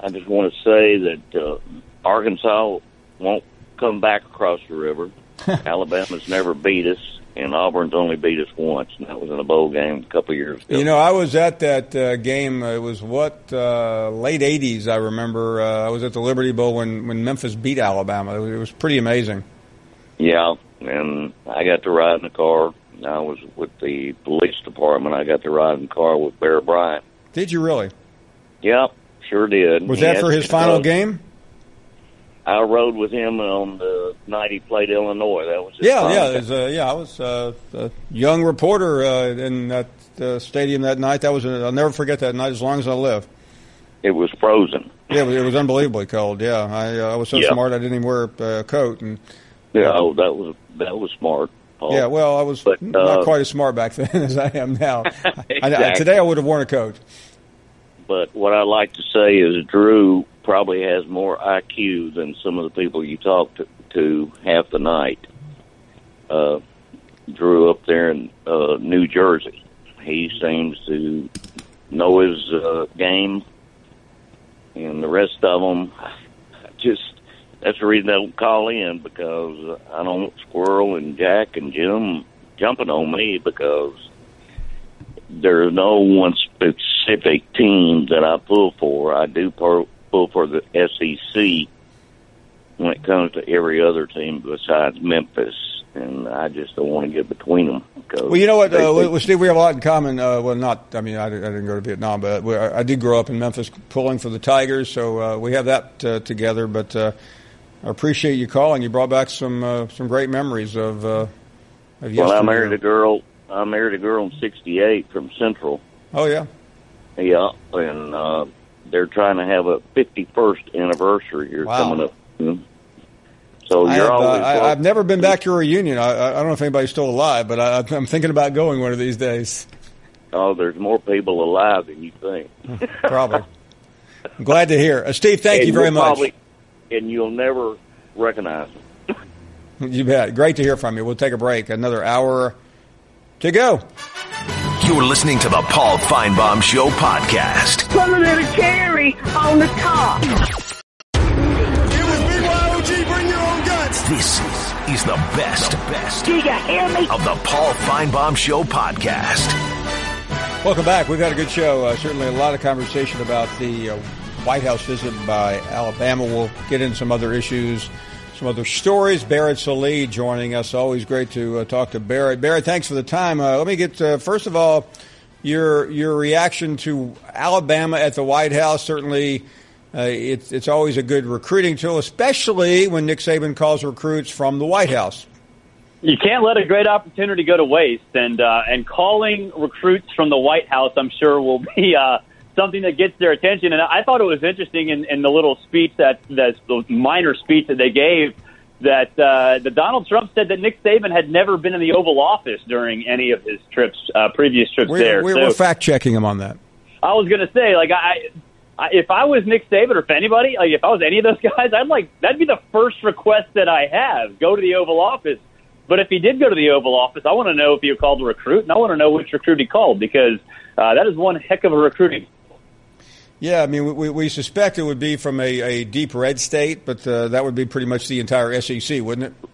I just want to say that uh, Arkansas won't come back across the river. Alabama's never beat us, and Auburn's only beat us once, and that was in a bowl game a couple of years ago.
You know, I was at that uh, game. uh, It was what uh, late '80s. I remember. Uh, I was at the Liberty Bowl when when Memphis beat Alabama. It was, it was pretty amazing.
Yeah, and I got to ride in the car. I was with the police department. I got to ride in the car with Bear Bryant.
Did you really?
Yep, sure did.
Was
He
that for his final game?
I rode with him on the night he played Illinois. That was his
Yeah, yeah, was, uh, yeah. I was uh, a young reporter uh, in that uh, stadium that night. That was a, I'll never forget that night as long as I live.
It was frozen.
Yeah, it was, it was unbelievably cold. Yeah, I uh, I was so
Yeah.
smart I didn't even wear a coat. And
Yeah, oh, that was that was smart. Paul.
yeah, well, I was
But,
not
uh,
quite as smart back then as I am now. I, I, today I would have worn a coat.
But what I like to say is Drew probably has more IQ than some of the people you talk to, to half the night. Uh, Drew up there in uh, New Jersey. He seems to know his uh, game, and the rest of them just that's the reason they don't call in because I don't want Squirrel and Jack and Jim jumping on me because there's no one specific team that I pull for. I do pull pull for the SEC when it comes to every other team besides Memphis, and I just don't want to get between them. Because
Well, you know what,
they
uh, well, Steve, we have a lot in common. Uh, well, not, I mean, I, didn't- I didn't go to Vietnam, but we, I did grow up in Memphis pulling for the Tigers, so uh, we have that uh, together. But uh, I appreciate you calling. You brought back some uh, some great memories of, uh, of
well, I married a girl. I married a girl in '68 from Central.
Oh, yeah.
Yeah, and uh, they're trying to have a 51st anniversary here
Wow.
coming up. soon. So
I
you're
have, uh,
always
I, I've never been back to a reunion. I, I don't know if anybody's still alive, but I, I'm thinking about going one of these days.
Oh, there's more people alive than you think.
Probably. I'm glad to hear. Uh, Steve, thank you very much.
Probably, and you'll never recognize them.
You bet. Great to hear from you. We'll take a break. Another hour to go.
You're listening to the Paul Finebaum Show podcast.
Put a little cherry on the top.
This is the best, best
Do you hear me?
of the Paul Finebaum Show podcast.
Welcome back. We've had a good show. Uh, certainly a lot of conversation about the uh, White House visit by Alabama. We'll get into some other issues, some other stories. Barrett Sallee joining us. Always great to uh, talk to Barrett. Barrett, thanks for the time. Uh, let me get, uh, first of all, your your reaction to Alabama at the White House. Certainly, uh, it's, it's always a good recruiting tool, especially when Nick Saban calls recruits from the White House.
You can't let a great opportunity go to waste, and uh, and calling recruits from the White House, I'm sure, will be uh, something that gets their attention. And I thought it was interesting in, in the little speech that that the minor speech that they gave that uh, the Donald Trump said that Nick Saban had never been in the Oval Office during any of his trips, uh, previous trips
We're,
there.
we're,
So-
fact checking him on that.
I was gonna say, like, I, I if I was Nick Saban or if anybody, like, if I was any of those guys, I'd like that'd be the first request that I have: go to the Oval Office. But if he did go to the Oval Office, I want to know if he called a recruit, and I want to know which recruit he called because uh, that is one heck of a recruiting.
Yeah, I mean, we, we suspect it would be from a, a deep red state, but uh, that would be pretty much the entire SEC, wouldn't it?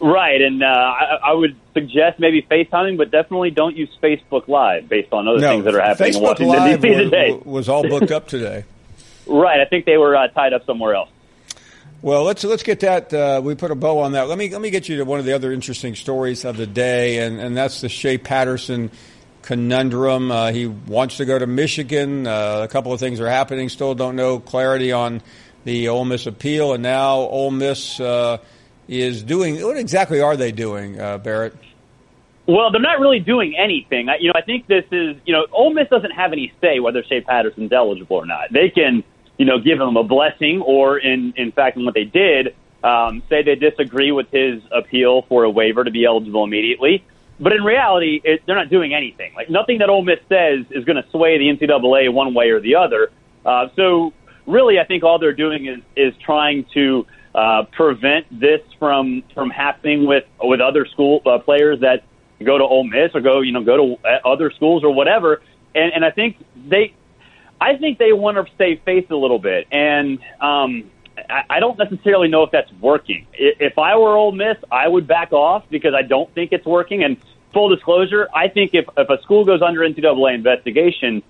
Right, and uh, I, I would suggest maybe FaceTiming, but definitely don't use Facebook Live based on other
no,
things that are happening in
Facebook
Washington
Live
D.C.
was,
today.
was all booked up today.
Right, I think they were uh, tied up somewhere else.
Well, let's let's get that. Uh, we put a bow on that. Let me let me get you to one of the other interesting stories of the day, and, and that's the Shea Patterson conundrum. Uh, he wants to go to Michigan. Uh, a couple of things are happening. Still don't know clarity on the Ole Miss appeal, and now Ole Miss uh, is doing. What exactly are they doing, uh, Barrett?
Well, they're not really doing anything. I, you know, I think this is, you know, Ole Miss doesn't have any say whether Shea Patterson's eligible or not. They can, you know, give him a blessing, or in in fact, in what they did, um, say they disagree with his appeal for a waiver to be eligible immediately. But in reality, it, they're not doing anything. Like nothing that Ole Miss says is going to sway the NCAA one way or the other. Uh, so really, I think all they're doing is is trying to uh, prevent this from from happening with with other school uh, players that go to Ole Miss or go you know go to uh, other schools or whatever. And and I think they, I think they want to save face a little bit. And um, I, I don't necessarily know if that's working. If I were Ole Miss, I would back off because I don't think it's working. And full disclosure, I think if if a school goes under NCAA investigation,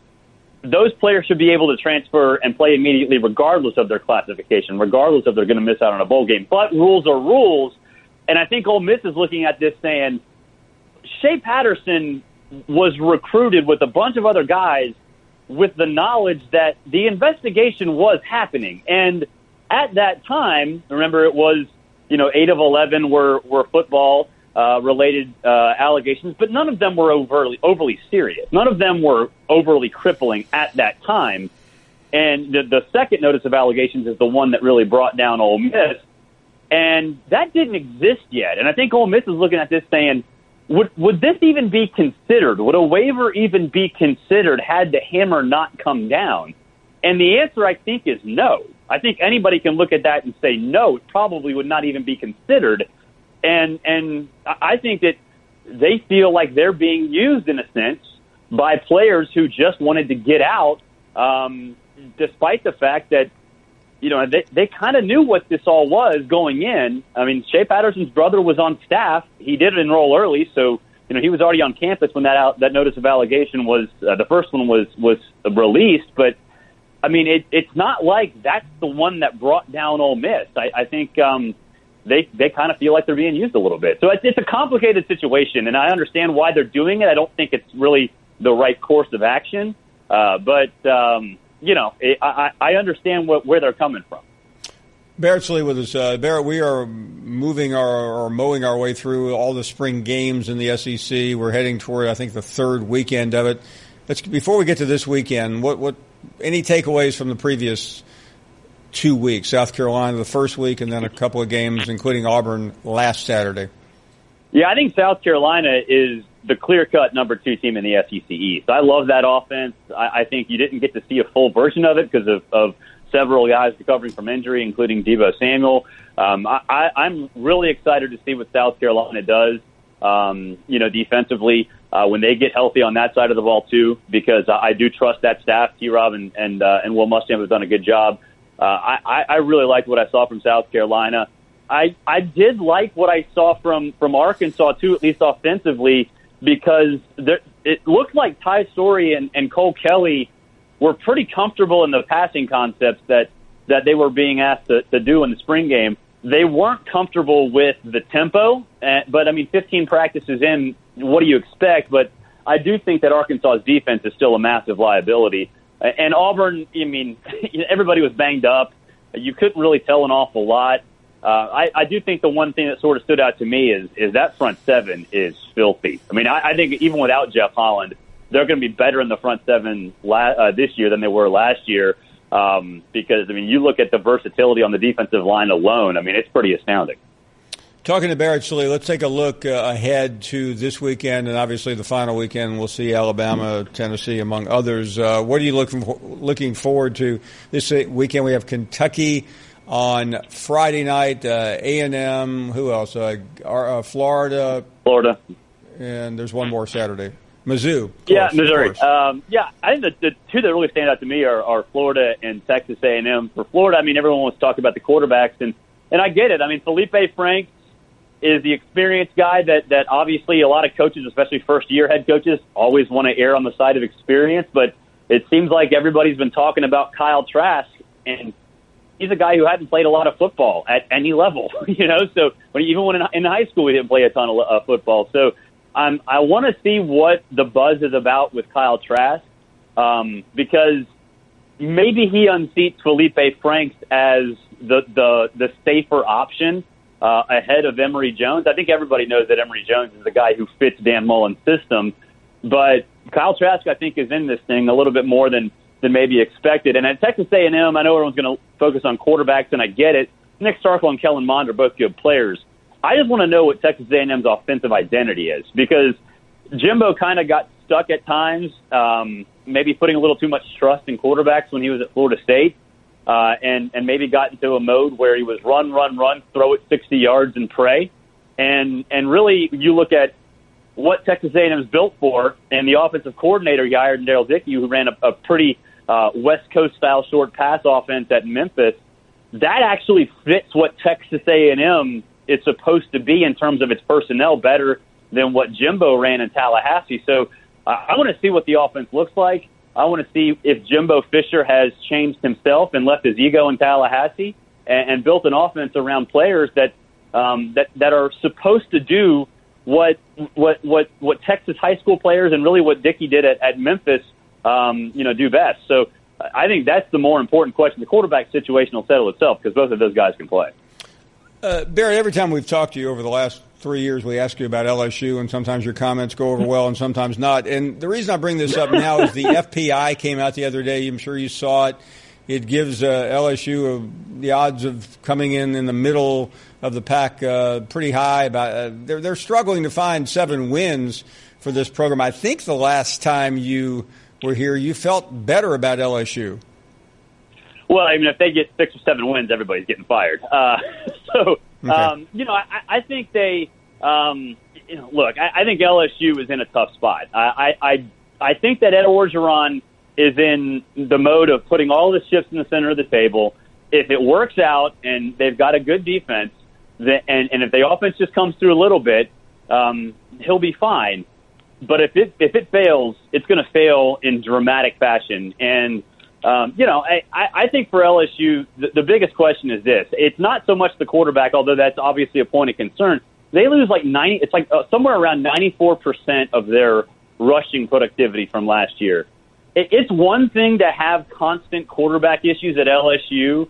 those players should be able to transfer and play immediately, regardless of their classification, regardless if they're going to miss out on a bowl game. But rules are rules, and I think Ole Miss is looking at this saying, Shea Patterson was recruited with a bunch of other guys with the knowledge that the investigation was happening, and at that time, remember it was you know eight of eleven were were football uh, related uh, allegations, but none of them were overly overly serious. None of them were overly crippling at that time. And the, the second notice of allegations is the one that really brought down Ole Miss, and that didn't exist yet. And I think Ole Miss is looking at this saying, would would this even be considered? Would a waiver even be considered had the hammer not come down? And the answer, I think, is no. I think anybody can look at that and say no. It probably would not even be considered. And and I think that they feel like they're being used in a sense by players who just wanted to get out, um, despite the fact that you know they they kind of knew what this all was going in. I mean, Shea Patterson's brother was on staff. He did enroll early, so you know he was already on campus when that out, that notice of allegation was uh, the first one was was released. But I mean, it, it's not like that's the one that brought down Ole Miss. I, I think. Um, they they kind of feel like they're being used a little bit. So it's, it's a complicated situation, and I understand why they're doing it. I don't think it's really the right course of action, uh, but um, you know, it, I, I understand what, where they're coming from.
Barrett Sallee with us. Uh, Barrett, we are moving our or mowing our way through all the spring games in the SEC. We're heading toward, I think, the third weekend of it. Let's before we get to this weekend. What what any takeaways from the previous two weeks? South Carolina the first week, and then a couple of games, including Auburn last Saturday.
Yeah, I think South Carolina is the clear cut number two team in the SEC East. I love that offense. I, I think you didn't get to see a full version of it because of, of several guys recovering from injury, including Deebo Samuel. Um, I, I, I'm really excited to see what South Carolina does. Um, you know, defensively uh, when they get healthy on that side of the ball too, because I, I do trust that staff. T. Rob and and, uh, and Will Muschamp have done a good job. Uh, I, I really liked what I saw from South Carolina. I I did like what I saw from from Arkansas too, at least offensively, because there, it looked like Ty Storey and, and Cole Kelley were pretty comfortable in the passing concepts that that they were being asked to, to do in the spring game they weren't comfortable with the tempo. Uh, but I mean, 15 practices in, what do you expect? But I do think that Arkansas's defense is still a massive liability. And Auburn, I mean, everybody was banged up. You couldn't really tell an awful lot. Uh, I, I do think the one thing that sort of stood out to me is is that front seven is filthy. I mean, I, I think even without Jeff Holland, they're going to be better in the front seven la- uh, this year than they were last year. Um, because I mean, you look at the versatility on the defensive line alone. I mean, it's pretty astounding.
Talking to Barrett Sallee, let's take a look uh, ahead to this weekend and obviously the final weekend. We'll see Alabama, Tennessee, among others. Uh, what are you looking for, looking forward to this weekend? We have Kentucky on Friday night, uh, A and M. Who else? Uh, uh, Florida.
Florida.
And there's one more Saturday. Mizzou.
yeah, Missouri. Um, yeah, I think the, the two that really stand out to me are, are Florida and Texas A&M. For Florida, I mean, everyone wants to talk about the quarterbacks, and and I get it. I mean, Felipe Franks is the experienced guy that that obviously a lot of coaches, especially first year head coaches, always want to err on the side of experience. But it seems like everybody's been talking about Kyle Trask, and he's a guy who hadn't played a lot of football at any level. You know, so when, even when in, in high school he didn't play a ton of uh, football. So I'm, I want to see what the buzz is about with Kyle Trask um, because maybe he unseats Felipe Franks as the the, the safer option uh, ahead of Emory Jones. I think everybody knows that Emory Jones is the guy who fits Dan Mullen's system, but Kyle Trask I think is in this thing a little bit more than than maybe expected. And at Texas A&M, I know everyone's going to focus on quarterbacks, and I get it. Nick Starkel and Kellen Mond are both good players. I just want to know what Texas A&M's offensive identity is because Jimbo kind of got stuck at times, um, maybe putting a little too much trust in quarterbacks when he was at Florida State, uh, and and maybe got into a mode where he was run, run, run, throw it 60 yards and pray, and and really you look at what Texas A&M is built for, and the offensive coordinator he hired Darrell Dickey, who ran a, a pretty uh, West Coast style short pass offense at Memphis. That actually fits what Texas A&M it's supposed to be in terms of its personnel better than what Jimbo ran in Tallahassee. So uh, I want to see what the offense looks like. I want to see if Jimbo Fisher has changed himself and left his ego in Tallahassee and, and built an offense around players that um, that that are supposed to do what what what what Texas high school players and really what Dickey did at, at Memphis, um, you know, do best. So I think that's the more important question. The quarterback situation will settle itself because both of those guys can play.
Uh, Barry, every time we've talked to you over the last three years, we ask you about LSU, and sometimes your comments go over well and sometimes not. And the reason I bring this up now is the FPI came out the other day. I'm sure you saw it. It gives uh, LSU a, the odds of coming in in the middle of the pack uh, pretty high. About uh, they're they're struggling to find seven wins for this program. I think the last time you were here, you felt better about LSU.
Well, I mean, if they get six or seven wins, everybody's getting fired. Uh, so, um, you know, I, I think they. Um, you know, look, I, I think LSU is in a tough spot. I, I, I, I think that Ed Orgeron is in the mode of putting all the chips in the center of the table. If it works out and they've got a good defense, then, and, and if the offense just comes through a little bit, um, he'll be fine. But if it if it fails, it's going to fail in dramatic fashion. And um, you know, I, I think for LSU, the, the biggest question is this: it's not so much the quarterback, although that's obviously a point of concern. They lose like ninety. It's like uh, somewhere around ninety four percent of their rushing productivity from last year. It, it's one thing to have constant quarterback issues at LSU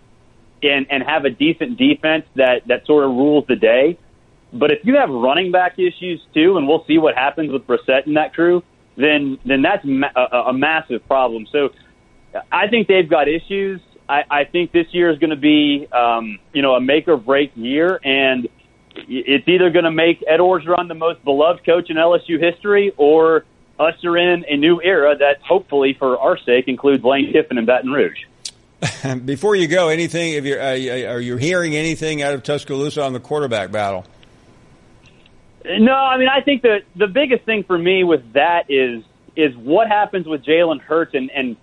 and and have a decent defense that that sort of rules the day. But if you have running back issues too, and we'll see what happens with Brossette and that crew, then then that's ma- a, a massive problem. So I think they've got issues. I, I think this year is going to be um, you know a make or break year, and it's either going to make Ed Orgeron the most beloved coach in LSU history, or usher in a new era that hopefully, for our sake, includes Lane Kiffin and Baton Rouge.
Before you go, anything? If you're, uh, are you hearing anything out of Tuscaloosa on the quarterback battle?
No, I mean I think the the biggest thing for me with that is is what happens with Jalen Hurts and and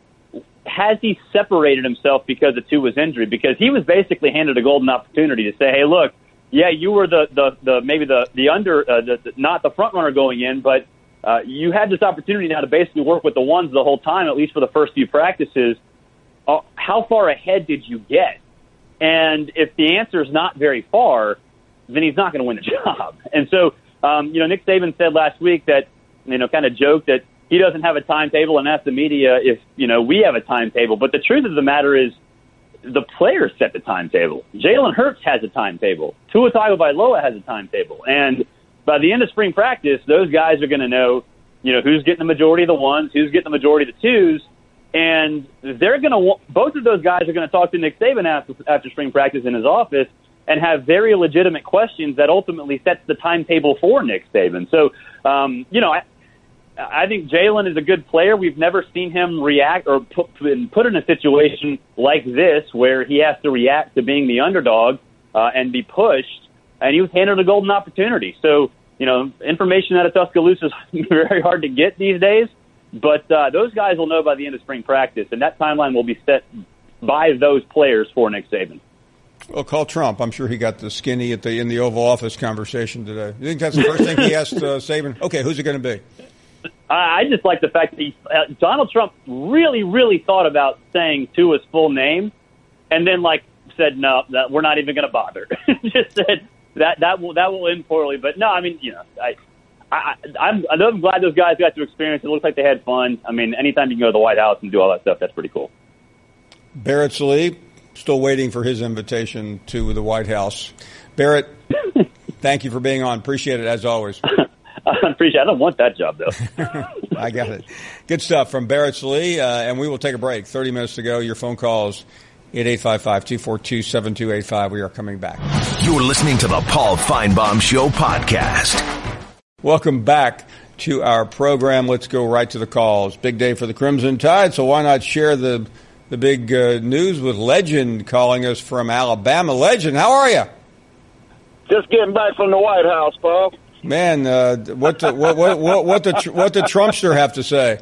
has he separated himself because of Tua's injury? Because he was basically handed a golden opportunity to say, hey, look, yeah, you were the the, the maybe the the under uh, the, the, not the front runner going in, but uh, you had this opportunity now to basically work with the ones the whole time, at least for the first few practices. Uh, how far ahead did you get? And if the answer is not very far, then he's not going to win the job. And so um, you know, Nick Saban said last week that, you know, kind of joked that he doesn't have a timetable and asked the media if, you know, we have a timetable. But the truth of the matter is the players set the timetable. Jalen Hurts has a timetable. Tua Tagovailoa has a timetable. And by the end of spring practice, those guys are going to know, you know, who's getting the majority of the ones, who's getting the majority of the twos. And they're going to, both of those guys are going to talk to Nick Saban after, after spring practice in his office and have very legitimate questions that ultimately sets the timetable for Nick Saban. So, um, you know, I, I think Jalen is a good player. We've never seen him react or put, put in a situation like this where he has to react to being the underdog uh, and be pushed. And he was handed a golden opportunity. So, you know, information out of Tuscaloosa is very hard to get these days. But uh, those guys will know by the end of spring practice, and that timeline will be set by those players for Nick Saban.
Well, call Trump. I'm sure he got the skinny at the in the Oval Office conversation today. You think that's the first thing he asked uh, Saban? Okay, who's it going to be?
I just like the fact that he, uh, Donald Trump really, really thought about saying Tua's full name, and then like said no, that we're not even going to bother. just said that that will that will end poorly. But no, I mean you know I. I, I'm, I'm glad those guys got to experience it. Looks like they had fun. I mean, anytime you can go to the White House and do all that stuff, that's pretty cool.
Barrett Sallee, still waiting for his invitation to the White House. Barrett, thank you for being on. Appreciate it as always.
I appreciate. It. I don't want that job though.
I got it. Good stuff from Barrett Lee, uh, and we will take a break. Thirty minutes to go. Your phone calls. 855-242-7285. We are coming back.
You're listening to the Paul Finebaum Show podcast.
Welcome back to our program. Let's go right to the calls. Big day for the Crimson Tide, so why not share the the big uh, news with Legend calling us from Alabama. Legend, how are you?
Just getting back from the White House, Paul.
Man, uh, what, the, what what what what the what the Trumpster have to say?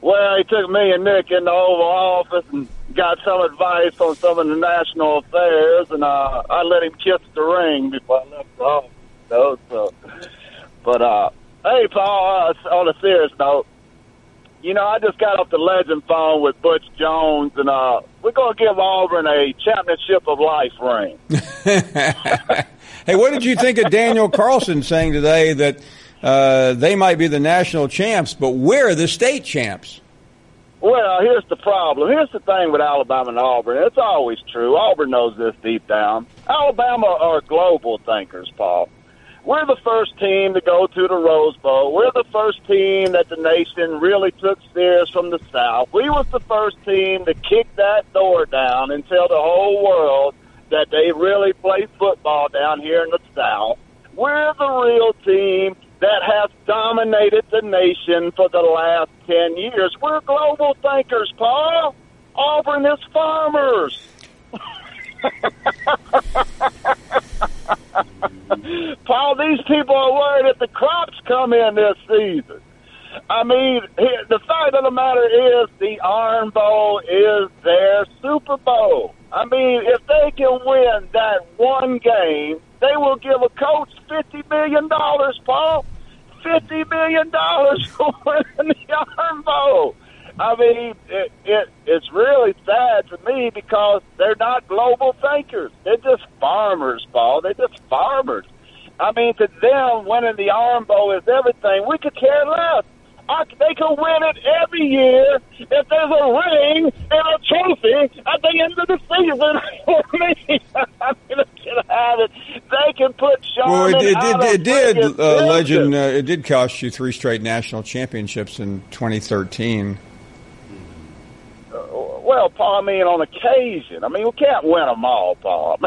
Well, he took me and Nick in the Oval Office and got some advice on some of the national affairs, and uh, I let him kiss the ring before I left the office. So, so. but uh, hey, Paul, uh, on a serious note, you know, I just got off the legend phone with Butch Jones, and uh, we're going to give Auburn a championship of life ring.
hey, what did you think of Daniel Carlson saying today that uh, they might be the national champs, but we're the state champs?
Well, here's the problem. Here's the thing with Alabama and Auburn. It's always true. Auburn knows this deep down. Alabama are global thinkers, Paul. We're the first team to go to the Rose Bowl. We're the first team that the nation really took serious from the South. We was the first team to kick that door down and tell the whole world that they really play football down here in the South. We're the real team that has dominated the nation for the last 10 years. We're global thinkers, Paul. Auburn is farmers. Paul, these people are worried if the crops come in this season. I mean, the fact of the matter is the Iron Bowl is their Super Bowl. I mean, if they can win that one game, they will give a coach fifty million dollars, Paul. Fifty million dollars for winning the Iron Bowl. I mean, it, it it's really sad to me because they're not global thinkers. They're just farmers, Paul. They're just farmers. I mean, to them, winning the Iron Bowl is everything. We could care less. I, they could win it every year if there's a ring and a trophy at the end of the season for me. I mean, can have it. They can put Sean
Well, it, it
of
It did. Uh, legend. Uh, it did cost you three straight national championships in 2013.
Well, Paul, I mean, on occasion. I mean, we can't win them all, Paul. I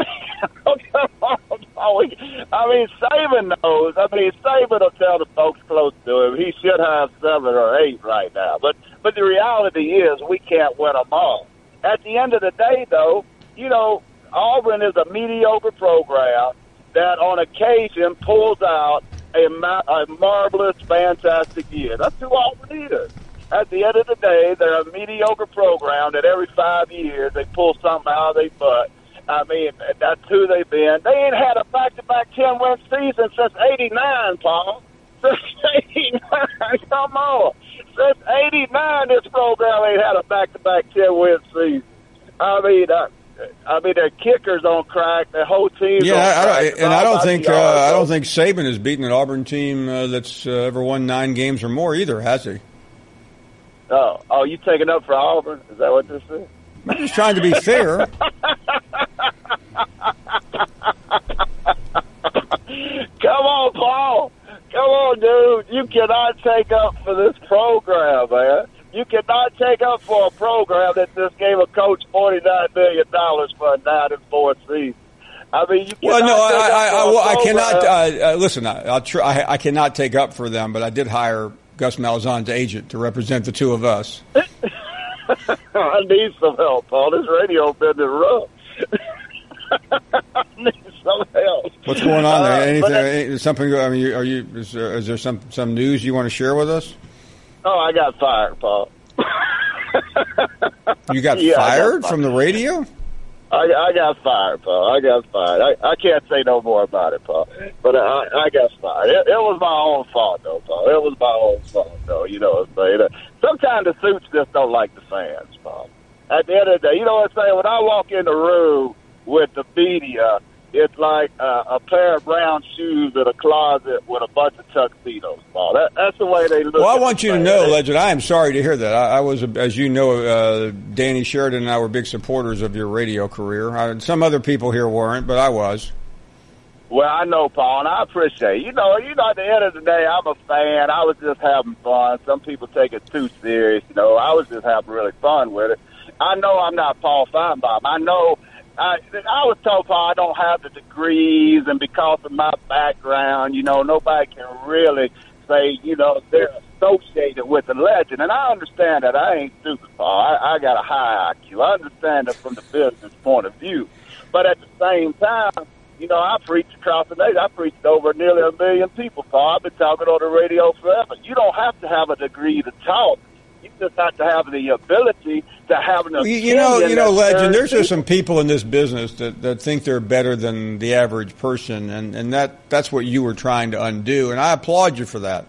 mean, I mean, Saban knows. I mean, Saban will tell the folks close to him he should have seven or eight right now. But but the reality is we can't win them all. At the end of the day, though, you know, Auburn is a mediocre program that on occasion pulls out a, ma- a marvelous, fantastic year. That's who Auburn is. At the end of the day, they're a mediocre program that every five years they pull something out of their butt. I mean, that's who they've been. They ain't had a back-to-back 10-win season since 89, Paul. Since 89, come on. Since 89, this program ain't had a back-to-back 10-win season. I mean, uh, I mean, their kickers on crack. Their whole team's
Yeah,
on
I,
crack.
I, and I don't think uh, I don't think Saban has beaten an Auburn team uh, that's uh, ever won nine games or more either, has he?
Oh, oh, you taking up for Auburn? Is that what this is?
I'm just trying to be fair.
Come on, Paul. Come on, dude. You cannot take up for this program, man. You cannot take up for a program that just gave a coach forty nine million dollars for a nine and four season. I mean, you
Well, no, I, I, I, well, I cannot. Uh, uh, listen, I'll try, I, I cannot take up for them, but I did hire Gus Malzahn's agent to represent the two of us.
I need some help, Paul. This radio business rough. I need some help.
What's going on there?
Uh,
Anything?
but-
any- something? I mean, are you? Is there, is there some some news you want to share with us?
Oh, I got fired, Paul.
You got
Yeah, I got
fired
fired.
from the radio?
I, I got fired, Paul. I got fired. I, I can't say no more about it, Paul. But I, I got fired. It, it was my own fault, though, Paul. It was my own fault, though. You know what I'm saying? Sometimes the suits just don't like the fans, Paul. At the end of the day, you know what I'm saying? When I walk in the room with the media, it's like uh, a pair of brown shoes in a closet with a bunch of tuxedos, Paul. That, that's the way they look.
Well, I want you to know, Legend. I am sorry to hear that. I, I was, as you know, uh, Danny Sheridan and I were big supporters of your radio career. I, some other people here weren't, but I was.
Well, I know, Paul, and I appreciate it. You know, you know, at the end of the day, I'm a fan. I was just having fun. Some people take it too serious. You know, I was just having really fun with it. I know I'm not Paul Finebaum. I know I, I was told, Paul, I don't have the degrees, and because of my background, you know, nobody can really say, you know, they're associated with the legend. And I understand that. I ain't stupid, Paul. I, I got a high IQ. I understand it from the business point of view. But at the same time, you know, I preach across the nation. I preached over nearly a million people, Paul. I've been talking on the radio forever. You don't have to have a degree to talk. You just have to have the ability to have an
You,
opinion.
you know, you know, Legend. There's just some people in this business that, that think they're better than the average person, and, and that that's what you were trying to undo. And I applaud you for that.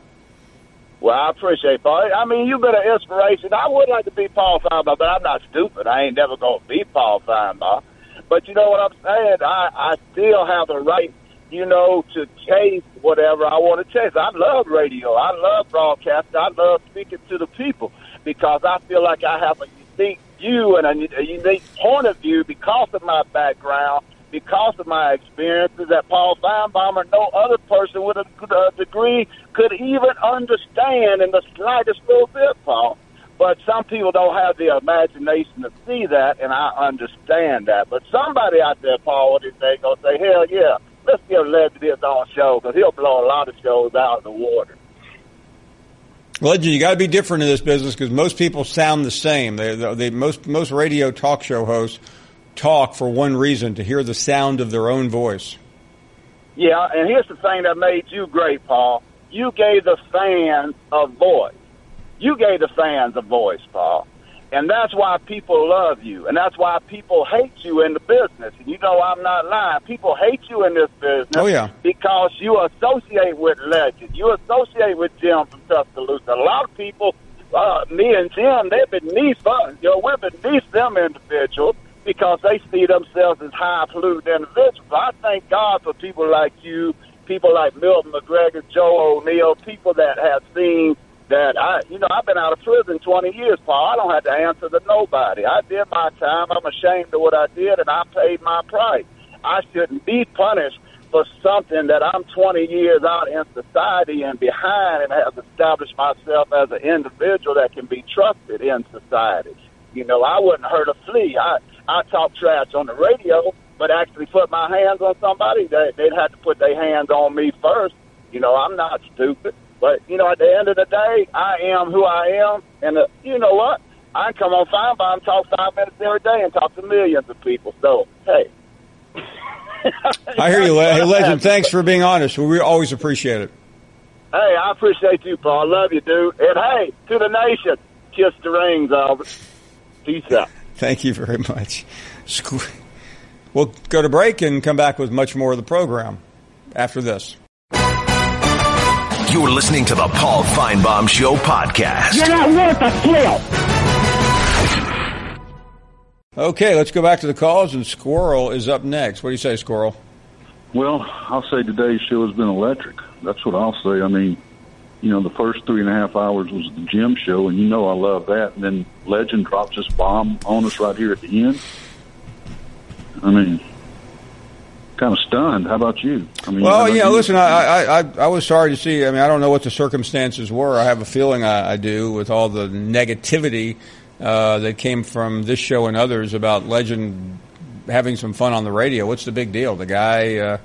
Well, I appreciate Paul. I mean, you've been an inspiration. I would like to be Paul Finebaum, but I'm not stupid. I ain't never going to be Paul Finebaum. But you know what I'm saying? I, I still have the right, you know, to chase whatever I want to chase. I love radio. I love broadcasting. I love speaking to the people because I feel like I have a unique view and a, a unique point of view because of my background, because of my experiences that Paul Finebaum or no other person with a, a degree could even understand in the slightest little bit, Paul. But some people don't have the imagination to see that, and I understand that. But somebody out there, Paul, what is they gonna say? Hell yeah, let's give Legend his own show because he'll blow a lot of shows out of the water.
Legend, you got to be different in this business because most people sound the same. They, they, they, most most radio talk show hosts talk for one reason: to hear the sound of their own voice.
Yeah, and here's the thing that made you great, Paul. You gave the fans a voice. You gave the fans a voice, Paul. And that's why people love you. And that's why people hate you in the business. And you know I'm not lying. People hate you in this business
Oh yeah.
because you associate with legends. You associate with Jim from Tuscaloosa. A lot of people, uh, me and Jim, they're beneath us. You know, we're beneath them individuals because they see themselves as high-polluted individuals. I thank God for people like you, people like Milton McGregor, Joe O'Neill, people that have seen that I, you know, I've been out of prison 20 years, Paul. I don't have to answer to nobody. I did my time. I'm ashamed of what I did, and I paid my price. I shouldn't be punished for something that I'm 20 years out in society and behind and have established myself as an individual that can be trusted in society. You know, I wouldn't hurt a flea. I, I talk trash on the radio, but actually put my hands on somebody, they, they'd have to put their hands on me first. You know, I'm not stupid. But, you know, at the end of the day, I am who I am. And uh, you know what? I come on Finebaum and talk five minutes every day and talk to millions of people. So, hey.
I hear you, hey, Legend. Thanks for being honest. We always appreciate it.
Hey, I appreciate you, Paul. I love you, dude. And hey, to the nation, kiss the rings, Albert. Peace out.
Thank you very much. We'll go to break and come back with much more of the program after this.
You're listening to the Paul Finebaum Show podcast.
You're not worth a flip.
Okay, let's go back to the calls, and Squirrel is up next. What do you say, Squirrel?
Well, I'll say today's show has been electric. That's what I'll say. I mean, you know, the first three and a half hours was the Jim show, and you know I love that. And then Legend drops this bomb on us right here at the end. I mean, kind of stunned. How about you? I mean,
Well,
yeah.
you listen, I, I, I, was sorry to see. I mean, I don't know what the circumstances were. I have a feeling I, I do with all the negativity uh, that came from this show and others about Legend having some fun on the radio. What's the big deal? The guy, uh,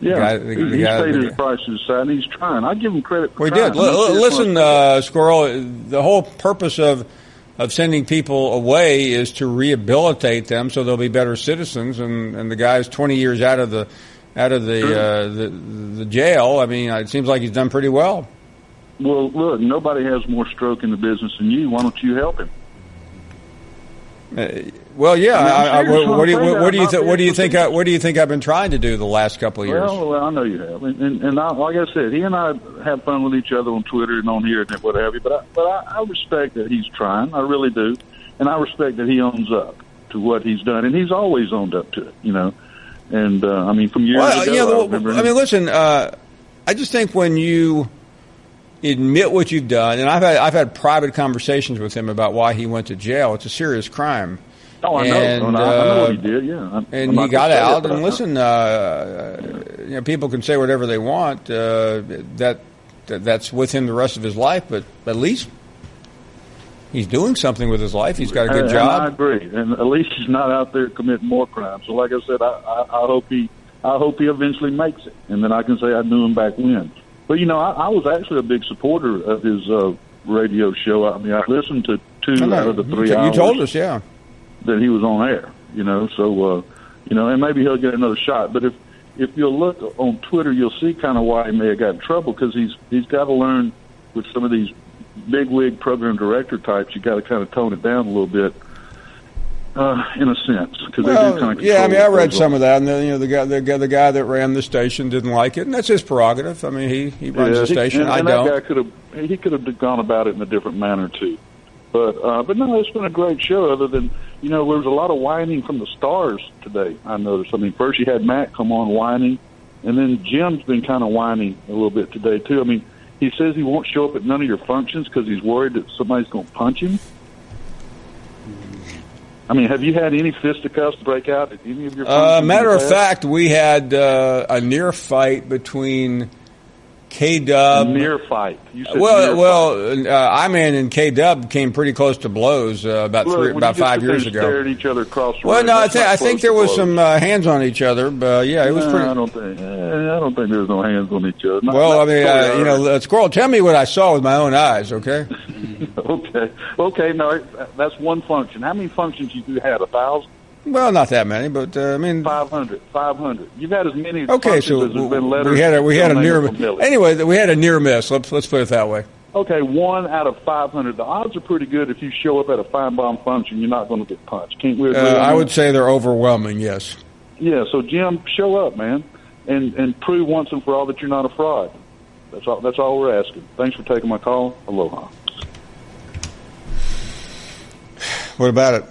the
Yeah,
guy, the, the
he
guy,
paid his price to side, and he's trying. I give him credit for
We
trying.
did. L-
No
l-
sense
listen, uh, Squirrel. The whole purpose of of sending people away is to rehabilitate them so they'll be better citizens. And, and the guy's twenty years out of the out of the uh, the, the jail. I mean, it seems like he's done pretty well.
Well, look, nobody has more stroke in the business than you. Why don't you help him?
Uh, well, yeah.
I
I, what, what do you, what, what do you think? What do you think? I, what do you think I've been trying to do the last couple of years?
Well, well, I know you have, and, and, and I, like I said, he and I have fun with each other on Twitter and on here and what have you. But I, but I, I respect that he's trying. I really do, and I respect that he owns up to what he's done, and he's always owned up to it. You know, and uh, I mean, from years
Well,
ago,
you know,
I.
I mean, listen. Uh, I just think when you admit what you've done, and I've had I've had private conversations with him about why he went to jail. It's a serious crime.
Oh, I know.
And,
And I, know
uh,
what he did. Yeah, I'm- I'm
and he got
gonna it,
out. And listen, uh, you know, people can say whatever they want. Uh, that, that that's with him the rest of his life. But at least he's doing something with his life. He's got a good
and,
job.
And I agree, and at least he's not out there committing more crimes. So, like I said, I, I, I hope he, I hope he eventually makes it, and then I can say I knew him back when. But you know, I, I was actually a big supporter of his uh, radio show. I mean, I listened to two out of the
You
three
t- you
hours
told us, yeah.
that he was on air. You know, so uh, you know, and maybe he'll get another shot. But if if you'll look on Twitter, you'll see kind of why he may have got in trouble because he's he's got to learn with some of these big wig program director types. You got to kind of tone it down a little bit, uh, in a sense, because they do kind of
yeah, I mean, I read some of that, and then you know, the guy, the guy, the guy that ran the station didn't like it, and that's his prerogative. I mean, he he runs the station.
and,
I
and
don't.
That guy could have he could have gone about it in a different manner too. But uh, but no, it's been a great show. Other than you know, there was a lot of whining from the stars today. I noticed. I mean, first you had Matt come on whining, and then Jim's been kind of whining a little bit today too. I mean, he says he won't show up at none of your functions because he's worried that somebody's going to punch him. I mean, have you had any fisticuffs break out at any of your?
Uh, matter of fact, we had uh, a near fight between K Dub.
Near fight. You said
Well, well, uh, I man and K Dub came pretty close to blows uh, about
Look,
three, about five years ago.
Stare at each other across the
Well, no, I think I think there was
close.
some uh, hands on each other, but yeah, it was pretty.
I don't think. eh, I don't think there's no hands on each other. Not-
well,
not
I mean,
the
uh, you know, uh, Squirrel, tell me what I saw with my own eyes, okay?
okay, okay. No, that's one function. How many functions you do have? A thousand?
Well, not that many, but uh, I mean,
500, 500. You've had as many
okay. So
as there's been letters.
we had a we had a near
name it from Millie.
anyway. We had a near miss. Let's let's put it that way.
Okay, one out of 500. The odds are pretty good if you show up at a Finebaum function, you're not going to get punched. Can't we
Uh, I would say they're overwhelming. Yes.
Yeah, so Jim, show up, man, and and prove once and for all that you're not a fraud. That's all. That's all we're asking. Thanks for taking my call. Aloha.
What about it?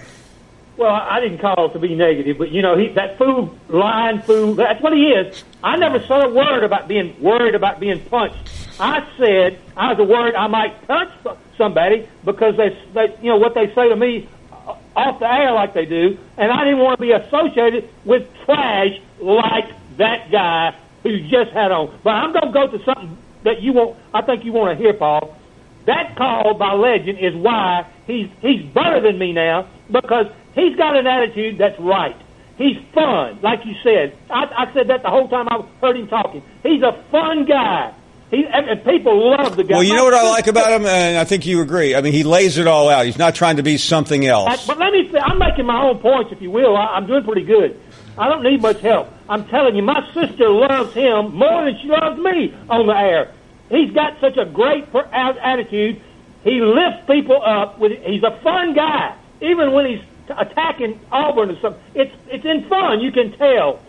Well, I didn't call to be negative, but you know, he that fool, lying fool. That's what he is. I never said a word about being worried about being punched. I said I was worried I might punch somebody because they, they, you know, what they say to me uh, off the air like they do, and I didn't want to be associated with trash like that guy who just had on. But I'm going to go to something that you want. I think you want to hear, Paul. That call by Legend is why he's he's better than me now because he's got an attitude that's right. He's fun, like you said. I, I said that the whole time I heard him talking. He's a fun guy. He and, people love the guy.
Well, you know what I like about him, and I think you agree. I mean, he lays it all out. He's not trying to be something
I,
else.
but let me say, I'm making my own points, if you will. I, I'm doing pretty good. I don't need much help. I'm telling you, my sister loves him more than she loves me on the air. He's got such a great per- attitude. He lifts people up. With he's a fun guy, even when he's attacking Auburn or something. It's it's in fun. You can tell.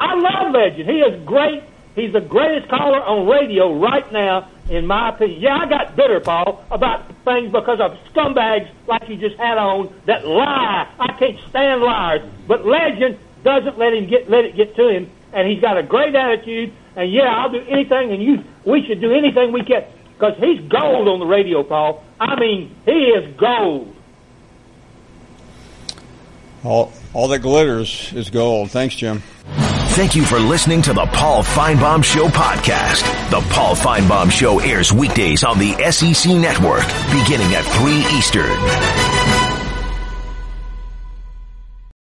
I love Legend. He is great. He's the greatest caller on radio right now, in my opinion. Yeah, I got bitter, Paul, about things because of scumbags like you just had on that lie. I can't stand liars. But Legend doesn't let him get let it get to him, and he's got a great attitude. And yeah, I'll do anything, and you we should do anything we can because he's gold on the radio, Paul. I mean, he is gold.
All all that glitters is gold. Thanks, Jim.
Thank you for listening to the Paul Finebaum Show podcast. The Paul Finebaum Show airs weekdays on the SEC network beginning at 3 Eastern.